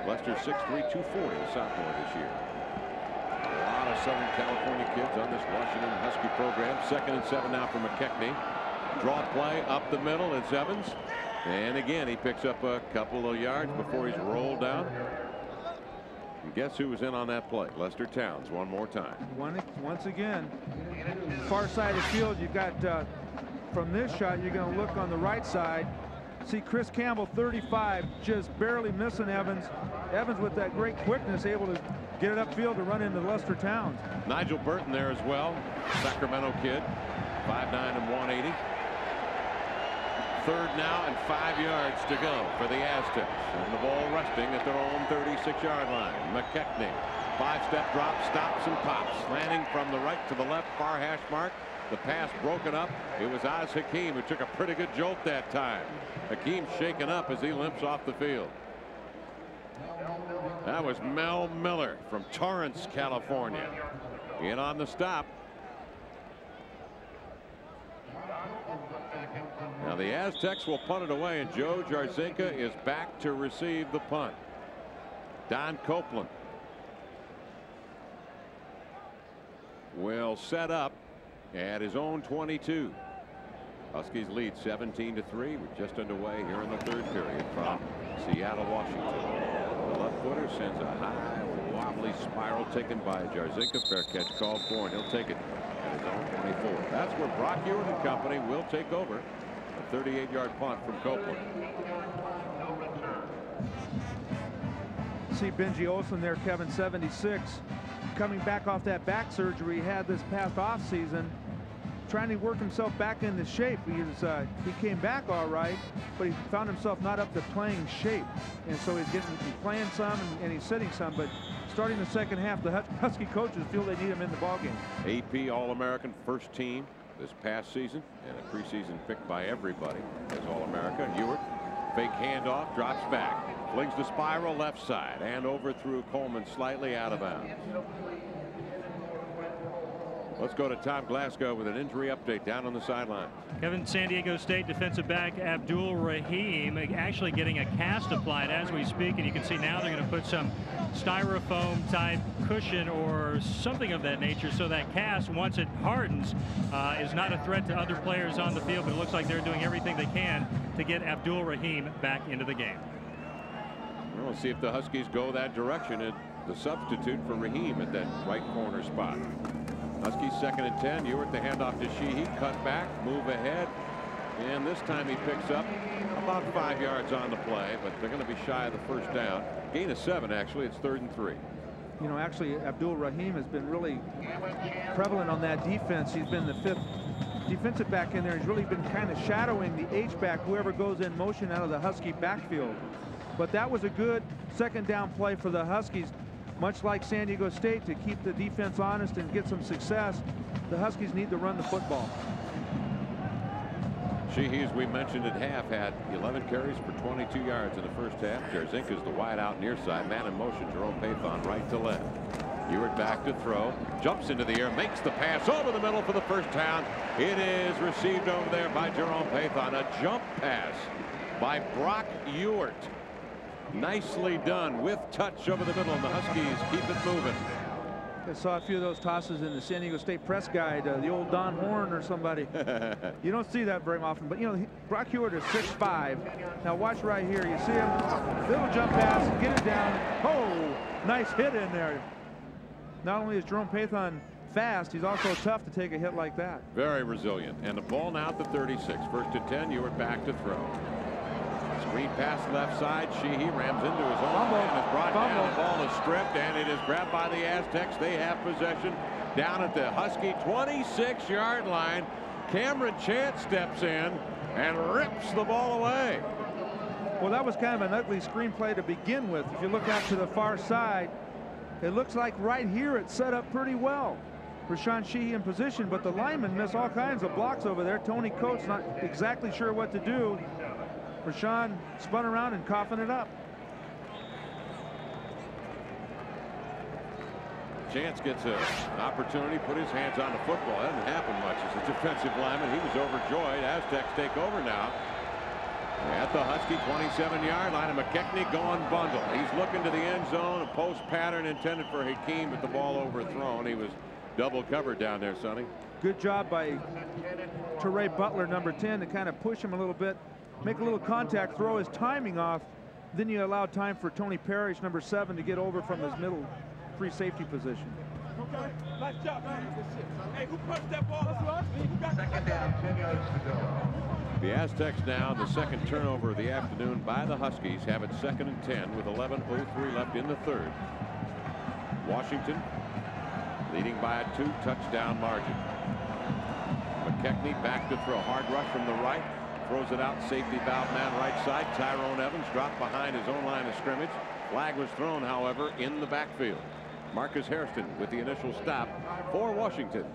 Lester 6'3", 240, sophomore this year. A lot of Southern California kids on this Washington Husky program. Second and seven now for McKechnie. Draw play up the middle. It's Evans. And again, he picks up a couple of yards before he's rolled down. And guess who was in on that play? Lester Towns one more time. Once again, far side of the field, you've got uh, from this shot, you're going to look on the right side. See Chris Campbell, 35, just barely missing Evans. Evans with that great quickness, able to get it upfield to run into Lester Towns. Nigel Burton there as well. Sacramento kid, 5'9 and 180. Third now and five yards to go for the Aztecs. And the ball resting at their own 36-yard line. McKechnie Five-step drop, stops and pops. Slanting from the right to the left, far hash mark. The pass broken up. It was Az Hakim who took a pretty good jolt that time. Hakim shaken up as he limps off the field. That was Mel Miller from Torrance, California. In on the stop. Now the Aztecs will punt it away and Joe Jarzynka is back to receive the punt. Don Copeland will set up at his own 22. Huskies lead 17 to 3. We're just underway here in the third period from Seattle, Washington. Footer sends a high wobbly spiral taken by Jarzynka. Fair catch called for and he'll take it at his own 24. That's where Brock Huard and company will take over. A 38 yard punt from Copeland. See Benji Olson there, Kevin, 76. Coming back off that back surgery he had this past off season trying to work himself back into shape. He, was, uh, he came back all right, but he found himself not up to playing shape. And so he's getting he's playing some and, and he's sitting some. But starting the second half, the Husky coaches feel they need him in the ballgame. AP All-American first team this past season and a preseason pick by everybody as All-America. Huard fake handoff drops back flings the spiral left side and over through Coleman slightly out of bounds. Let's go to Tom Glasgow with an injury update down on the sideline. Kevin San Diego State defensive back Abdul Rahim actually getting a cast applied as we speak and you can see now they're going to put some styrofoam type cushion or something of that nature so that cast once it hardens uh, is not a threat to other players on the field but it looks like they're doing everything they can to get Abdul Rahim back into the game. We'll see if the Huskies go that direction at the substitute for Rahim at that right corner spot. Huskies second and 10. Huard the handoff to Shehee. Cut back, move ahead. And this time he picks up about five yards on the play, but they're going to be shy of the first down. Gain of seven, actually. It's third and three. You know, actually, Abdul Rahim has been really prevalent on that defense. He's been the fifth defensive back in there. He's really been kind of shadowing the H-back, whoever goes in motion out of the Husky backfield. But that was a good second down play for the Huskies much like San Diego State, to keep the defense honest and get some success, the Huskies need to run the football. Shehee, as we mentioned at half, had 11 carries for 22 yards in the first half. Jarzink is the wide out near side. Man in motion. Jerome Pathon right to left. Huard back to throw. Jumps into the air. Makes the pass over the middle for the first down. It is received over there by Jerome Pathon. A jump pass by Brock Huard. Nicely done with touch over the middle and the Huskies keep it moving. I saw a few of those tosses in the San Diego State press guide, uh, the old Don Horn or somebody. you don't see that very often, but you know, Brock Huard is 6'5". Now watch right here. You see him, little jump pass, get it down. Oh, nice hit in there. Not only is Jerome Pathon fast, he's also tough to take a hit like that. Very resilient. And the ball now at the 36. First and 10, Huard back to throw. Screen pass left side. Shehee rams into his own man. Is brought Fumble. down. The ball is stripped, and it is grabbed by the Aztecs. They have possession down at the Husky 26-yard line. Cameron Chance steps in and rips the ball away. Well, that was kind of an ugly screenplay to begin with. If you look out to the far side, it looks like right here it's set up pretty well. Rashaan Shehee in position, but the linemen miss all kinds of blocks over there. Tony Coates not exactly sure what to do. Rashaan spun around and coughing it up. Chance gets a, an opportunity, put his hands on the football. That doesn't happen much as a defensive lineman. He was overjoyed. Aztecs take over now. At the Husky 27-yard line, and McKechnie going bundle. He's looking to the end zone, a post pattern intended for Hakim, but the ball overthrown. He was double covered down there, Sonny. Good job by Teray Butler, number 10, to kind of push him a little bit, make a little contact, throw his timing off. Then you allow time for Tony Parrish, number 7, to get over from his middle free safety position. Okay, nice job, man. Hey, who punched that ball? That's us. Who got Second down, 10 yards to go. The Aztecs now, the second turnover of the afternoon by the Huskies, have it second and 10 with 11.03 left in the third. Washington leading by a two touchdown margin. McKechnie back to throw. Hard rush from the right. Throws it out. Safety valve man right side. Tyrone Evans dropped behind his own line of scrimmage. Flag was thrown, however, in the backfield. Marcus Hairston with the initial stop for Washington.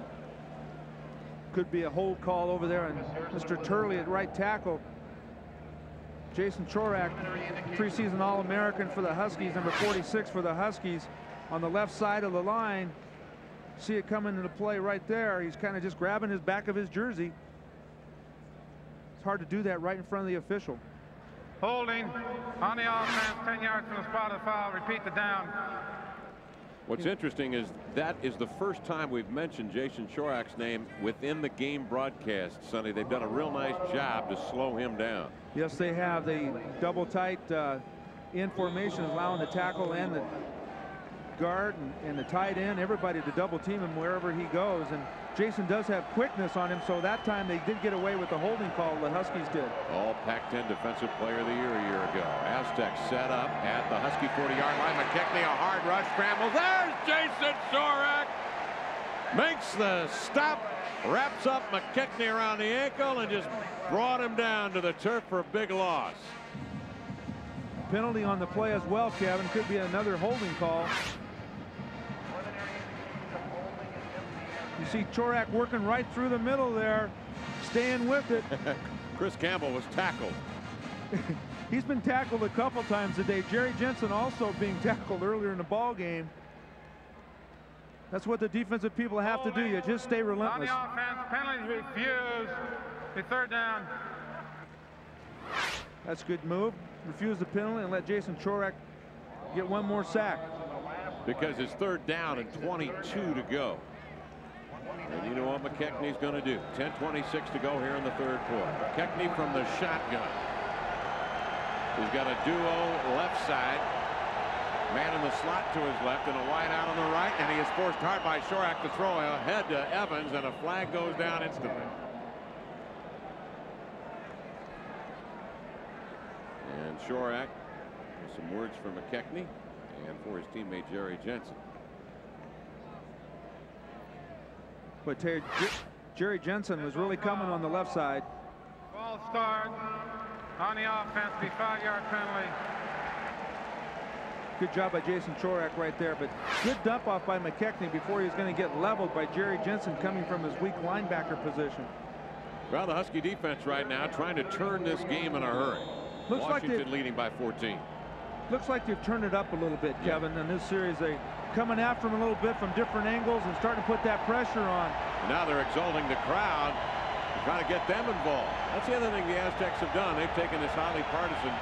Could be a hold call over there, and Mr. Turley at right tackle. Jason Chorak, preseason All-American for the Huskies, number 46 for the Huskies, on the left side of the line. See it coming into play right there. He's kind of just grabbing his back of his jersey. It's hard to do that right in front of the official. Holding on the offense, 10 yards from the spot of foul. Repeat the down. What's interesting is that is the first time we've mentioned Jason Chorak's name within the game broadcast, Sonny. They've done a real nice job to slow him down. Yes, they have. They double tight uh, in formation, allowing the tackle and the guard and, and, the tight end, everybody to double team him wherever he goes. And Jason does have quickness on him, so that time they did get away with the holding call, the Huskies did. All Pac-10 Defensive Player of the Year a year ago. Aztecs set up at the Husky 40-yard line. McKechnie, a hard rush, scramble. There's Jason Chorak. Makes the stop, wraps up McKechnie around the ankle, and just brought him down to the turf for a big loss. Penalty on the play as well, Kevin. Could be another holding call. You see Chorak working right through the middle there, staying with it. Chris Campbell was tackled. He's been tackled a couple times today. Jerry Jensen also being tackled earlier in the ball game. That's what the defensive people have to do. You just stay relentless. On the offense, penalties refused. The third down. That's a good move. Refuse the penalty and let Jason Chorak get one more sack. Because it's third down and 22 to go. And you know what McKechnie's going to do. 10-26 to go here in the third quarter. McKechnie from the shotgun. He's got a duo left side. Man in the slot to his left and a wide out on the right. And he is forced hard by Chorak to throw ahead to Evans. And a flag goes down instantly. And Chorak, some words for McKechnie and for his teammate Jerry Jensen. But Terry, Jerry Jensen was really coming on the left side. Ball start on the offense, the five-yard penalty. Good job by Jason Chorak right there, but good dump off by McKechnie before he was going to get leveled by Jerry Jensen coming from his weak linebacker position. Well, the Husky defense right now trying to turn this game in a hurry. Looks Washington like leading by 14. Looks like they've turned it up a little bit, Kevin, yeah. in this series. They coming after him a little bit from different angles and starting to put that pressure on. And now they're exalting the crowd, trying to get them involved. That's the other thing the Aztecs have done. They've taken this highly partisan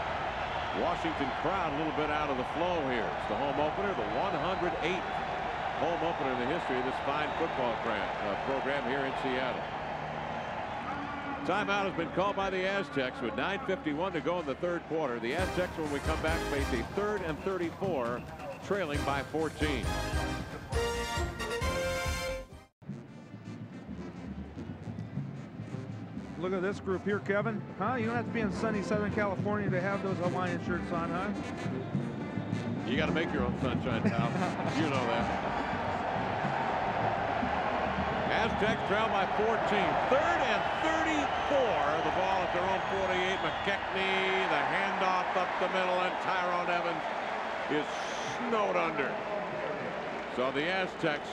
Washington crowd a little bit out of the flow here. It's the home opener, the 108th home opener in the history of this fine football uh, program here in Seattle. Timeout has been called by the Aztecs with 9.51 to go in the third quarter. The Aztecs, when we come back, face a third and 34 trailing by 14. Look at this group here, Kevin. Huh? You don't have to be in sunny Southern California to have those Hawaiian shirts on, huh? You got to make your own sunshine pal. you know that. Aztecs trail by 14. Third and 34. The ball at their own 48. McKechnie, the handoff up the middle, and Tyrone Evans is snowed under. So the Aztecs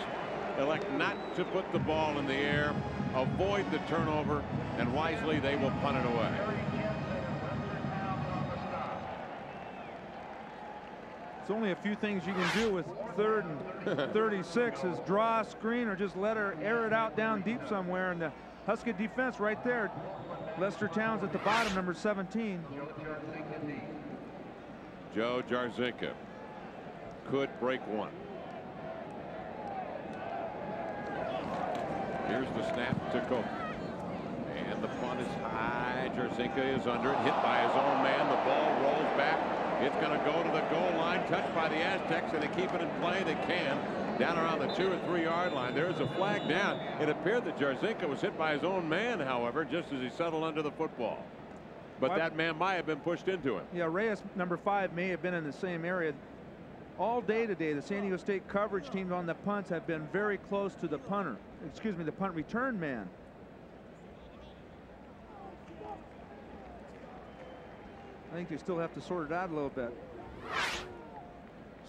elect not to put the ball in the air, avoid the turnover, and wisely they will punt it away. It's only a few things you can do with third and 36 is draw a screen or just let her air it out down deep somewhere. And the Husky defense right there. Lester Towns at the bottom, number 17. Joe Jarzynka could break one. Here's the snap to Cope. And the punt is high. Jarzynka is under it, hit by his own man. The ball rolls back. It's going to go to the goal line, touched by the Aztecs, and they keep it in play. They can. Down around the two or three yard line. There's a flag down. It appeared that Jarzynka was hit by his own man, however, just as he settled under the football. But that man might have been pushed into him. Yeah, Reyes, number five, may have been in the same area all day today, the San Diego State coverage teams on the punts have been very close to the punter. Excuse me, the punt return man. I think they still have to sort it out a little bit.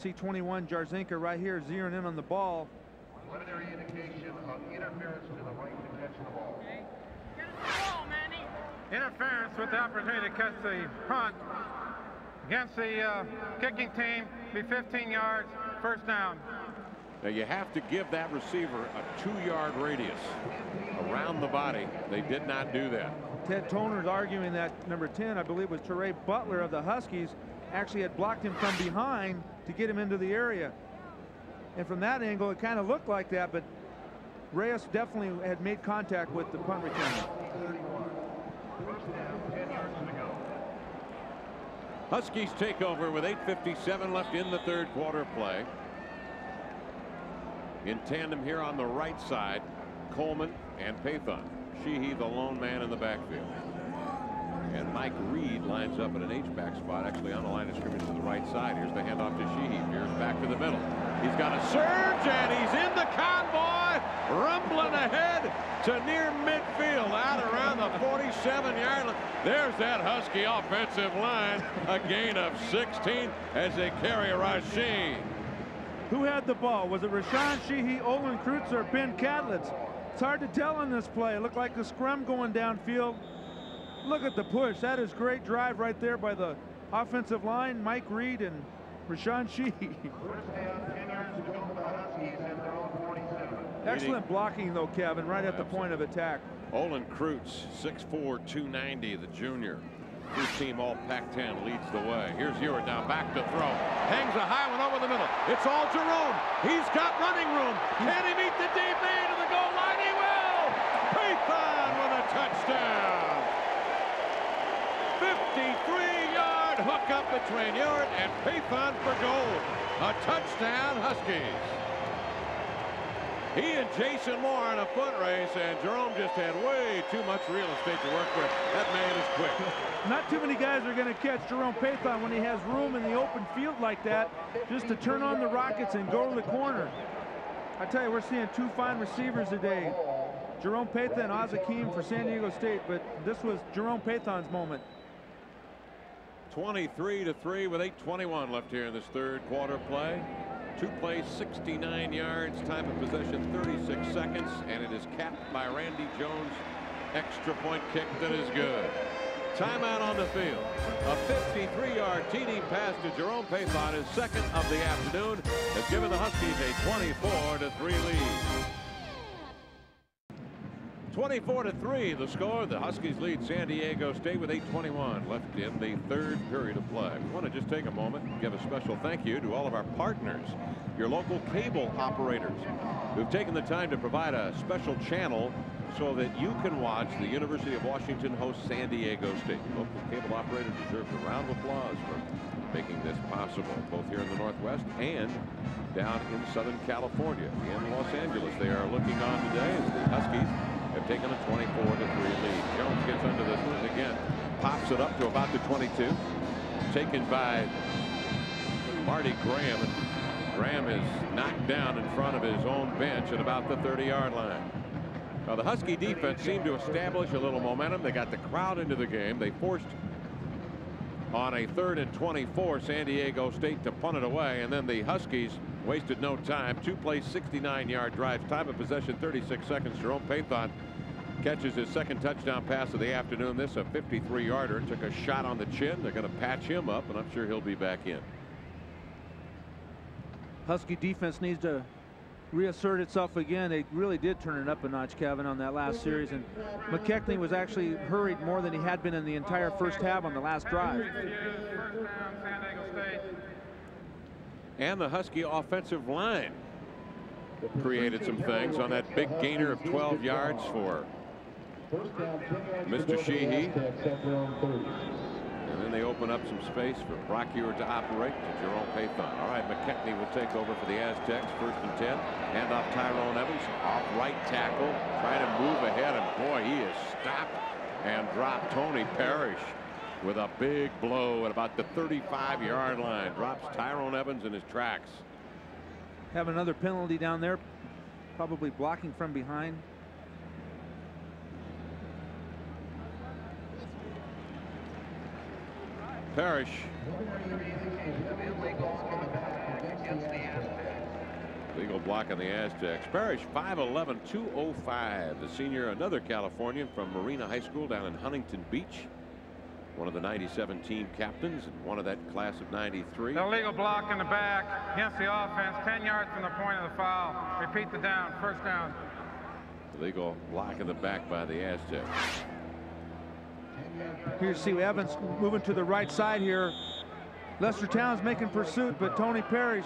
C21 Jarzynka right here zeroing in on the ball. Preliminary indication of interference to the right to catch the ball. Interference with the opportunity to catch the punt against the uh, kicking team, be 15 yards, first down. Now you have to give that receiver a two-yard radius around the body. They did not do that. Ted Tollner's arguing that number 10, I believe was Teray Butler of the Huskies, actually had blocked him from behind to get him into the area. And from that angle, it kind of looked like that, but Reyes definitely had made contact with the punt returner. Huskies take over with 8.57 left in the third quarter play. In tandem here on the right side, Coleman and Pathon. Shehee, the lone man in the backfield. And Mike Reed lines up at an H-back spot, actually on the line of scrimmage to the right side. Here's the handoff to Shehee. Here's back to the middle. He's got a surge, and he's in the convoy, rumbling ahead to near midfield, out around the 47-yard line. There's that Husky offensive line, a gain of 16 as they carry Rashaan. Who had the ball? Was it Rashaan Shehee, Olin Kreutz, or Ben Catlett? It's hard to tell on this play. It looked like the scrum going downfield. Look at the push. That is great drive right there by the offensive line, Mike Reed and Rashaan Shehee. Excellent blocking, though, Kevin, right at the point of attack. Olin Kreutz, 6'4", 290, the junior. His team all Pac-10 leads the way. Here's Huard now back to throw. Hangs a high one over the middle. It's all Jerome. He's got running room. Can he meet the DB to the goal line? He will! Pathon with a touchdown. 53-yard hookup between Huard and Pathon for goal. A touchdown, Huskies. He and Jason Moore in a foot race, and Jerome just had way too much real estate to work with. That man is quick. Not too many guys are going to catch Jerome Pathon when he has room in the open field like that, just to turn on the rockets and go to the corner. I tell you, we're seeing two fine receivers today. Jerome Pathon, Az Hakim for San Diego State, but this was Jerome Pathon's moment. 23 to 3 with 8.21 left here in this third quarter play. Two plays, 69 yards, time of possession 36 seconds, and it is capped by Randy Jones. Extra point kick that is good. Timeout on the field. A 53-yard TD pass to Jerome Pathon, his second of the afternoon, has given the Huskies a 24-3 lead. 24 to 3 the score the Huskies lead San Diego State with 821 left in the third period of play. We want to just take a moment and give a special thank you to all of our partners your local cable operators who've taken the time to provide a special channel so that you can watch the University of Washington host San Diego State. Local cable operators deserve a round of applause for making this possible both here in the Northwest and down in Southern California in Los Angeles. They are looking on today as the Huskies have taken a 24 to 3 lead. Jones gets under this one again, pops it up to about the 22, taken by Marty Graham. And Graham is knocked down in front of his own bench at about the 30 yard line. Now the Husky defense seemed to establish a little momentum. They got the crowd into the game. They forced on a third and 24 San Diego State to punt it away and then the Huskies wasted no time. Two plays 69 yard drives time of possession 36 seconds. Jerome Pathon catches his second touchdown pass of the afternoon. This a 53 yarder took a shot on the chin. They're going to patch him up and I'm sure he'll be back in. Husky defense needs to reassert itself again. They really did turn it up a notch, Kevin, on that last series. And McKechnie was actually hurried more than he had been in the entire first half on the last drive. And the Husky offensive line created some things on that big gainer of 12 yards for Mr. Shehee. And then they open up some space for Brock Huard to operate to Jerome Pathon. All right, McKechnie will take over for the Aztecs. First and 10. Hand off Tyrone Evans. Off right tackle. Trying to move ahead. And boy, he is stopped and dropped Tony Parrish with a big blow at about the 35 yard line. Drops Tyrone Evans in his tracks. Have another penalty down there. Probably blocking from behind. Parrish the. Legal block on the Aztecs. Parrish 5'11", 205. The senior, another Californian from Marina High School down in Huntington Beach. One of the 97 team captains and one of that class of 93. Illegal block in the back against the offense, 10 yards from the point of the foul. Repeat the down, first down. Legal block in the back by the Aztecs. Here you see Evans moving to the right side here. Lester Towns making pursuit, but Tony Parrish,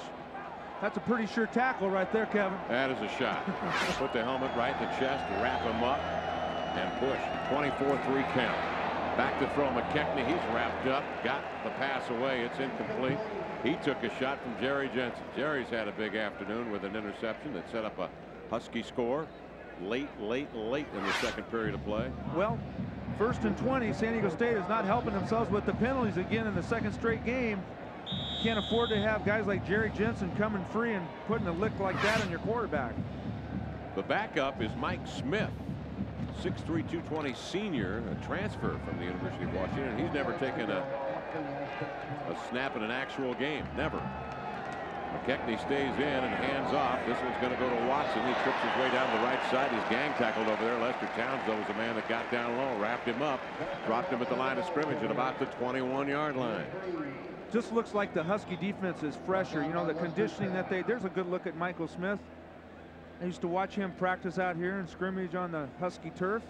that's a pretty sure tackle right there, Kevin. That is a shot. Put the helmet right in the chest, wrap him up, and push. 24-3 count. Back to throw McKechnie. He's wrapped up. Got the pass away. It's incomplete. He took a shot from Jerry Jensen. Jerry's had a big afternoon with an interception that set up a Husky score late, late, late in the second period of play. Well, first and 20, San Diego State is not helping themselves with the penalties again in the second straight game. Can't afford to have guys like Jerry Jensen coming free and putting a lick like that on your quarterback. The backup is Mike Smith, 6'3", 220 senior, a transfer from the University of Washington. He's never taken a, a snap in an actual game, never. McKechnie stays in and hands off. This one's going to go to Watson. He trips his way down the right side. His gang tackled over there. Lester Towns, though, was the man that got down low, wrapped him up, dropped him at the line of scrimmage at about the 21-yard line. Just looks like the Husky defense is fresher. You know, the conditioning that they, there's a good look at Michael Smith. I used to watch him practice out here in scrimmage on the Husky turf.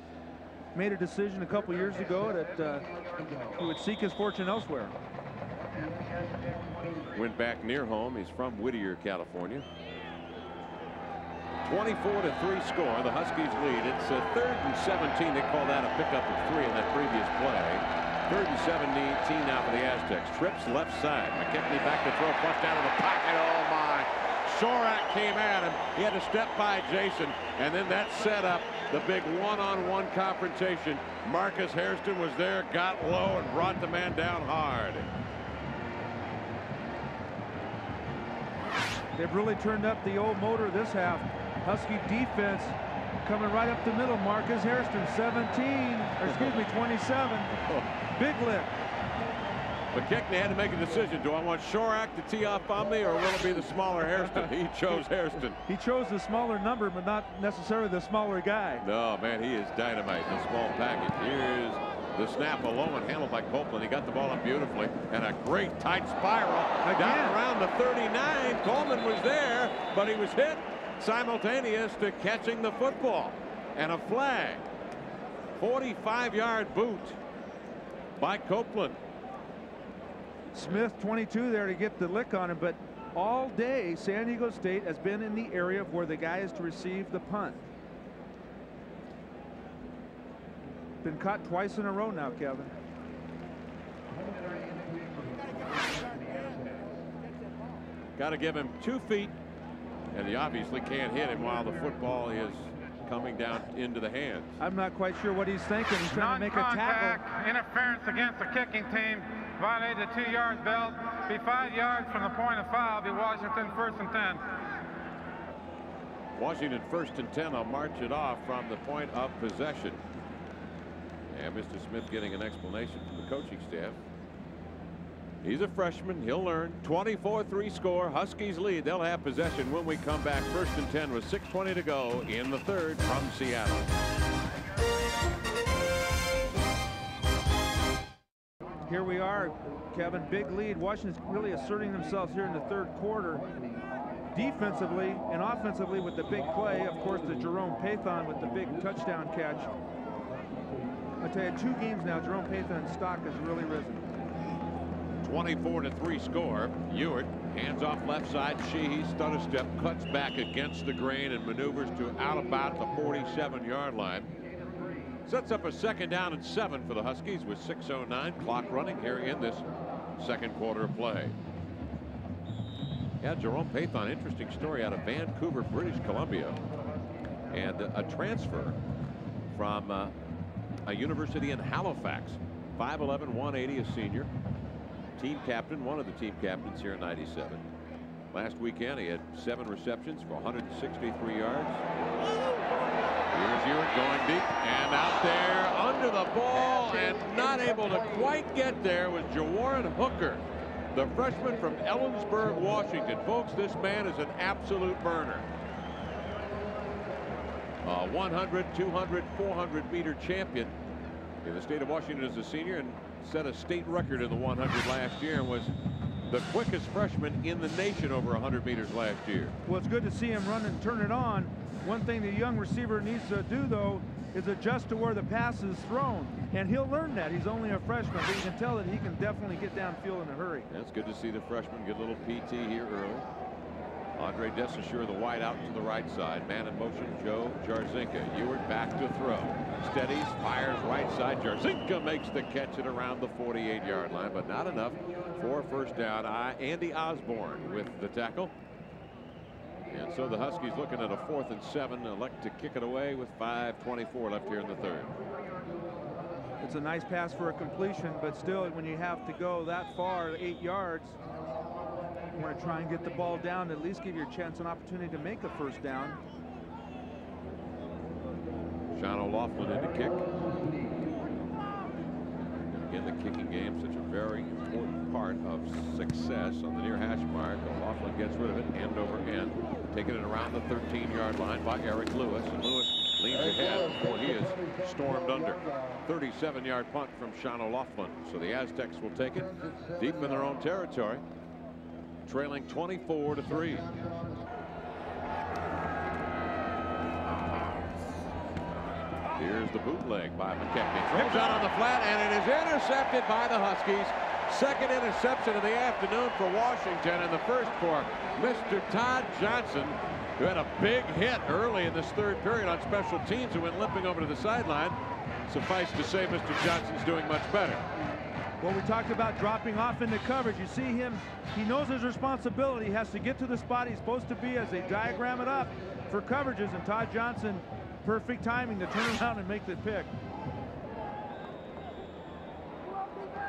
Made a decision a couple years ago that uh, he would seek his fortune elsewhere. Went back near home. He's from Whittier, California. 24 to 3 score. The Huskies lead. It's a third and 17. They call that a pickup of three in that previous play. Third and 17 now for the Aztecs. Trips left side. McKechnie back to throw. Flush down in the pocket. Oh my. Chorak came at him. He had to step by Jason. And then that set up the big one-on-one -on -one confrontation. Marcus Hairston was there, got low, and brought the man down hard. They've really turned up the old motor this half. Husky defense coming right up the middle. Marcus Hairston, 17, or excuse me, 27. Big lick. McKechnie had to make a decision. Do I want Chorak to tee off on me, or will it be the smaller Hairston? He chose Hairston. He chose the smaller number, but not necessarily the smaller guy. No, man, he is dynamite in a small package. Here's the snap alone and handled by Copeland. He got the ball up beautifully and a great tight spiral Again. down around the 39. Coleman was there, but he was hit simultaneous to catching the football and a flag. 45 yard boot by Copeland. Smith 22 there to get the lick on him, but all day San Diego State has been in the area of where the guy is to receive the punt. Been caught twice in a row now, Kevin. Got to give him two feet, and he obviously can't hit him while the football is coming down into the hands. I'm not quite sure what he's thinking. He's trying to make a tackle. Interference against the kicking team. Violated the two-yard belt. Be five yards from the point of foul. Be Washington first and 10. Washington first and 10. I'll march it off from the point of possession. And Mr. Smith getting an explanation from the coaching staff. He's a freshman. He'll learn. 24-3 score. Huskies lead. They'll have possession when we come back. First and 10 with 6.20 to go in the third from Seattle. Here we are, Kevin. Big lead. Washington's really asserting themselves here in the third quarter. Defensively and offensively with the big play. Of course, the Jerome Pathon with the big touchdown catch. I tell you, two games now, Jerome Pathon's stock has really risen. 24 to 3 score. Huard hands off left side. Shehee stutter step cuts back against the grain and maneuvers to out about the 47 yard line. Sets up a second down and seven for the Huskies with 6.09 clock running here in this second quarter of play. Yeah, Jerome Pathon, interesting story out of Vancouver, British Columbia. And a transfer from uh, a university in Halifax. 5'11", 180, a senior. Team captain, one of the team captains here in 97. Last weekend, he had seven receptions for 163 yards. Here's Huard going deep and out there under the ball and not able to quite get there was Jawarren Hooker. the freshman from Ellensburg, Washington. Folks, this man is an absolute burner. A 100, 200, 400 meter champion in the state of Washington as a senior and set a state record in the 100 last year and was the quickest freshman in the nation over 100 meters last year. Well, it's good to see him run and turn it on. One thing the young receiver needs to do, though, is adjust to where the pass is thrown. And he'll learn that. He's only a freshman, but you can tell that he can definitely get downfield in a hurry. That's good to see the freshman get a little PT here early. Andre DeSaussure, the wide out to the right side. Man in motion, Joe Jarzynka. Huard back to throw. Steadies, fires right side. Jarzynka makes the catch at around the 48-yard line, but not enough for first down. Andy Osborne with the tackle. And so the Huskies looking at a fourth and seven, elect to kick it away with 5.24 left here in the third. It's a nice pass for a completion, but still, when you have to go that far, eight yards, want to try and get the ball down, at least give your chance an opportunity to make a first down. Sean O'Laughlin in the kick. Again, the kicking game, such a very important part of success on the near hash mark. O'Laughlin gets rid of it, end over end, taking it around the 13-yard line by Eric Lewis. And Lewis leads ahead before he is stormed under. 37-yard punt from Sean O'Laughlin. So the Aztecs will take it deep in their own territory trailing 24 to 3. Here's the bootleg by McKechnie. Throws out on the flat, and it is intercepted by the Huskies. Second interception of the afternoon for Washington, and the first for Mr. Todd Johnson, who had a big hit early in this third period on special teams and went limping over to the sideline. Suffice to say, Mr. Johnson's doing much better. Well, we talked about dropping off into coverage. You see him, he knows his responsibility. He has to get to the spot he's supposed to be as they diagram it up for coverages. And Todd Johnson, perfect timing to turn around and make the pick.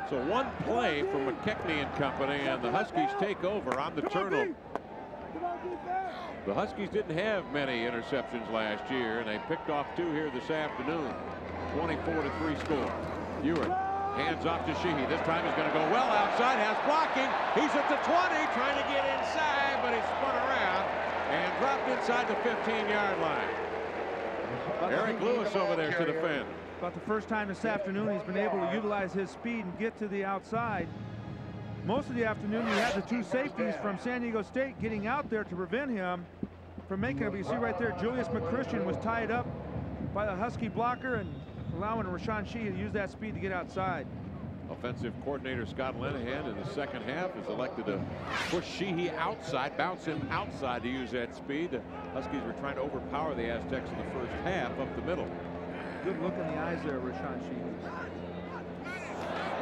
So one play from McKechnie and company, and the Huskies take over on the turnover. The Huskies didn't have many interceptions last year, and they picked off two here this afternoon. 24 to 3 score. Huard Hands off to Shehee. This time he's going to go well outside. Has blocking. He's at the 20, trying to get inside, but he spun around and dropped inside the 15-yard line. Eric Lewis over there to defend. About the first time this afternoon he's been able to utilize his speed and get to the outside. Most of the afternoon you had the two safeties from San Diego State getting out there to prevent him from making it. But you see right there, Julius McChristian was tied up by the Husky blocker and allowing Rashaan Shehee to use that speed to get outside. Offensive coordinator Scott Linehan in the second half is elected to push Shehee outside, bounce him outside to use that speed. The Huskies were trying to overpower the Aztecs in the first half up the middle. Good look in the eyes there, Rashaan Shehee.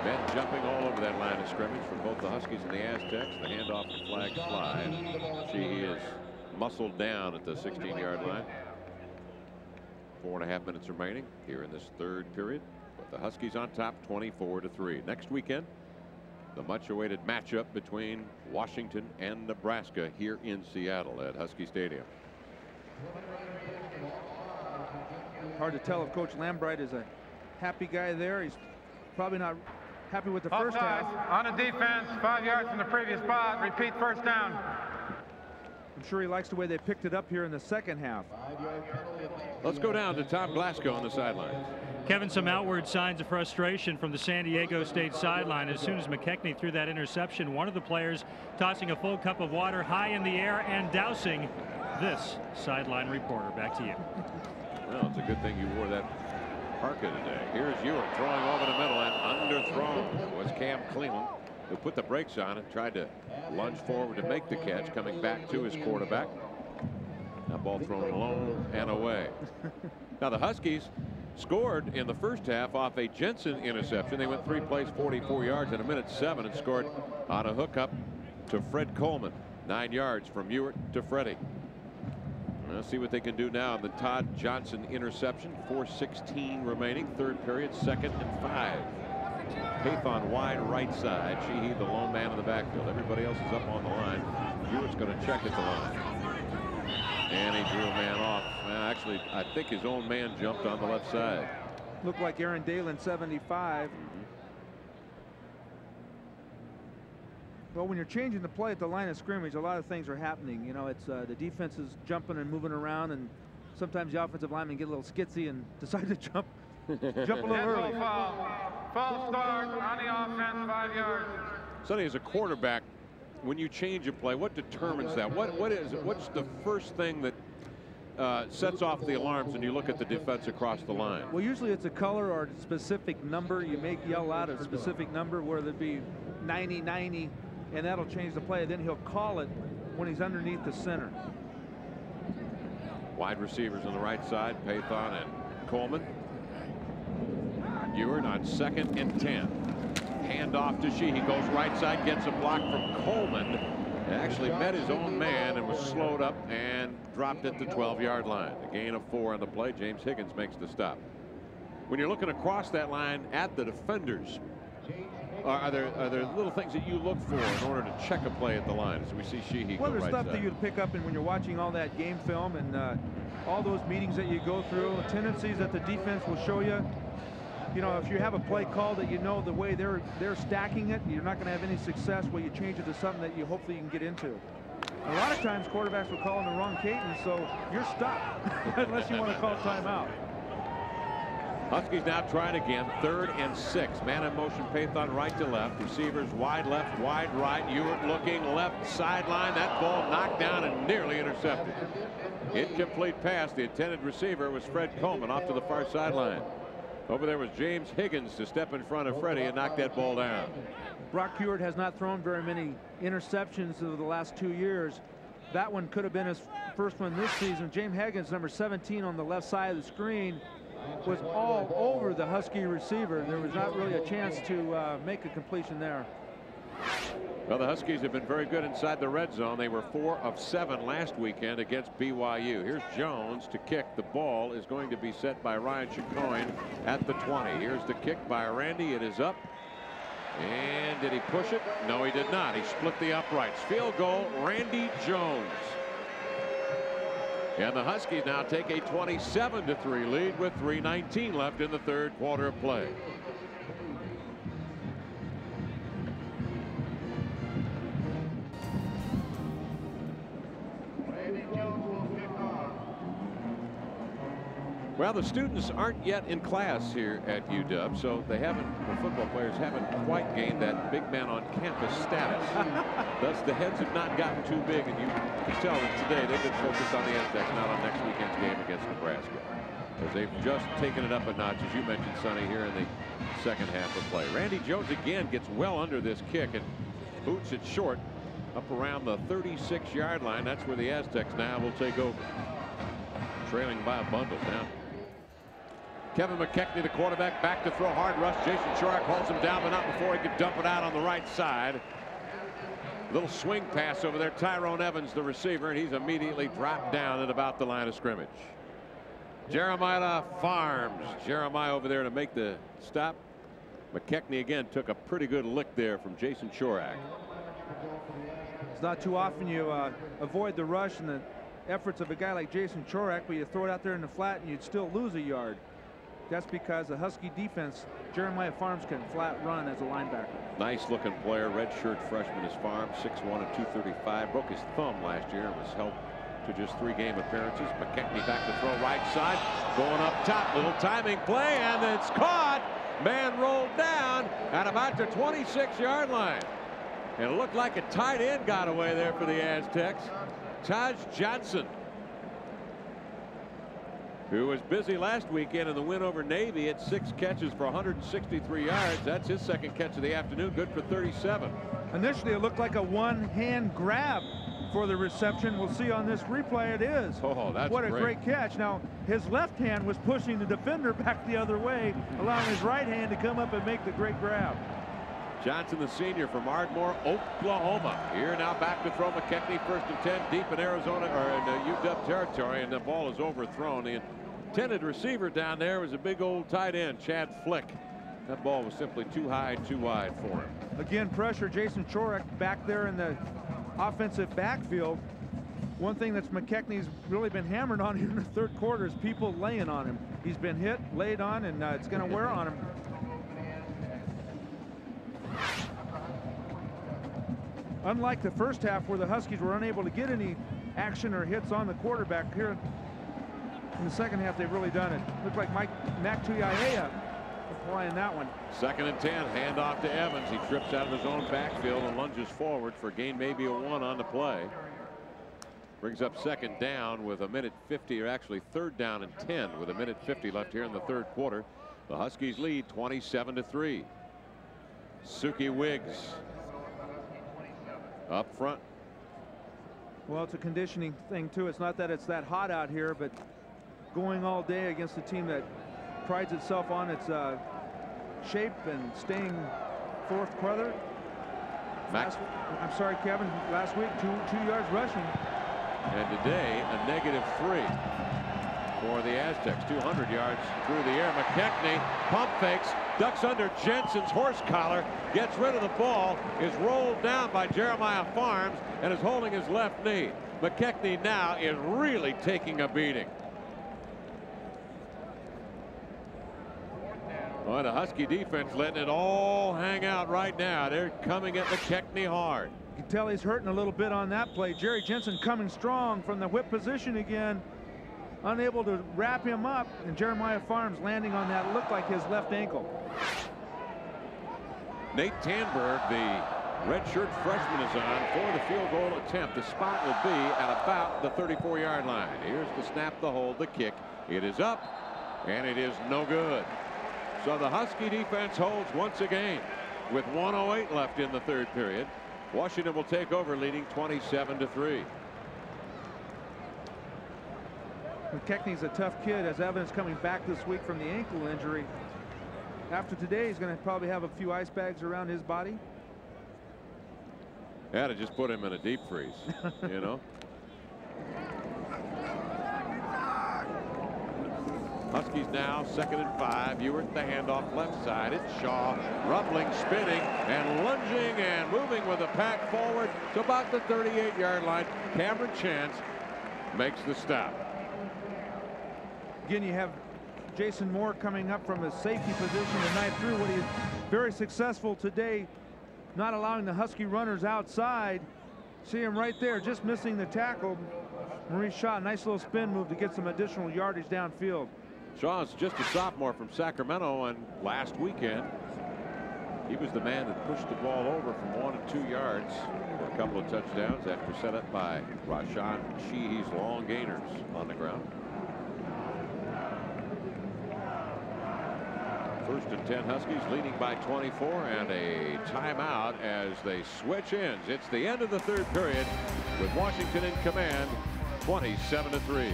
Men jumping all over that line of scrimmage for both the Huskies and the Aztecs. The handoff and flag fly. Shehee is muscled down at the 16-yard line. Four and a half minutes remaining here in this third period. But the Huskies on top 24 to 3. Next weekend, the much awaited matchup between Washington and Nebraska here in Seattle at Husky Stadium. Hard to tell if Coach Lambright is a happy guy there. He's probably not happy with the first half. On the defense, five yards from the previous spot. Repeat first down. I'm sure he likes the way they picked it up here in the second half. Let's go down to Tom Glasgow on the sideline. Kevin, some outward signs of frustration from the San Diego State sideline. As soon as McKechnie threw that interception, one of the players tossing a full cup of water high in the air and dousing this sideline reporter. Back to you. Well, it's a good thing you wore that parka today. Here's Huard throwing over the middle and underthrown was Cam Cleeland who put the brakes on and tried to lunge forward to make the catch coming back to his quarterback. That ball thrown low and away. now the Huskies scored in the first half off a Jensen interception. They went three plays 44 yards in a minute seven and scored on a hookup to Fred Coleman. Nine yards from Huard to Freddie. Let's see what they can do now. The Todd Johnson interception. 416 remaining. Third period. Second and five. Pathon wide right side. Shehee the lone man in the backfield. Everybody else is up on the line. Huard's going to check at the line. And he drew a man off. Actually, I think his own man jumped on the left side. Looked like Aaron Dalen 75. Well, when you're changing the play at the line of scrimmage, a lot of things are happening. You know, it's uh, the defense is jumping and moving around, and sometimes the offensive linemen get a little skitsy and decide to jump, jump a little early. Foul. False start on the offense, five yards. Sonny, as a quarterback, when you change a play, what determines that? What what is what's the first thing that uh, sets off the alarms when you look at the defense across the line? Well, usually it's a color or a specific number. You make yell out a specific number, whether it be 90, 90, and that'll change the play. Then he'll call it when he's underneath the center. Wide receivers on the right side, Pathon and Coleman. Huard on second and 10. Hand off to Shehee. He goes right side, gets a block from Coleman. Actually met his own man and was slowed up and dropped at the 12-yard line. A gain of four on the play. James Higgins makes the stop. When you're looking across that line at the defenders, are, there are there little things that you look for in order to check a play at the line? As we see Shehee Well, there's right stuff side. that you pick up and when you're watching all that game film and uh, all those meetings that you go through, tendencies that the defense will show you. You know, if you have a play call that you know the way they're they're stacking it, you're not going to have any success. Well, you change it to something that you hopefully you can get into. A lot of times quarterbacks will call in the wrong cadence, so you're stuck unless you want to call timeout. Huskies now trying again, third and six. Man in motion, Pathon right to left. Receivers wide left, wide right. Huard looking left sideline. That ball knocked down and nearly intercepted. Incomplete pass. The intended receiver was Fred Coleman off to the far sideline. Over there was James Higgins to step in front of Freddie and knock that ball down. Brock Huard has not thrown very many interceptions over the last two years. That one could have been his first one this season. James Higgins, number 17 on the left side of the screen, was all over the Husky receiver. There was not really a chance to uh, make a completion there. Well, the Huskies have been very good inside the red zone. They were four of seven last weekend against BYU. Here's Jones to kick. The ball is going to be set by Ryan Chacoin at the 20. Here's the kick by Randy. It is up. And did he push it? No, he did not. He split the uprights. Field goal, Randy Jones. And the Huskies now take a 27-3 lead with 3.19 left in the third quarter of play. Well, the students aren't yet in class here at UW, so they haven't, the football players haven't quite gained that big man on campus status. Thus, the heads have not gotten too big, and you can tell that today they've been focused on the Aztecs, not on next weekend's game against Nebraska. As they've just taken it up a notch, as you mentioned, Sonny, here in the second half of play. Randy Jones again gets well under this kick and boots it short up around the 36-yard line. That's where the Aztecs now will take over. Trailing by a bundle now. Kevin McKechnie, the quarterback, back to throw. Hard rush. Jason Chorak holds him down, but not before he could dump it out on the right side. Little swing pass over there. Tyrone Evans, the receiver, and he's immediately dropped down at about the line of scrimmage. Jeremiah Pharms. Jeremiah over there to make the stop. McKechnie again took a pretty good lick there from Jason Chorak. It's not too often you uh, avoid the rush and the efforts of a guy like Jason Chorak, but you throw it out there in the flat and you'd still lose a yard. That's because the Husky defense, Jeremiah Pharms can flat run as a linebacker. Nice looking player, redshirt freshman is Farm, 6'1 and 235. Broke his thumb last year and was held to just three game appearances. McKechnie back to throw right side, going up top. Little timing play, and it's caught. Man rolled down at about the 26 yard line. And it looked like a tight end got away there for the Aztecs. Taj Johnson, who was busy last weekend in the win over Navy at six catches for 163 yards. That's his second catch of the afternoon, good for 37. Initially, it looked like a one-hand grab for the reception. We'll see on this replay it is. Oh, that's what a great. great catch. Now, his left hand was pushing the defender back the other way, allowing his right hand to come up and make the great grab. Johnson, the senior from Ardmore, Oklahoma. Here now back to throw McKechnie, first and 10, deep in Arizona or in uh, UW territory, and the ball is overthrown. The intended receiver down there was a big old tight end, Chad Flick. That ball was simply too high, too wide for him. Again, pressure. Jason Chorak back there in the offensive backfield. One thing that's McKechnie's really been hammered on here in the third quarter is people laying on him. He's been hit, laid on, and uh, it's going to wear on him. Unlike the first half where the Huskies were unable to get any action or hits on the quarterback here in the second half, they've really done it. Looked like Mike Mac Tuiaea applying that one. Second and 10, handoff to Evans. He trips out of his own backfield and lunges forward for gain maybe a one on the play. Brings up second down with a minute 50 or actually third down and 10 with a minute 50 left here in the third quarter. The Huskies lead 27 to 3. Suki Wiggs up front. Well, it's a conditioning thing too. It's not that it's that hot out here, but going all day against a team that prides itself on its uh, shape and staying fourth quarter. Max. I'm sorry, Kevin. Last week, two two yards rushing. And today, a negative three for the Aztecs. 200 yards through the air. McKechnie pump fakes, ducks under Jensen's horse collar, gets rid of the ball, is rolled down by Jeremiah Pharms, and is holding his left knee. McKechnie now is really taking a beating. Boy, the Husky defense letting it all hang out right now. They're coming at McKechnie hard. You can tell he's hurting a little bit on that play. Jerry Jensen coming strong from the whip position again. Unable to wrap him up. And Jeremiah Pharms landing on that looked like his left ankle. Nate Tanberg, the redshirt freshman, is on for the field goal attempt. The spot will be at about the 34 yard line. Here's the snap, the hold, the kick. It is up and it is no good. So the Husky defense holds once again with 108 left in the third period. Washington will take over leading 27 to 3. McKechnie's a tough kid as evidence coming back this week from the ankle injury. After today he's going to probably have a few ice bags around his body. Had to just put him in a deep freeze, you know. Huskies now second and five. Huard the handoff left side. It's Shaw rumbling, spinning, and lunging and moving with a pack forward to about the 38 yard line. Cameron Chance makes the stop. Again, you have Jason Moore coming up from a safety position tonight through what he's very successful today, not allowing the Husky runners outside. See him right there, just missing the tackle. Maurice Shaw, nice little spin move to get some additional yardage downfield. Shaw's just a sophomore from Sacramento, and last weekend he was the man that pushed the ball over from one to two yards for a couple of touchdowns after set up by Rashawn Sheehy's long gainers on the ground. First and 10 Huskies leading by 24 and a timeout as they switch ends. It's the end of the third period with Washington in command 27 to 3.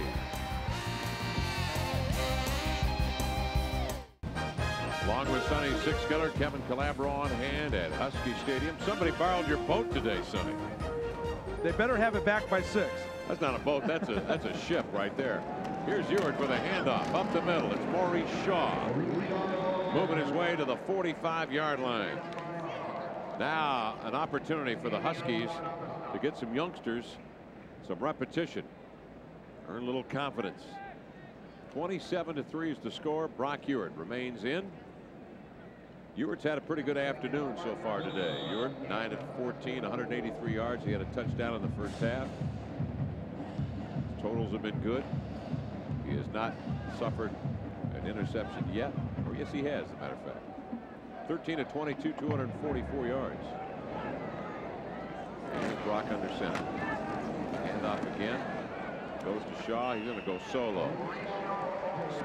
Along with Sonny Sixkiller, Kevin Calabro on hand at Husky Stadium. Somebody borrowed your boat today, Sonny. They better have it back by six. That's not a boat. That's a that's a ship right there. Here's Huard with a handoff up the middle. It's Maurice Shaw moving his way to the 45 yard line. Now an opportunity for the Huskies to get some youngsters some repetition earn a little confidence 27 to 3 is the score. Brock Huard remains in. Huard's had a pretty good afternoon so far today. Huard 9 of 14 183 yards. He had a touchdown in the first half. His totals have been good. He has not suffered an interception yet. Yes he has as a matter of fact. 13 of 22 244 yards. And Brock under center. Handoff again. Goes to Shaw. He's going to go solo.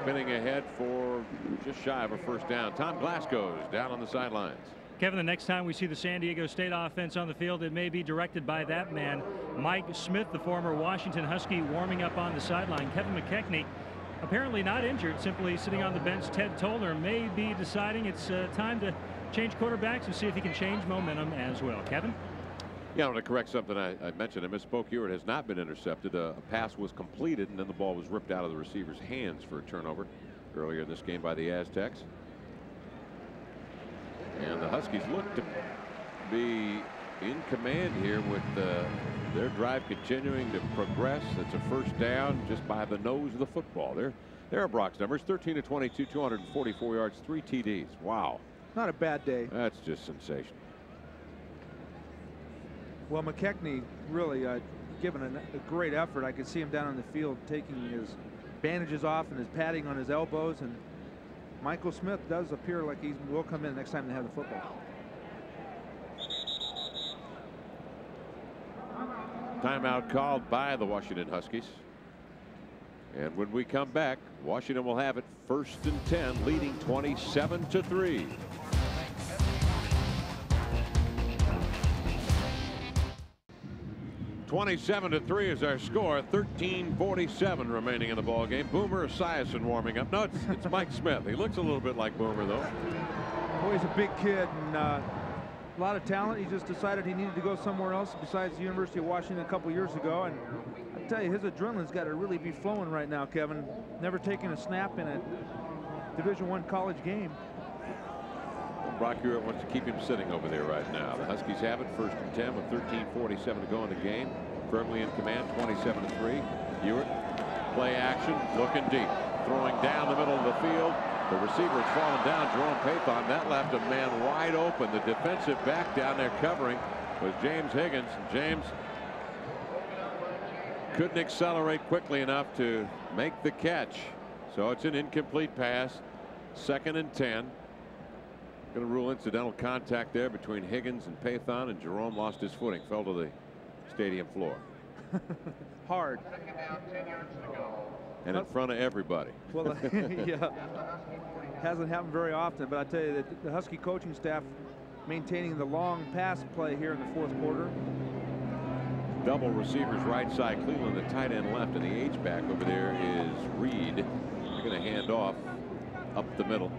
Spinning ahead for just shy of a first down. Tom Glasgow's down on the sidelines. Kevin, the next time we see the San Diego State offense on the field, it may be directed by that man, Mike Smith, the former Washington Husky, warming up on the sideline. Kevin McKechnie, apparently not injured, simply sitting on the bench. Ted Tollner may be deciding it's uh, time to change quarterbacks and see if he can change momentum as well. Kevin? Yeah, I want to correct something I, I mentioned. I misspoke. Huard has not been intercepted. A, a, pass was completed, and then the ball was ripped out of the receiver's hands for a turnover earlier in this game by the Aztecs. And the Huskies look to be in command here with uh, their drive continuing to progress. It's a first down just by the nose of the football. There, there are Brock's numbers 13 to 22, 244 yards, three TDs. Wow. Not a bad day. That's just sensational. Well, McKechnie really uh, given a, a, great effort. I could see him down on the field taking his bandages off and his padding on his elbows. And Michael Smith does appear like he will come in next time they have the football. Timeout called by the Washington Huskies. And when we come back, Washington will have it first and 10, leading 27 to 3. 27 to 3 is our score. 13:47 remaining in the ball game. Boomer Esiason warming up. No, it's, it's Mike Smith. He looks a little bit like Boomer though. Boy, he's a big kid and uh, a lot of talent. He just decided he needed to go somewhere else besides the University of Washington a couple years ago. And I tell you, his adrenaline's got to really be flowing right now, Kevin. Never taking a snap in a Division One college game. Brock Huard wants to keep him sitting over there right now. The Huskies have it first and 10 with 13:47 to go in the game. Firmly in command, 27 to 3. Huard, play action, looking deep, throwing down the middle of the field. The receiver had fallen down, Jerome Pathon. That left a man wide open. The defensive back down there covering was James Higgins. James couldn't accelerate quickly enough to make the catch. So it's an incomplete pass. Second and 10. Going to rule incidental contact there between Higgins and Pathon, and Jerome lost his footing, fell to the stadium floor. Hard. And in front of everybody. Well, yeah. Hasn't happened very often, but I tell you that the Husky coaching staff maintaining the long pass play here in the fourth quarter. Double receivers right side Cleeland, the tight end left, and the H-back over there is Reed. They're going to hand off up the middle.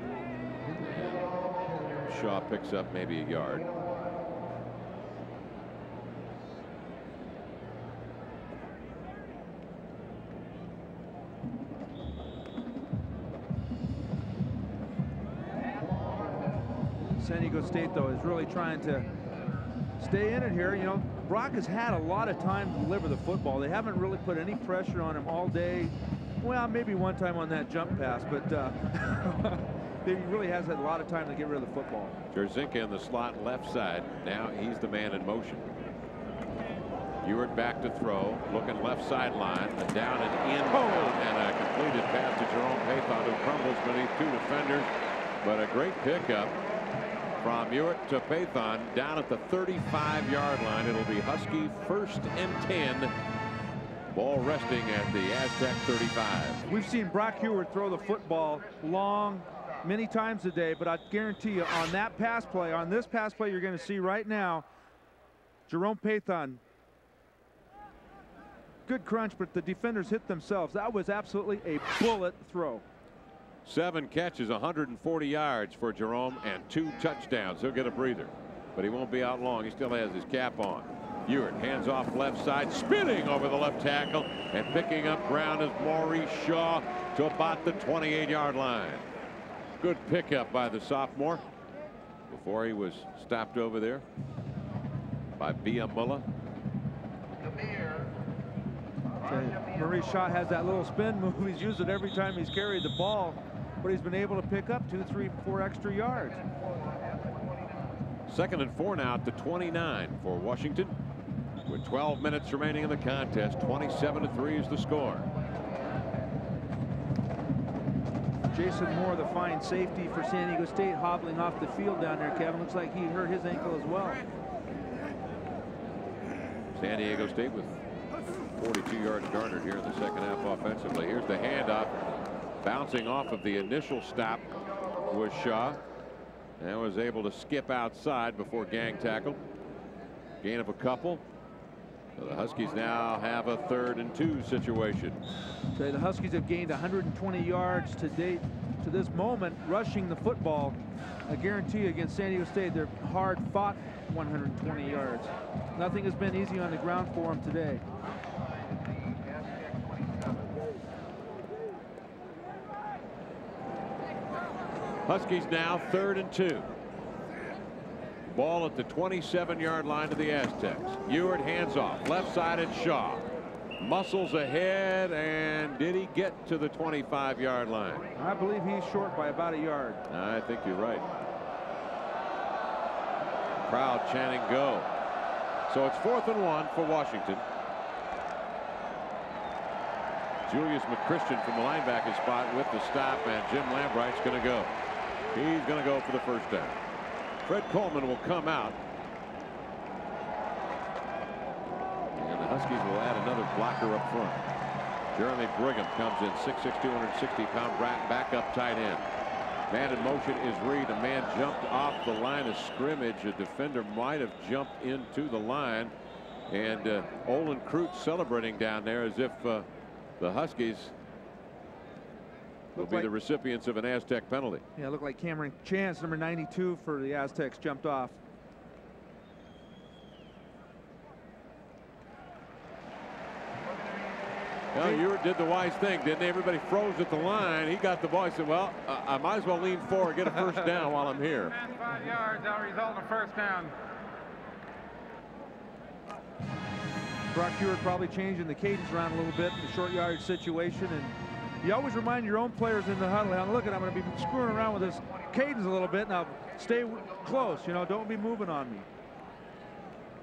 Shaw picks up maybe a yard. State, though, is really trying to stay in it here. You know, Brock has had a lot of time to deliver the football. They haven't really put any pressure on him all day. Well, maybe one time on that jump pass, but uh, he really has had a lot of time to get rid of the football. Jarzynka in the slot left side. Now he's the man in motion. Huard back to throw, looking left sideline, a down and in, oh. and a completed pass to Jerome Pathon, who crumbles beneath two defenders. But a great pickup from Huard to Pathon down at the 35-yard line. It'll be Husky first and 10. Ball resting at the Aztec 35. We've seen Brock Huard throw the football long many times a day, but I guarantee you on that pass play, on this pass play you're going to see right now, Jerome Pathon, good crunch, but the defenders hit themselves. That was absolutely a bullet throw. Seven catches, 140 yards for Jerome, and two touchdowns. He'll get a breather, but he won't be out long. He still has his cap on. Huard hands off left side, spinning over the left tackle, and picking up ground is Maurice Shaw to about the 28-yard line. Good pickup by the sophomore before he was stopped over there by Biamula. Maurice Shaw has that little spin move. He's used it every time he's carried the ball, but he's been able to pick up two, three, four extra yards. Second and four now at the 29 for Washington. With 12 minutes remaining in the contest, 27 to 3 is the score. Jason Moore, the fine safety for San Diego State, hobbling off the field down there, Kevin. Looks like he hurt his ankle as well. San Diego State with 42 yards garnered here in the second half offensively. Here's the handoff. Bouncing off of the initial stop was Shaw. And was able to skip outside before gang tackle. Gain of a couple. So the Huskies now have a third and two situation. The Huskies have gained 120 yards to date to this moment rushing the football. I guarantee you against San Diego State they're hard fought 120 yards. Nothing has been easy on the ground for them today. Huskies now third and two. Ball at the 27-yard line to the Aztecs. Huard hands off. Left side at Shaw. Muscles ahead, and did he get to the 25-yard line? I believe he's short by about a yard. I think you're right. Crowd chanting go. So it's fourth and one for Washington. Julius McChristian from the linebacker spot with the stop, and Jim Lambright's going to go. He's going to go for the first down. Fred Coleman will come out. And the Huskies will add another blocker up front. Jeremy Brigham comes in 6'6", 260-pound backup tight end. Man in motion is Reed. A man jumped off the line of scrimmage. A defender might have jumped into the line. And uh, Olin Kreutz celebrating down there as if uh, the Huskies will be like- the recipients of an Aztec penalty. Yeah, looked like Cameron Chance, number 92 for the Aztecs, jumped off. Well, Huard did the wise thing, didn't he? Everybody froze at the line. He got the ball. He said, well, uh, I might as well lean forward, get a first down while I'm here. And five yards, that'll result in a first down. Brock Huard probably changing the cadence around a little bit in the short yardage situation. And you always remind your own players in the huddle, now look I'm going to be screwing around with this cadence a little bit. Now stay close, you know, don't be moving on me.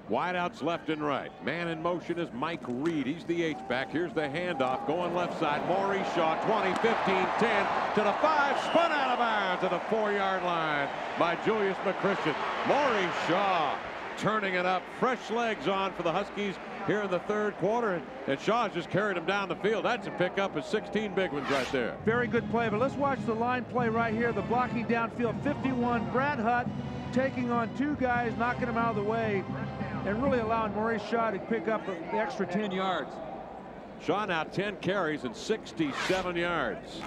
Wideouts left and right. Man in motion is Mike Reed. He's the H-back. Here's the handoff going left side. Maurice Shaw 20, 15, 10 to the 5. Spun out of bounds to the 4-yard line by Julius McChristian. Maurice Shaw turning it up. Fresh legs on for the Huskies here in the third quarter. And, and Shaw's just carried him down the field. That's a pickup of 16 big ones right there. Very good play, but let's watch the line play right here. The blocking downfield, 51, Brad Hutt taking on two guys, knocking them out of the way, and really allowing Maurice Shaw to pick up the extra 10 yards. Shaw now 10 carries and 67 yards.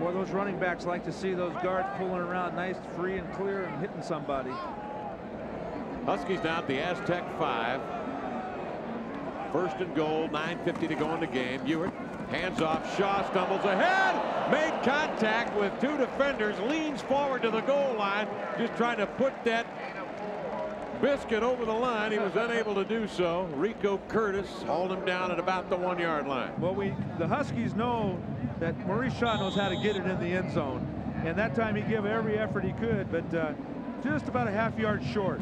Boy, those running backs like to see those guards pulling around nice, free and clear and hitting somebody. Huskies down at the Aztec 5. First and goal, 9.50 to go in the game. Huard hands off. Shaw stumbles ahead. Made contact with two defenders. Leans forward to the goal line. Just trying to put that biscuit over the line. He was unable to do so. Rico Curtis hauled him down at about the one yard line. Well, we the Huskies know that Maurice Shaw knows how to get it in the end zone. And that time he gave every effort he could, but uh, just about a half yard short.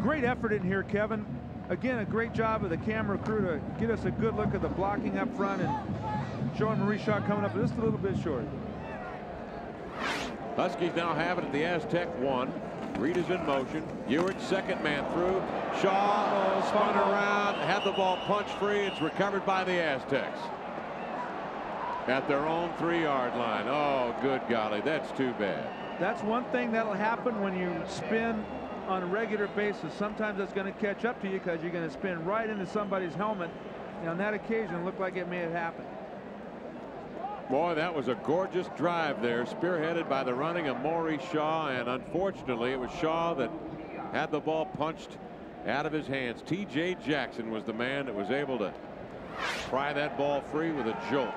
Great effort in here, Kevin. Again, a great job of the camera crew to get us a good look at the blocking up front and showing Maurice Shaw coming up just a little bit short. Huskies now have it at the Aztec one. Reed is in motion. Huard second man through. Shaw spun around, had the ball punch free. It's recovered by the Aztecs. At their own three-yard line. Oh, good golly, that's too bad. That's one thing that'll happen when you spin on a regular basis. Sometimes that's going to catch up to you because you're going to spin right into somebody's helmet. And on that occasion, it looked like it may have happened. Boy, that was a gorgeous drive there, spearheaded by the running of Maurice Shaw, and unfortunately, it was Shaw that had the ball punched out of his hands. T.J. Jackson was the man that was able to pry that ball free with a jolt.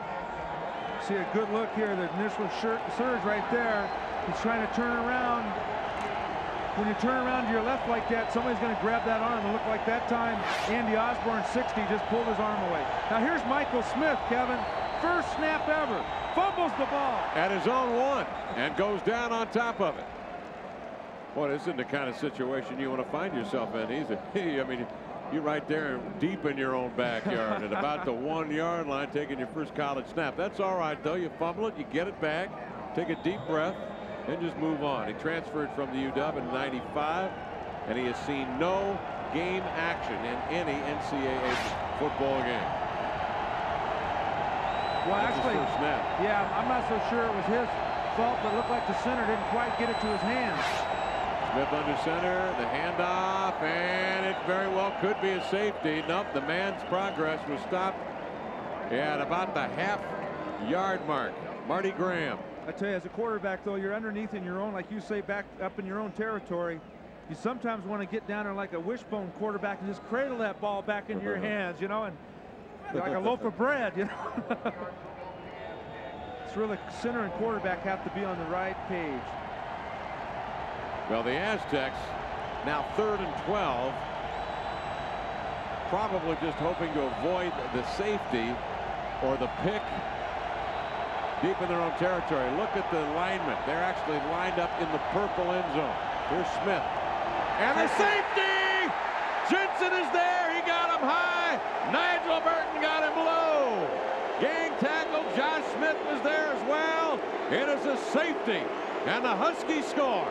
See a good look here. The initial surge right there. He's trying to turn around. When you turn around to your left like that, somebody's going to grab that arm. And look like that time, Andy Osborne, 60, just pulled his arm away. Now here's Michael Smith, Kevin. First snap ever. Fumbles the ball. At his own one and goes down on top of it. Boy, this isn't the kind of situation you want to find yourself in either. I mean, you're right there deep in your own backyard at about the one yard line taking your first college snap. That's all right, though. You fumble it, you get it back, take a deep breath, and just move on. He transferred from the UW in 95, and he has seen no game action in any NCAA football game. Well, That's actually, yeah, I'm not so sure it was his fault, but it looked like the center didn't quite get it to his hands. Smith under center, the handoff, and it very well could be a safety. Nope, the man's progress was stopped at about the half yard mark. Marty Graham. I tell you, as a quarterback, though, you're underneath in your own, like you say, back up in your own territory. You sometimes want to get down there like a wishbone quarterback and just cradle that ball back into your hands, you know, and like a loaf of bread, you know. it's really center and quarterback have to be on the right page. Well, the Aztecs now third and 12. Probably just hoping to avoid the safety or the pick deep in their own territory. Look at the linemen. They're actually lined up in the purple end zone. Here's Smith. And the safety! Jensen is there. He got him high. Nigel Burton got him low. Gang tackle. Josh Smith was there as well. It is a safety. And the Huskies score.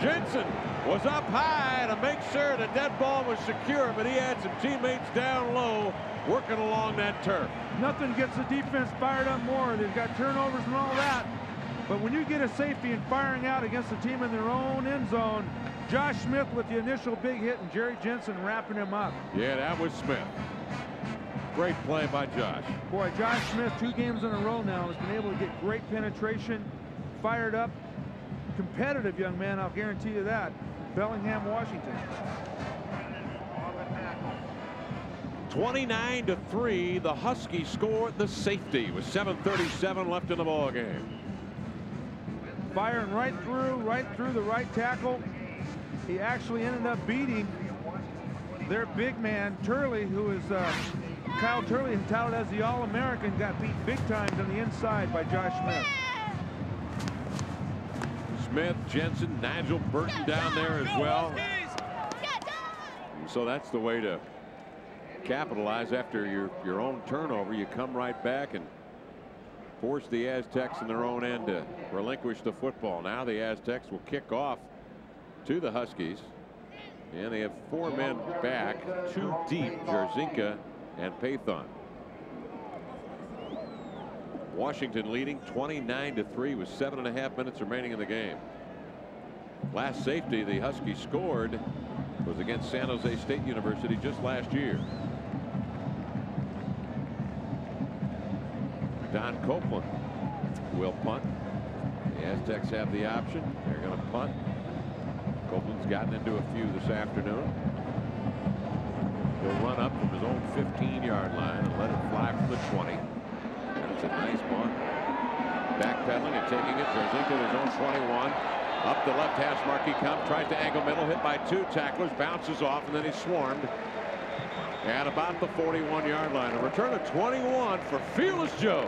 Jensen was up high to make sure the dead ball was secure, but he had some teammates down low working along that turf. Nothing gets the defense fired up more. They've got turnovers and all that. But when you get a safety and firing out against a team in their own end zone, Josh Smith with the initial big hit and Jerry Jensen wrapping him up. Yeah, that was Smith. Great play by Josh. Boy, Josh Smith, two games in a row now, has been able to get great penetration, fired up, competitive young man, I'll guarantee you that. Bellingham, Washington. 29 to 3, the Huskies scored the safety with 7.37 left in the ball game. Firing right through, right through the right tackle. He actually ended up beating their big man, Turley, who is uh, Kyle Turley, touted as the All-American, got beat big times on the inside by Josh Smith. Smith, Jensen, Nigel Burton down there as well. So that's the way to capitalize after your your own turnover. You come right back and force the Aztecs in their own end to relinquish the football. Now the Aztecs will kick off to the Huskies. And they have four men back, two deep, Jarzynka and Pathon. Washington leading 29 to 3 with seven and a half minutes remaining in the game. Last safety the Huskies scored was against San Jose State University just last year. Don Copeland will punt. The Aztecs have the option. They're going to punt. Copeland's gotten into a few this afternoon. He'll run up from his own 15-yard line and let it fly from the 20. That's a nice punt. Backpedaling and taking it. Jarzynka his own 21. Up the left hash mark he comes. Tries to angle middle. Hit by two tacklers. Bounces off and then he's swarmed. At about the 41-yard line. A return of 21 for Fearless Joe.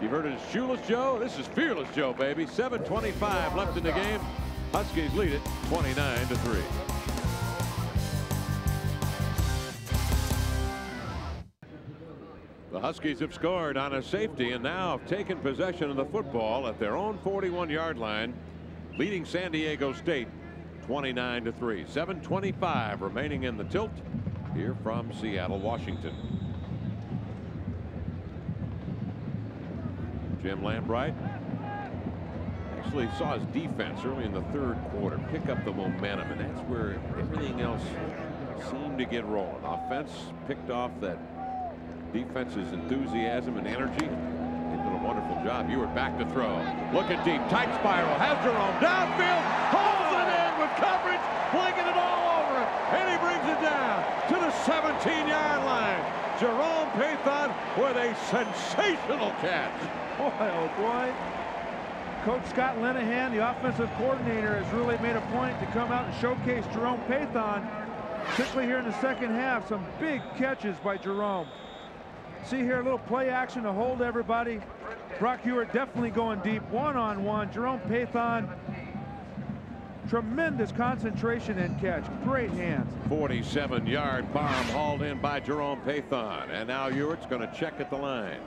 You've heard as Shoeless Joe. This is Fearless Joe, baby. 7.25 left in the game. Huskies lead it 29 to 3. Huskies have scored on a safety and now have taken possession of the football at their own 41 yard line leading San Diego State 29 to 3 725 remaining in the tilt here from Seattle Washington. Jim Lambright actually saw his defense early in the third quarter pick up the momentum and that's where everything else seemed to get rolling. Offense picked off that defense's enthusiasm and energy. They did a wonderful job. You were back to throw. Looking deep. Tight spiral. Has Jerome. Downfield. Holds it in with coverage. Blinking it all over. And he brings it down to the 17-yard line. Jerome Pathon with a sensational catch. Boy, oh boy. Coach Scott Linehan, the offensive coordinator, has really made a point to come out and showcase Jerome Pathon, particularly here in the second half. Some big catches by Jerome. See here, a little play action to hold everybody. Brock Huard definitely going deep, one-on-one. -on -one. Jerome Pathon, tremendous concentration and catch. Great hands. 47-yard bomb hauled in by Jerome Pathon. And now Huard's going to check at the line.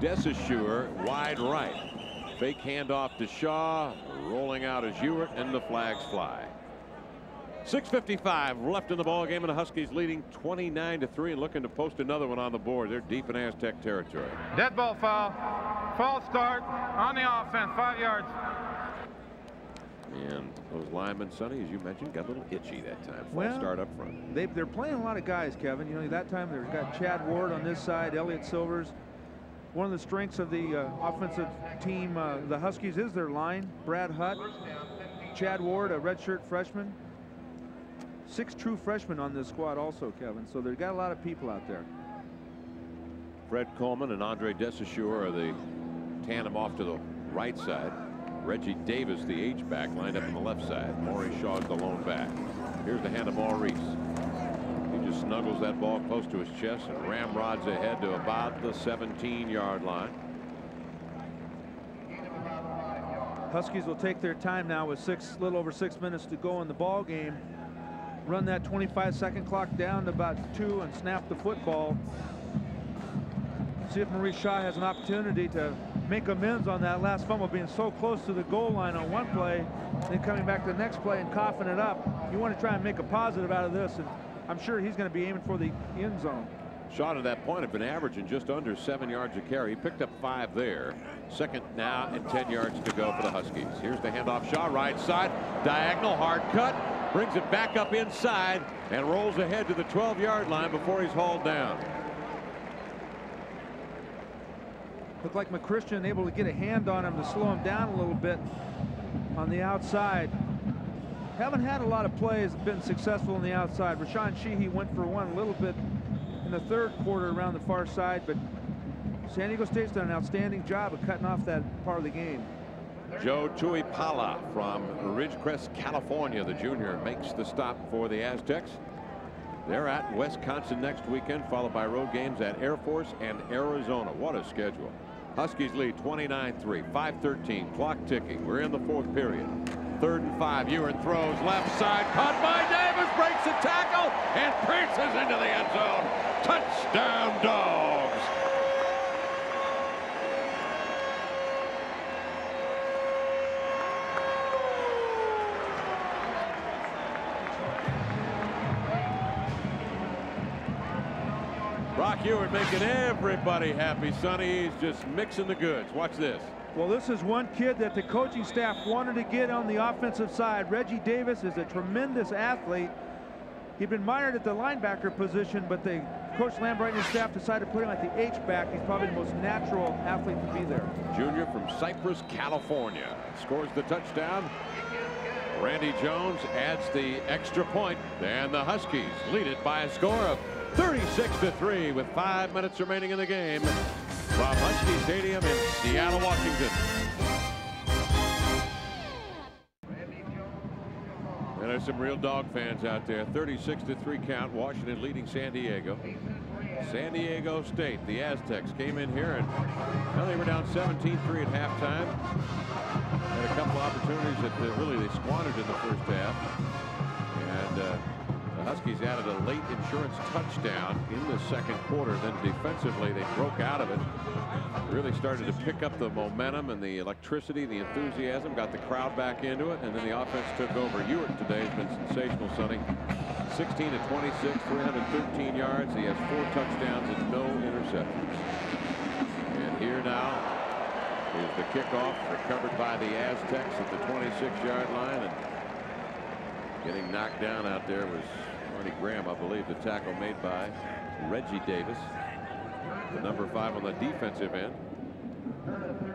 DeSaussure wide right. Fake handoff to Shaw. Rolling out as Huard, and the flags fly. 6.55 left in the ball game, and the Huskies leading 29 to 3 and looking to post another one on the board. They're deep in Aztec territory. Dead ball foul. False start on the offense, five yards. And those linemen, Sonny, as you mentioned, got a little itchy that time. False well, start up front. They, they're playing a lot of guys, Kevin. You know, that time they've got Chad Ward on this side, Elliot Silvers. One of the strengths of the uh, offensive team, uh, the Huskies, is their line. Brad Hutt, Chad Ward, a redshirt freshman. Six true freshmen on this squad also, Kevin. So they've got a lot of people out there. Fred Coleman and Andre DeSaussure are the tandem off to the right side. Reggie Davis, the H-back, lined up on the left side. Maury Shaw's the lone back. Here's the hand of Maurice. He just snuggles that ball close to his chest and ramrods ahead to about the 17-yard line. Huskies will take their time now with six, little over six minutes to go in the ball game. Run that 25 second clock down to about two and snap the football. See if Maurice Shaw has an opportunity to make amends on that last fumble being so close to the goal line on one play, then coming back to the next play and coughing it up. You want to try and make a positive out of this, and I'm sure he's going to be aiming for the end zone. Shot at that point had been averaging just under seven yards a carry. He picked up five there. Second now and 10 yards to go for the Huskies. Here's the handoff. Shaw right side. Diagonal hard cut. Brings it back up inside and rolls ahead to the 12 yard line before he's hauled down. Looked like McChristian able to get a hand on him to slow him down a little bit on the outside. Haven't had a lot of plays been successful on the outside. Rashaan Shehee went for one a little bit in the third quarter around the far side, but San Diego State's done an outstanding job of cutting off that part of the game. Joe Tuipala from Ridgecrest, California, the junior, makes the stop for the Aztecs. They're at Wisconsin next weekend, followed by road games at Air Force and Arizona. What a schedule. Huskies lead 29-3, 5-13, clock ticking. We're in the fourth period. Third and five. Huard throws left side. Caught by Davis. Breaks the tackle and princes into the end zone. Touchdown, Dogs. Brock Huard making everybody happy, Sonny. He's just mixing the goods. Watch this. Well, this is one kid that the coaching staff wanted to get on the offensive side. Reggie Davis is a tremendous athlete. He'd been mired at the linebacker position, but the coach Lambright and his staff decided to put him at the H-back. He's probably the most natural athlete to be there. Junior from Cypress, California. Scores the touchdown. Randy Jones adds the extra point. and the Huskies lead it by a score of 36 to 3 with five minutes remaining in the game from Husky Stadium in Seattle, Washington. There's some real dog fans out there. 36 to 3 count. Washington leading San Diego. San Diego State, the Aztecs came in here and well, they were down 17-3 at halftime. Had a couple opportunities that really they squandered in the first half. And uh, Huskies added a late insurance touchdown in the second quarter. Then defensively, they broke out of it. Really started to pick up the momentum and the electricity, the enthusiasm, got the crowd back into it, and then the offense took over. Huard today has been sensational, Sonny. 16 to 26, 313 yards. He has four touchdowns and no interceptions. And here now is the kickoff recovered by the Aztecs at the 26-yard line. And getting knocked down out there was Arnie Graham, I believe, the tackle made by Reggie Davis, the number five on the defensive end.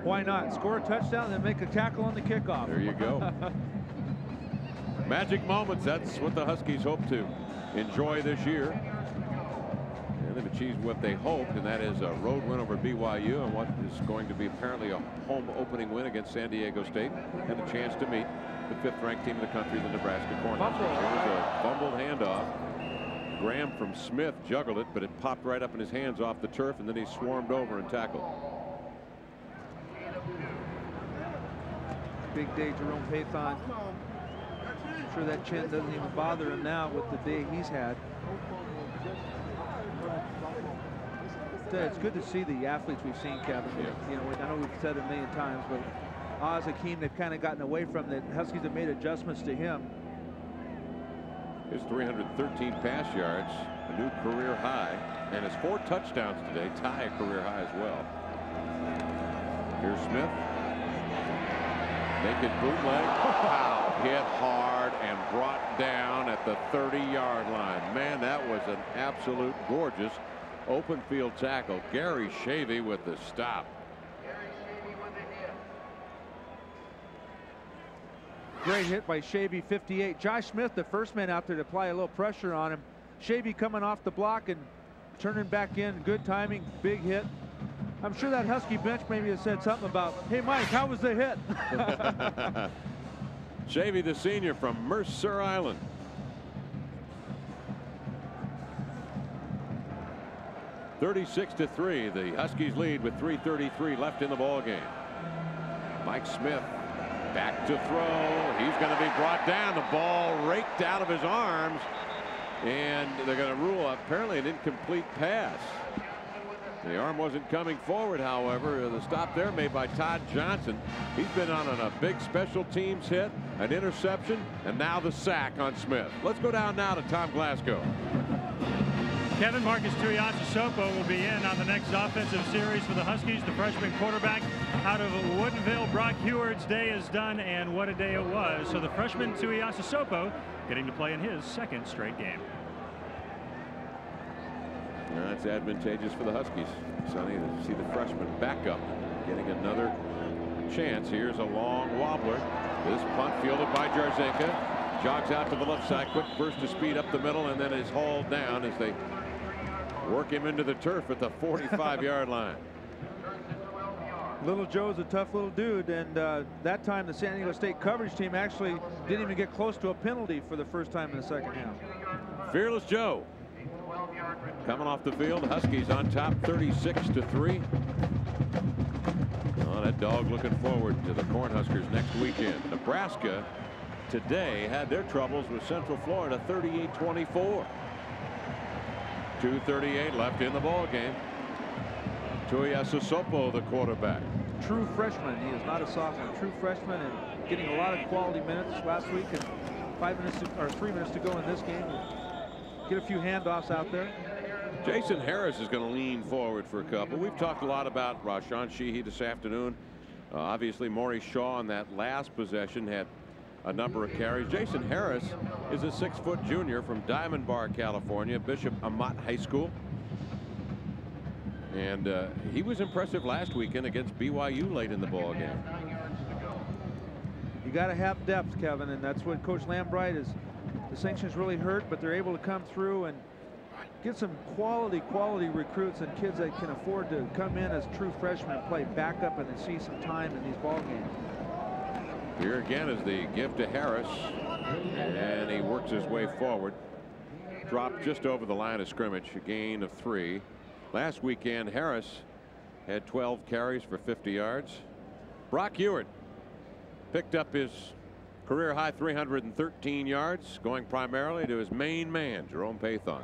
Why not? Score a touchdown, then make a tackle on the kickoff. There you go. Magic moments. That's what the Huskies hope to enjoy this year. And they've achieved what they hoped, and that is a road win over BYU and what is going to be apparently a home opening win against San Diego State and a chance to meet the fifth ranked team in the country, the Nebraska Cornhuskers. Here's a fumbled handoff. Graham from Smith juggled it, but it popped right up in his hands off the turf, and then he swarmed over and tackled. Big day, Jerome Pathon. I'm sure that chin doesn't even bother him now with the day he's had. It's good to see the athletes we've seen, Kevin. Yeah. You know, I know we've said it a million times, but Az Hakim, they've kind of gotten away from that. Huskies have made adjustments to him. His 313 pass yards, a new career high, and his four touchdowns today tie a career high as well. Here's Smith. Naked bootleg. Wow. Hit hard and brought down at the 30 yard line. Man, that was an absolute gorgeous open field tackle. Gary Shavy with the stop. Great hit by Shavy, 58. Josh Smith, the first man out there to apply a little pressure on him. Shavy coming off the block and turning back in. Good timing, big hit. I'm sure that Husky bench maybe has said something about, hey, Mike, how was the hit? Shavy, the senior from Mercer Island. Thirty-six to three. The Huskies lead with 3:33 left in the ball game. Mike Smith Back to throw. He's going to be brought down. The ball raked out of his arms. And they're going to rule apparently an incomplete pass. The arm wasn't coming forward, however. The stop there made by Todd Johnson. He's been on a big special teams hit, an interception, and now the sack on Smith. Let's go down now to Tom Glasgow. Kevin Marcus Tuiasosopo will be in on the next offensive series for the Huskies. The freshman quarterback out of Woodinville. Brock Huard's day is done, and what a day it was. So the freshman Tuiasosopo getting to play in his second straight game. That's advantageous for the Huskies. Sonny to see the freshman back up, getting another chance. Here's a long wobbler. This punt fielded by Jarzynka. Jogs out to the left side. Quick burst of speed up the middle and then is hauled down as they work him into the turf at the 45 yard line. Little Joe's a tough little dude, and uh, that time the San Diego State coverage team actually didn't even get close to a penalty for the first time in the second half. Fearless Joe coming off the field. Huskies on top 36 to 3. Oh, that dog looking forward to the Cornhuskers next weekend. Nebraska today had their troubles with Central Florida 38-24. 238 left in the ball game. Tuiasosopo the quarterback. True freshman. He is not a sophomore. True freshman and getting a lot of quality minutes last week and five minutes to, or three minutes to go in this game. Get a few handoffs out there. Jason Harris is going to lean forward for a couple. We've talked a lot about Rashaan Shehee this afternoon. Uh, obviously, Maurice Shaw on that last possession had a number of carries. Jason Harris is a six-foot junior from Diamond Bar, California, Bishop Amat High School. And uh, he was impressive last weekend against BYU late in the ball game. You got to have depth, Kevin, and that's what Coach Lambright is. The sanctions really hurt, but they're able to come through and get some quality, quality recruits and kids that can afford to come in as true freshmen and play backup and then see some time in these ball games. Here again is the gift to Harris, and he works his way forward. Dropped just over the line of scrimmage, a gain of three. Last weekend, Harris had 12 carries for 50 yards. Brock Huard picked up his career high 313 yards, going primarily to his main man, Jerome Pathon.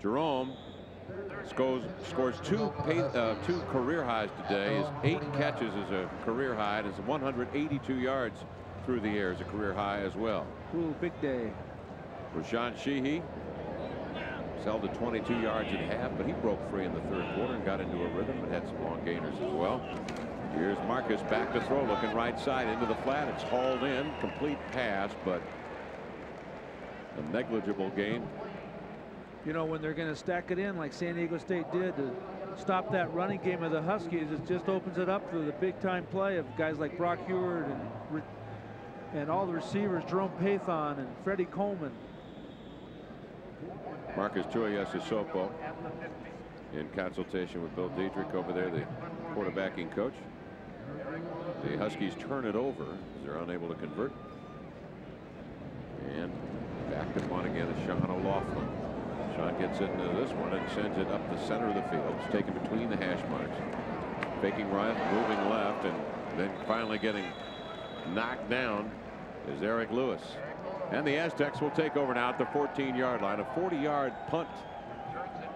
Jerome scores scores two pay, uh, two career highs today. His eight catches is a career high, and his 182 yards through the air is a career high as well. Ooh, big day. Rashaan Shehee held to 22 yards at half, but he broke free in the third quarter and got into a rhythm and had some long gainers as well. Here's Marcus back to throw, looking right side into the flat. It's hauled in, complete pass, but a negligible gain. You know, when they're going to stack it in like San Diego State did to stop that running game of the Huskies, it just opens it up for the big time play of guys like Brock Huard and and all the receivers, Jerome Pathon and Freddie Coleman. Marcus Tuiasosopo in consultation with Bill Dietrich over there, the quarterbacking coach. The Huskies turn it over as they're unable to convert. And backed upon again is Sean O'Laughlin. Sean gets into this one and sends it up the center of the field. It's taken between the hash marks. Faking right, moving left, and then finally getting knocked down is Eric Lewis. And the Aztecs will take over now at the 14 yard line. A 40 yard punt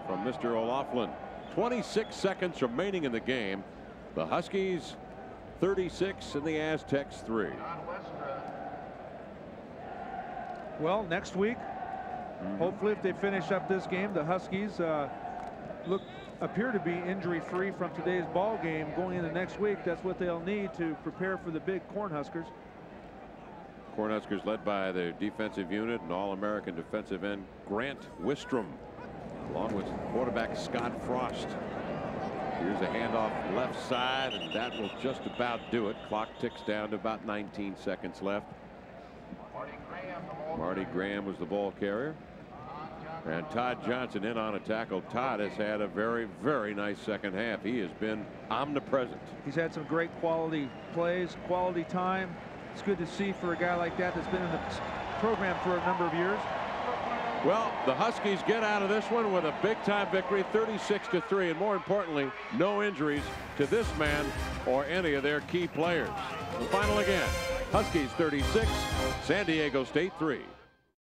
from Mr. O'Laughlin. 26 seconds remaining in the game. The Huskies 36 and the Aztecs 3. Well, next week. Hopefully, if they finish up this game, the Huskies uh, look appear to be injury free from today's ball game going into next week. That's what they'll need to prepare for the big Cornhuskers. Cornhuskers led by their defensive unit and All-American defensive end Grant Wistrom along with quarterback Scott Frost. Here's a handoff left side and that will just about do it. Clock ticks down to about 19 seconds left. Marty Graham was the ball carrier. And Todd Johnson in on a tackle. Todd has had a very, very nice second half. He has been omnipresent. He's had some great quality plays, quality time. It's good to see for a guy like that that's been in the program for a number of years. Well, the Huskies get out of this one with a big-time victory, 36 to 3, and more importantly, no injuries to this man or any of their key players. The final again. Huskies 36, San Diego State 3.